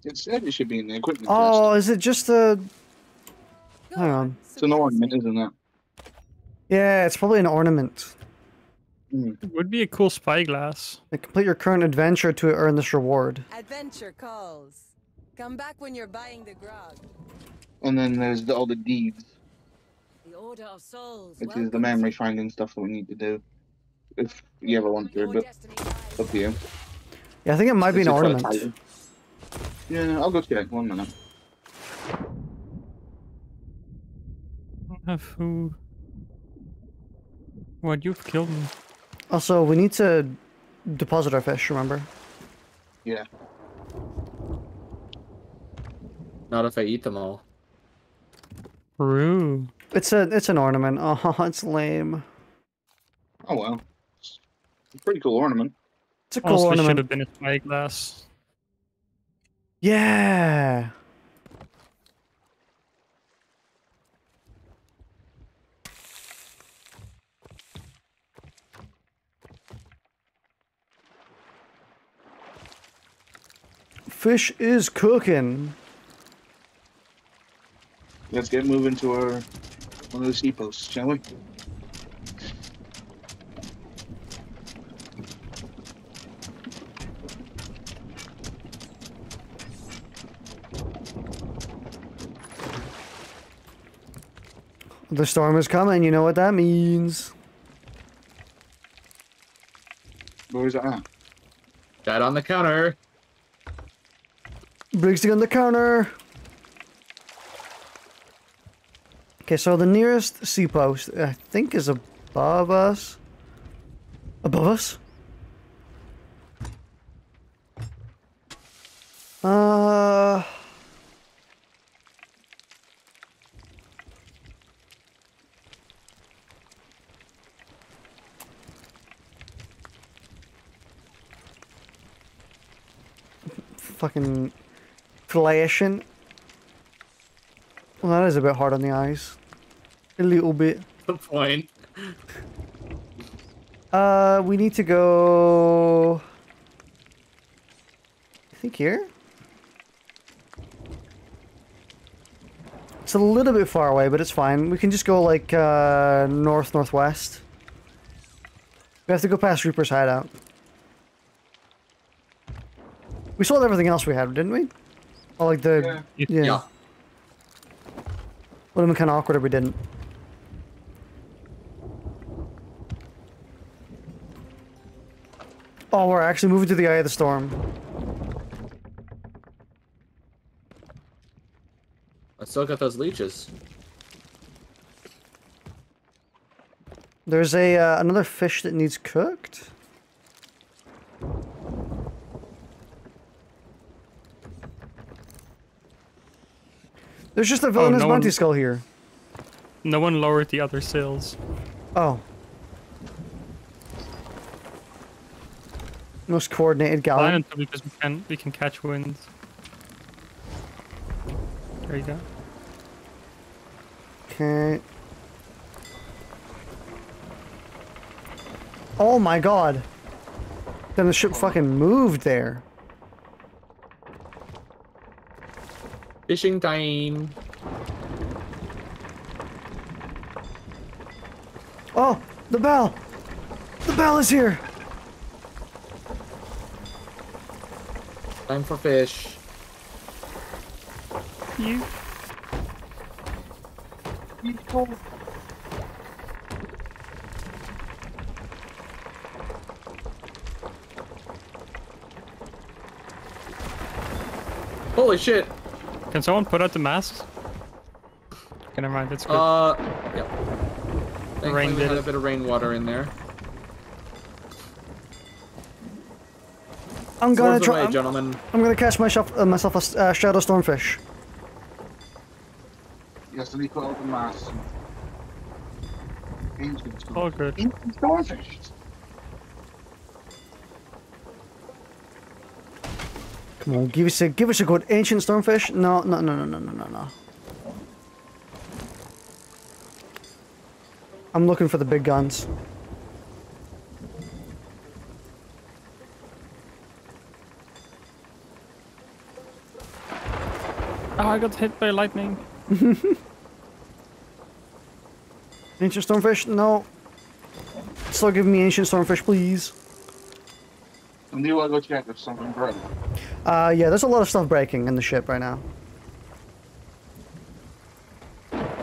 It said it should be in the equipment Oh, chest. is it just a? Hang on. It's an ornament, isn't it? Yeah, it's probably an ornament. It would be a cool spyglass. Like, complete your current adventure to earn this reward. Adventure calls. Come back when you're buying the grog. And then there's the, all the deeds, The Order of Souls. which is the memory finding stuff that we need to do. If you ever want to, Your but up to you. Yeah, I think it might be an ornament. Yeah, I'll go check. One minute. Don't Have who? What? You've killed me. Also, we need to deposit our fish. Remember? Yeah. Not if I eat them all. True. It's a it's an ornament. [laughs] Oh, it's lame. Oh well. It's a pretty cool ornament. It's a cool Also, should ornament. have been a spyglass. Yeah. Fish is cooking. Let's get moving to our one of those sea posts, shall we? The storm is coming. You know what that means. Where is it at? That on the counter. Briggsy on the counter. Okay, so the nearest sea post, I think, is above us. Above us? Uh. Fucking flashing. Well, that is a bit hard on the eyes. A little bit. [laughs] The point. Uh, we need to go. I think here. It's a little bit far away, but it's fine. We can just go like uh, north northwest. We have to go past Reaper's hideout. We sold everything else we had, didn't we? Oh, like the Yeah. yeah. Yeah. Would have been kind of awkward if we didn't. Oh, we're actually moving to the eye of the storm. I still got those leeches. There's a uh, another fish that needs cooked. There's just a oh, villainous no bounty one- skull here. No one lowered the other sails. Oh. Most coordinated Fly galleon. because we can we can catch winds. There you go. Okay. Oh my god. Then the ship fucking moved there. Fishing time. Oh, the bell. The bell is here. Time for fish. You. Holy shit. Can someone put out the masks? Okay, never mind. It's good. Uh, yep. Thankfully, rain we did had a bit of rainwater in there. I'm gonna Swords try. away, I'm, gentlemen. I'm gonna catch myself uh, myself a s- uh, shadow stormfish. Yes, and he put out the mass. Ancient stuff. All good. Ancient Come on, give us a give us a good ancient stormfish. No, no, no, no, no, no, no, no. I'm looking for the big guns. Oh, I got hit by lightning. [laughs] Ancient stormfish? No. Still give me ancient stormfish, please. And you want to go check if something broke. Uh, yeah, there's a lot of stuff breaking in the ship right now.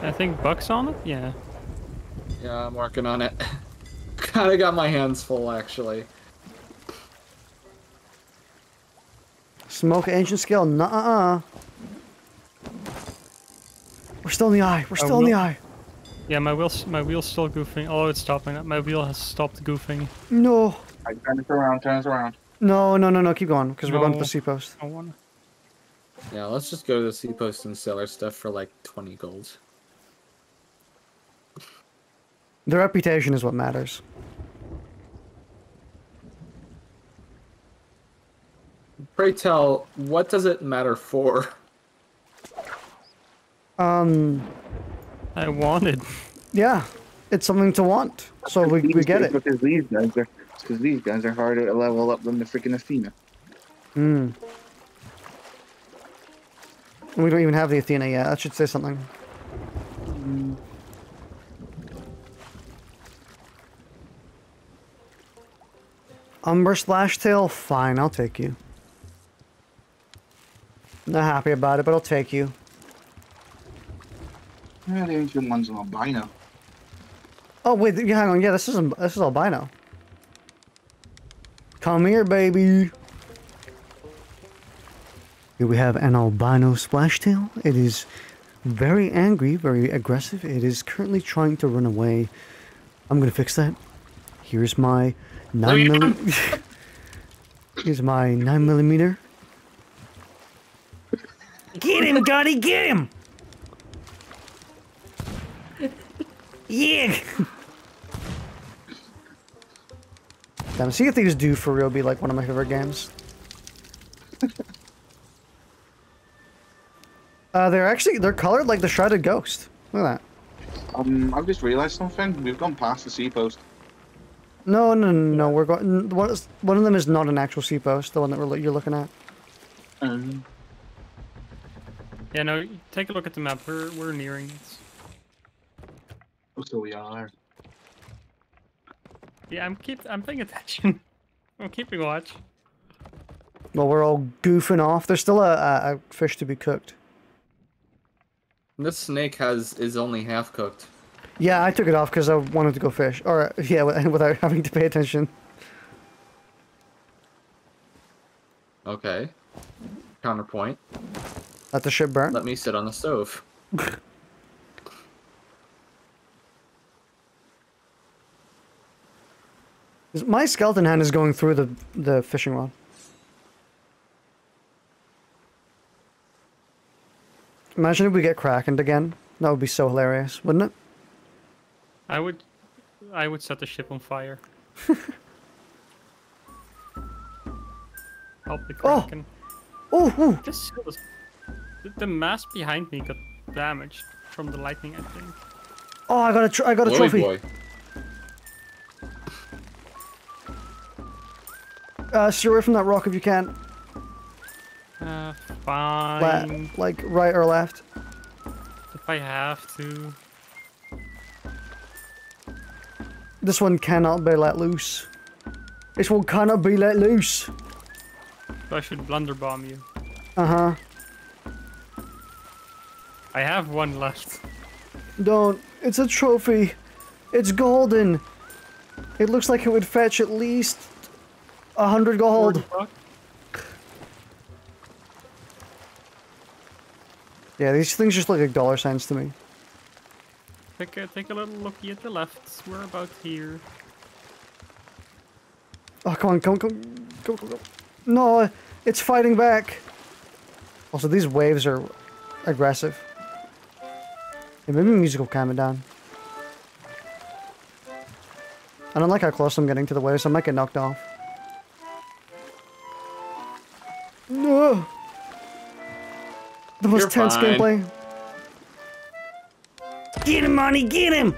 I think Buck's on it. Yeah. Yeah, I'm working on it. [laughs] Kinda got my hands full, actually. Smoke ancient skill? Nuh-uh. We're still in the eye. We're still in the eye. Yeah, my wheel's my wheel's still goofing. Oh, it's stopping. My wheel has stopped goofing. No. I turn it around, turn it around. No, no, no, no. Keep going, because we're going to the sea post. I wanna. Yeah, let's just go to the sea post and sell our stuff for like 20 gold. The reputation is what matters. Pray tell, what does it matter for? Um, I wanted. yeah, it's something to want. So we, we get it. Because these guys are, because these guys are harder to level up than the freaking Athena. Hmm. We don't even have the Athena yet. That should say something. Umber Splashtail? Fine, I'll take you. Not happy about it, but I'll take you. Yeah, the ancient one's an albino. Oh wait, yeah, hang on. Yeah, this isn't. This is albino. Come here, baby. Here we have an albino splashtail. It is very angry, very aggressive. It is currently trying to run away. I'm gonna fix that. Here's my nine milli- [laughs] Here's my nine millimeter. Get him, Dottie! Get him! [laughs] Yeah. [laughs] Damn, Sea of Thieves do for real be like one of my favorite games. [laughs] uh, they're actually they're colored like the Shrouded Ghost. Look at that. Um, I've just realised something. We've gone past the sea post. No, no, no, no. We're going. One, one of them is not an actual sea post. The one that we're, lo- you're looking at. Um, Yeah, no. Take a look at the map. We're we're nearing it. oh, so we are. Yeah, I'm keep. I'm paying attention. [laughs] I'm keeping watch. Well, we're all goofing off. There's still a, a, a fish to be cooked. This snake has is only half cooked. Yeah, I took it off because I wanted to go fish. Or [laughs] yeah, [laughs] without having to pay attention. Okay. Counterpoint. Let the ship burn. Let me sit on the stove. My skeleton hand is going through the the fishing rod. Imagine if we get krakened again. That would be so hilarious, wouldn't it? I would, I would set the ship on fire. [laughs] Help the Oh! kraken. Oh, ooh. This seal is- the, the mask behind me got damaged from the lightning. I think. Oh, I got a tr- I got a Boy, trophy. boy. Uh, steer away from that rock if you can. Uh, La- fine. like right or left. If I have to. This one cannot be let loose. This one cannot be let loose. So I should blunder bomb you. Uh huh. I have one left. Don't. It's a trophy. It's golden. It looks like it would fetch at least a hundred gold. Yeah, these things just look like dollar signs to me. Take a take a little looky at the left. We're about here. Oh, come on, come, on, come, go, go, go. No, it's fighting back. Also, these waves are aggressive. Yeah, maybe music will calm it down. I don't like how close I'm getting to the waves, I might get knocked off. The most You're tense fine. gameplay. Get him, money, get him!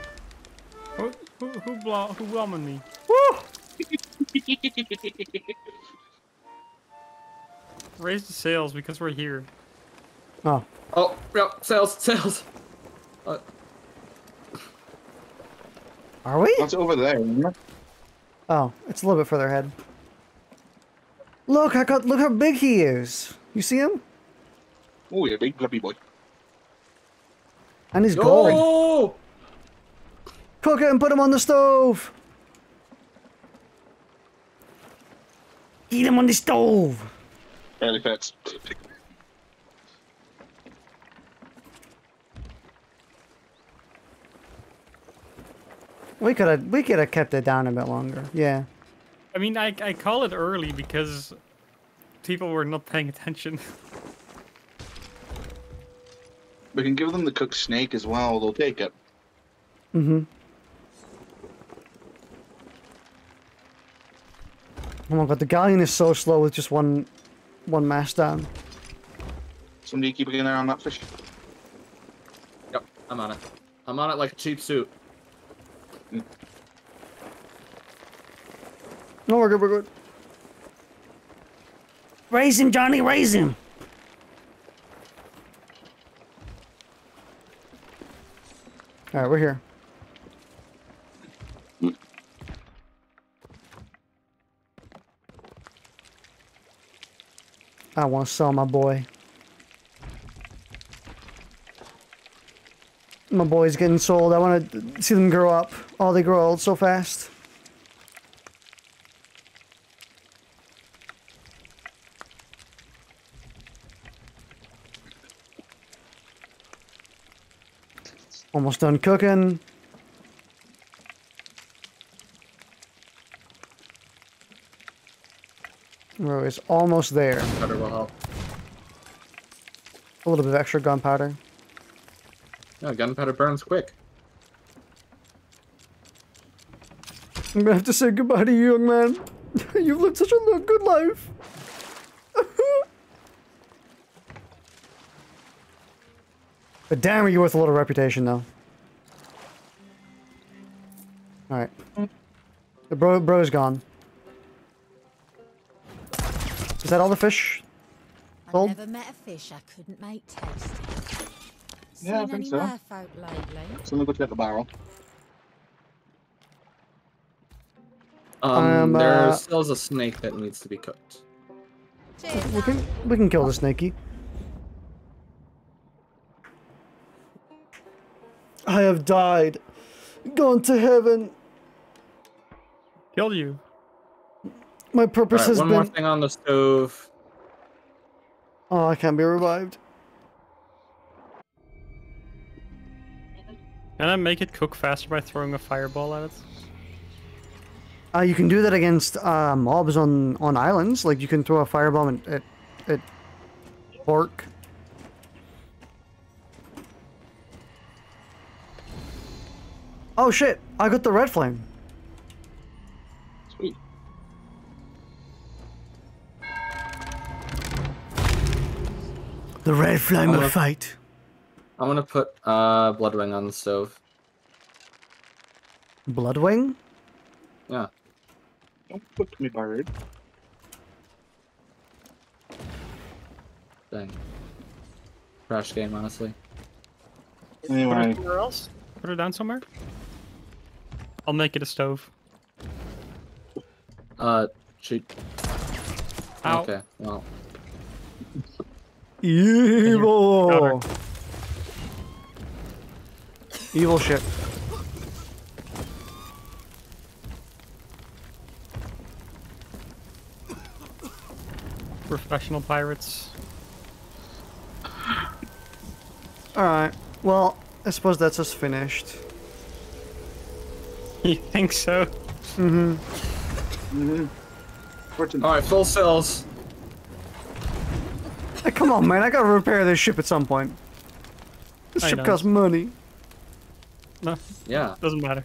Who who who blo who bombing me? Woo! [laughs] Raise the sails because we're here. Oh. Oh, yep, sails, sails. Uh, Are we? That's over there, isn't it? Oh, it's a little bit further ahead. Look, I got look how big he is. You see him? Oh, yeah, big blubby boy. And he's gold. oh! Cook it and put him on the stove. Eat him on the stove. Barely pets. We could have we could have kept it down a bit longer. Yeah. I mean, I I call it early because people were not paying attention. [laughs] We can give them the cooked snake as well. They'll take it. Mm-hmm. Oh my god, the galleon is so slow with just one one mast down. Somebody keep an eye on that fish. Yep, I'm on it. I'm on it like a cheap suit. No, we're good, we're good. Raise him, Johnny, raise him. Alright, we're here. I want to sell my boy. My boy's getting sold. I want to see them grow up. Oh, they grow old so fast. Almost done cooking. We're it's almost there. Better will help. A little bit of extra gunpowder. Yeah, gunpowder burns quick. I'm gonna have to say goodbye to you, young man. [laughs] You've lived such a good life. But damn, are you worth a little reputation, though. All right, the bro bro's gone. Is that all the fish? I Sold? never met a fish I couldn't make tasty. Seen Yeah, I think any so. merfolk lately? Somebody go check the barrel. Um, Um, uh, there's still a snake that needs to be cooked. We can we can kill the snaky. I have died, gone to heaven. Killed you. My purpose Alright, has one been. more thing on the stove. Oh, I can't be revived. Can I make it cook faster by throwing a fireball at it? Uh, you can do that against uh, mobs on, on islands. Like you can throw a firebomb at, at, at Orc. Oh shit! I got the red flame. Sweet. The red flame Uh, of fate. I'm gonna put uh Bloodwing on the stove. Bloodwing? Yeah. Don't put me bird. Dang. Crash game, honestly. Put it Anyway, else. Put it down somewhere. I'll make it a stove. Uh, shoot. Ow. Okay, well. [laughs] Evil. Evil shit. Professional pirates. Alright. Well, I suppose that's us finished. [laughs] You think so? Mm-hmm. mm-hmm. Alright, full sails. Hey, come on, man. I gotta repair this ship at some point. This I ship know. costs money. No, Yeah. doesn't matter.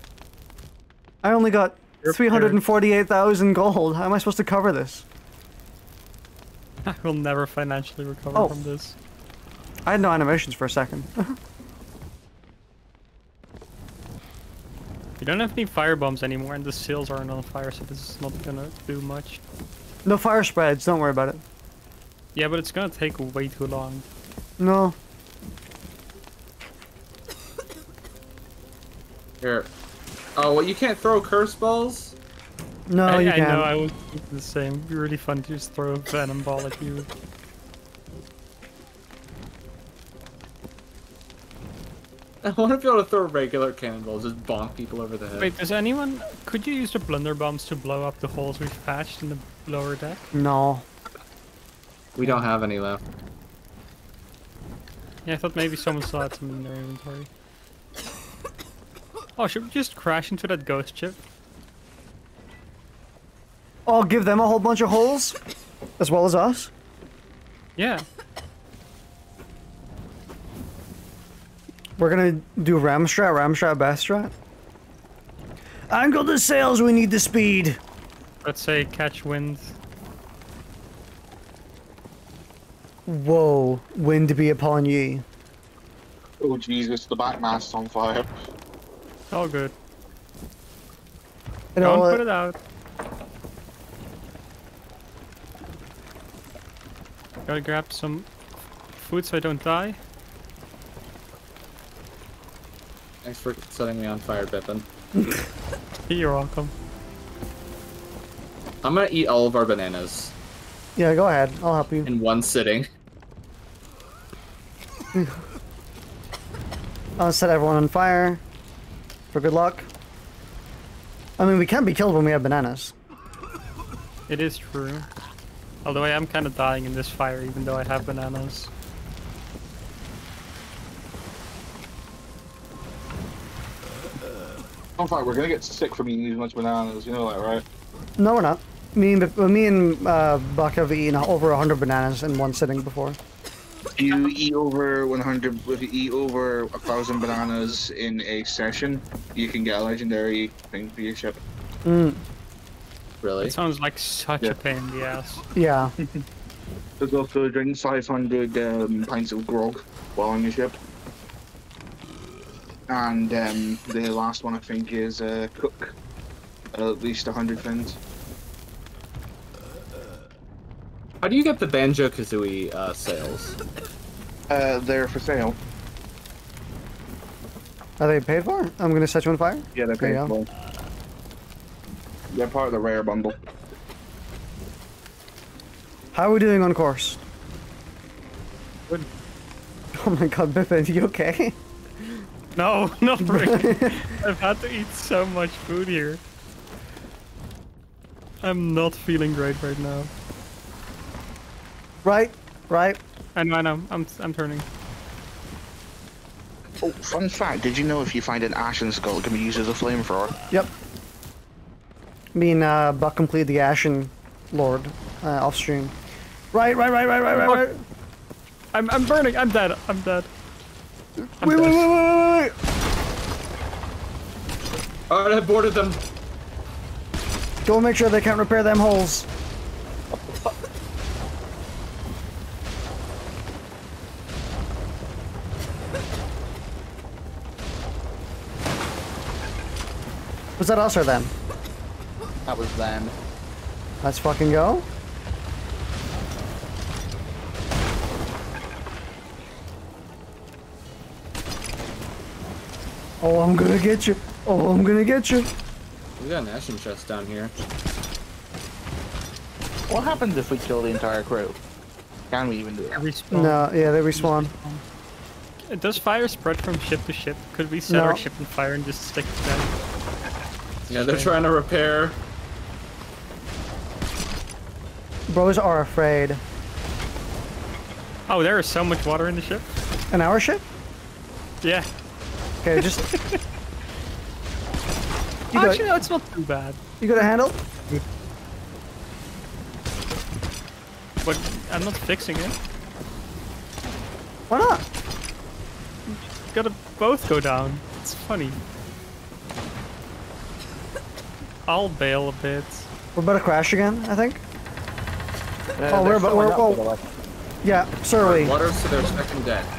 I only got 348,000 gold. How am I supposed to cover this? [laughs] I will never financially recover Oh. from this. I had no animations for a second. [laughs] You don't have any fire bombs anymore, and the sails aren't on fire, so this is not gonna do much. no fire spreads. Don't worry about it. Yeah, but it's gonna take way too long. No. Here. Oh, well, you can't throw curse balls? No, I, you can't. I know, I was thinking the same. It'd be really fun to just throw a venom ball at you. I want to be able to throw regular cannonballs, just bonk people over the head. Wait, does anyone... Could you use the blunder bombs to blow up the holes we've patched in the lower deck? No. We don't have any left. Yeah, I thought maybe someone still had some in their inventory. Oh, should we just crash into that ghost ship? Oh, give them a whole bunch of holes? As well as us? Yeah. We're gonna do Ramstrat, Ramstrat, Bastrat? Angle the sails, we need the speed. Let's say catch winds. Whoa, wind be upon ye. oh Jesus, the back mast's on fire. All good. You know Don't what? put it out. Gotta grab some food so I don't die. Thanks for setting me on fire, Bipin. [laughs] You're welcome. I'm gonna eat all of our bananas Yeah, go ahead. I'll help you. in one sitting. [laughs] I'll set everyone on fire. For good luck. I mean, we can't be killed when we have bananas. It is true. Although I am kind of dying in this fire, even though I have bananas. In fact, we're gonna get sick from eating these much bananas, you know that, right? No, we're not. Me and, me and uh, Buck have eaten over 100 bananas in one sitting before. If you eat over 100, if you eat over a thousand bananas in a session, you can get a legendary thing for your ship. Mm, Really? It sounds like such Yeah. a pain in the ass. yeah. [laughs] There's also drink 500 um, pints of grog while on your ship. And um, the last one I think is uh, cook at least 100 things. How do you get the Banjo Kazooie uh, sails? Uh, they're for sale. Are they paid for? I'm gonna set you on fire. Yeah, they're There you paid go. for. They're part of the rare bundle. How are we doing on course? Good. [laughs] Oh my god, Bipin, you okay? [laughs] No, [laughs] not really. [laughs] I've had to eat so much food here. I'm not feeling great right now. Right, right. I know, I know. I'm, I'm turning. Oh, fun fact, did you know if you find an ashen skull, it can be used as a flamethrower? Yep. Me and uh, Buck completed the Ashen Lord uh, off stream. Right, right, right, right, right, right, right. I'm I'm burning. I'm dead. I'm dead. I'm Wait, wait, wait, wait, wait, wait. Alright, I boarded them. Go make sure they can't repair them holes. Was that us or them? That was them. Let's fucking go. Oh, I'm gonna get you. Oh, I'm gonna get you. We got an action chest down here. What happens if we kill the entire crew? Can we even do that? Respawn. No, yeah, they respawn. Does fire spread from ship to ship? Could we set No. our ship on fire and just stick to them? Yeah, they're trying to repair. Bros are afraid. Oh, there is so much water in the ship. An hour ship? Yeah. Okay, just. [laughs] You got, Actually, no, it's not too bad. you got a handle? But I'm not fixing it. Why not? Gotta both go down. It's funny. I'll bail a bit. We're about to crash again, I think. Uh, oh, we're about. filling We're, up, by the oh, yeah, surly. Water, so they're second dead.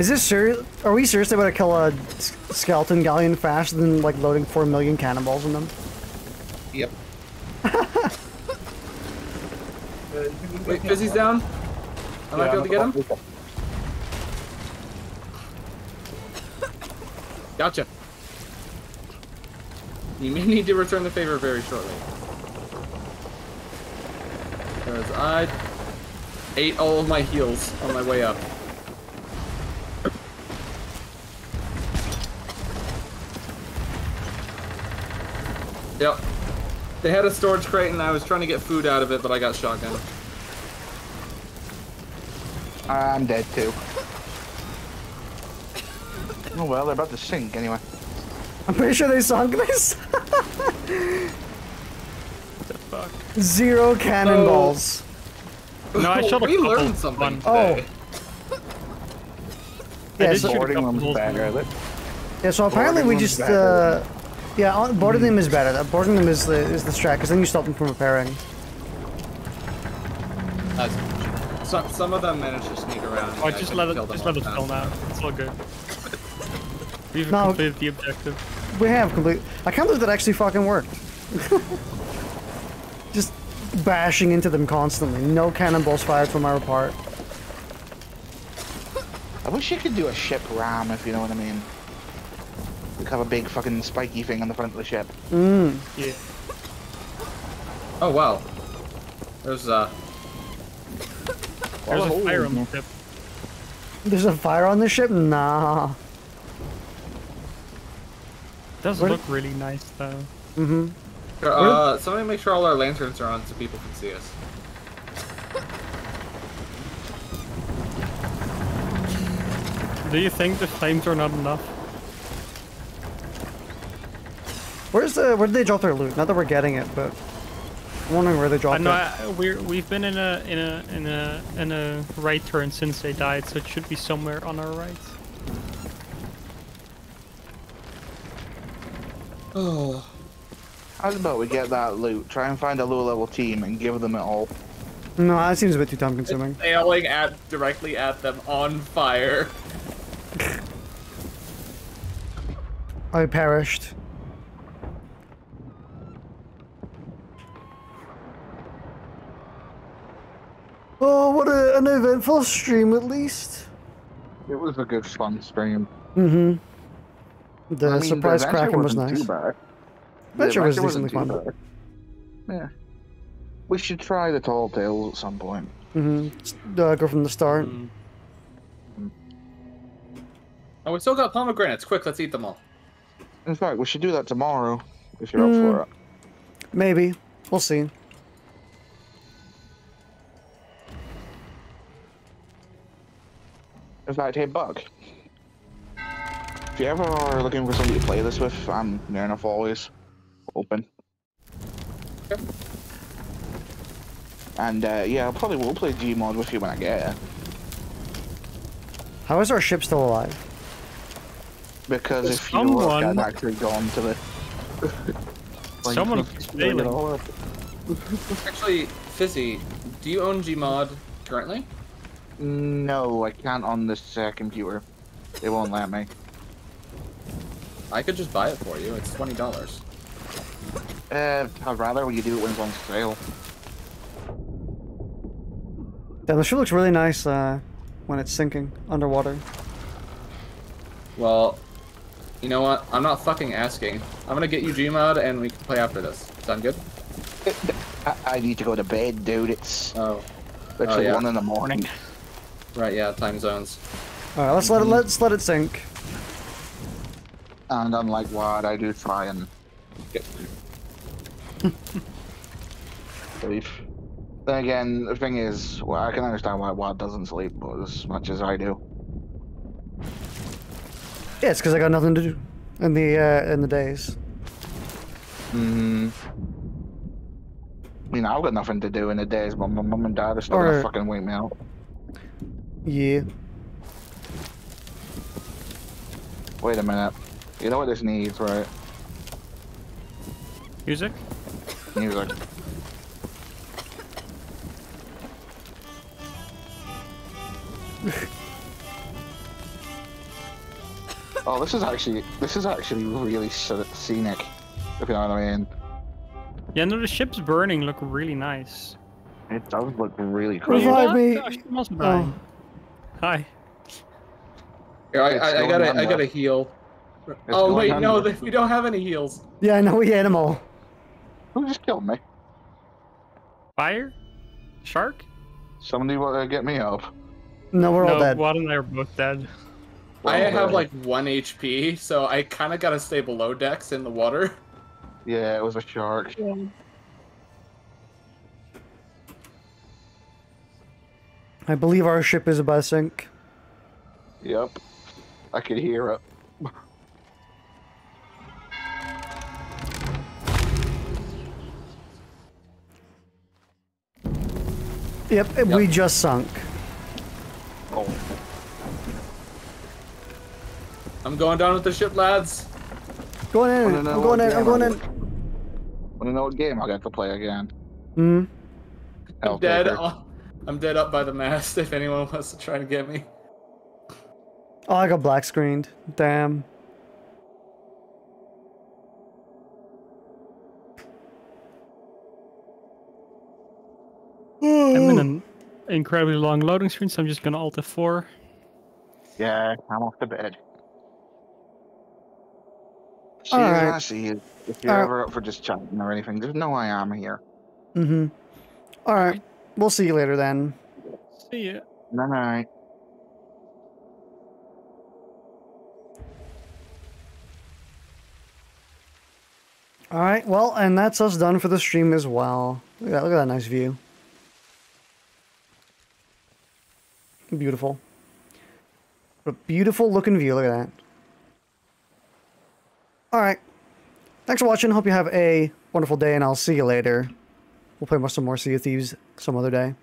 Is this serious? Are we seriously about to kill a skeleton galleon faster than like loading four million cannonballs in them? Yep. [laughs] Wait, Fizzy's down? I might be able to get him? Gotcha. You may need to return the favor very shortly. Because I ate all of my heals on my way up. Yep. They had a storage crate and I was trying to get food out of it, but I got shotgun. I'm dead too. Oh well, they're about to sink anyway. I'm pretty sure they sunk this. the fuck? Zero cannonballs. No, I shot a we couple. learned something Oh. today. I Yeah, did so, shoot a Boarding couple them's holes in better. yeah, so apparently we just, uh, yeah, on- boarding them hmm. is better. Boarding them is the is the strat, because then you stop them from repairing. That's- some, some of them managed to sneak around. Oh, I just couldn't let it, kill them just let it the now. It's all good. [laughs] We've No. completed the objective. We have complete. I can't believe that actually fucking worked. [laughs] just bashing into them constantly. No cannonballs fired from our part. I wish you could do a ship ram, if you know what I mean. Like have a big fucking spiky thing on the front of the ship. Mm. Yeah. Oh wow. There's uh There's Oh, a fire on the ship. There's a fire on the ship? Nah. Does Where- look really nice though. Mm-hmm. uh somebody make sure all our lanterns are on so people can see us. Do you think the flames are not enough? Where's the where did they drop their loot? Not that we're getting it, but I'm wondering where they I dropped know it. I, we're we've been in a in a in a in a right turn since they died, so it should be somewhere on our right. Oh. [sighs] How about we get that loot, try and find a low level team and give them it all. No, that seems a bit too time consuming. Sailing at directly at them on fire. [laughs] I perished. Oh, what a, an eventful stream at least. It was a good fun stream. Mm-hmm. The I mean, surprise adventure kraken was nice. Too Adventure was adventure decently wasn't too bad. Yeah. We should try the tall tales at some point. Mm-hmm. Uh, go from the start. Oh, we still got pomegranates. Quick, let's eat them all. In fact, we should do that tomorrow if you're Mm. up for it. Maybe. We'll see. In fact, hey, Bug. If you ever are looking for somebody to play this with, I'm near enough always open. And uh, yeah, I probably will play Gmod with you when I get it. How is our ship still alive? Because There's if you look, someone- I'd actually gone to the. [laughs] Like, Someone look, keeps failing. all. Actually, Fizzy, do you own Gmod currently? No, I can't on this uh, computer. It won't let me. I could just buy it for you. It's twenty dollars. Uh, I'd rather you do it when it's on sale. Damn, the ship looks really nice uh, when it's sinking underwater. Well, you know what? I'm not fucking asking. I'm gonna get you Gmod and we can play after this. Sound good? I, I need to go to bed, dude. It's Oh, literally yeah. one in the morning. Right. Yeah, time zones. All right, let's let it let's let it sink. And unlike what I do try and get [laughs] sleep. Then again, the thing is, well, I can understand why Wad doesn't sleep as much as I do. Yeah, it's because I got nothing to do in the uh, in the days. Mm-hmm. I mean, I've got nothing to do in the days, but my mum and dad are still Or- gonna fucking wake me up. Yeah. Wait a minute. You know what this needs, right? Music? Music. [laughs] oh, this is actually this is actually really scenic. If you know what I mean. Yeah, no, the ship's burning look really nice. It does look really cool. Revive me. Gosh, it must be Oh. Dying. Hi. Here, I, I, I gotta, I gotta heal. oh wait, no, under. th- we don't have any heals. Yeah, I know we animal. Who just killed me? Fire? Shark? Somebody want to get me up? No, we're all no, dead. Wad and I are both dead. I have uh, like one HP, so I kind of gotta stay below decks in the water. Yeah, it was a shark. I believe our ship is about to sink. Yep. I could hear it. Yep, we just sunk. Oh. I'm going down with the ship, lads. Going in. I'm going in. I'm going in. Wanna know what game I got to play again? Hmm. I'm dead. Helltaker. I'm dead up by the mast. [laughs] If anyone wants to try to get me. Oh, I got black screened. Damn. I'm in an incredibly long loading screen, so I'm just gonna Alt F4. Yeah, I'm off the bed. See, Alright. I see you. If you're Alright. ever up for just chatting or anything, just know I am here. Mm-hmm. All right. We'll see you later then. See ya. Night night. All right. Well, and that's us done for the stream as well. Look at that, look at that nice view. Beautiful. What a beautiful looking view. Look at that. All right. Thanks for watching. Hope you have a wonderful day, and I'll see you later. We'll play some more Sea of Thieves some other day.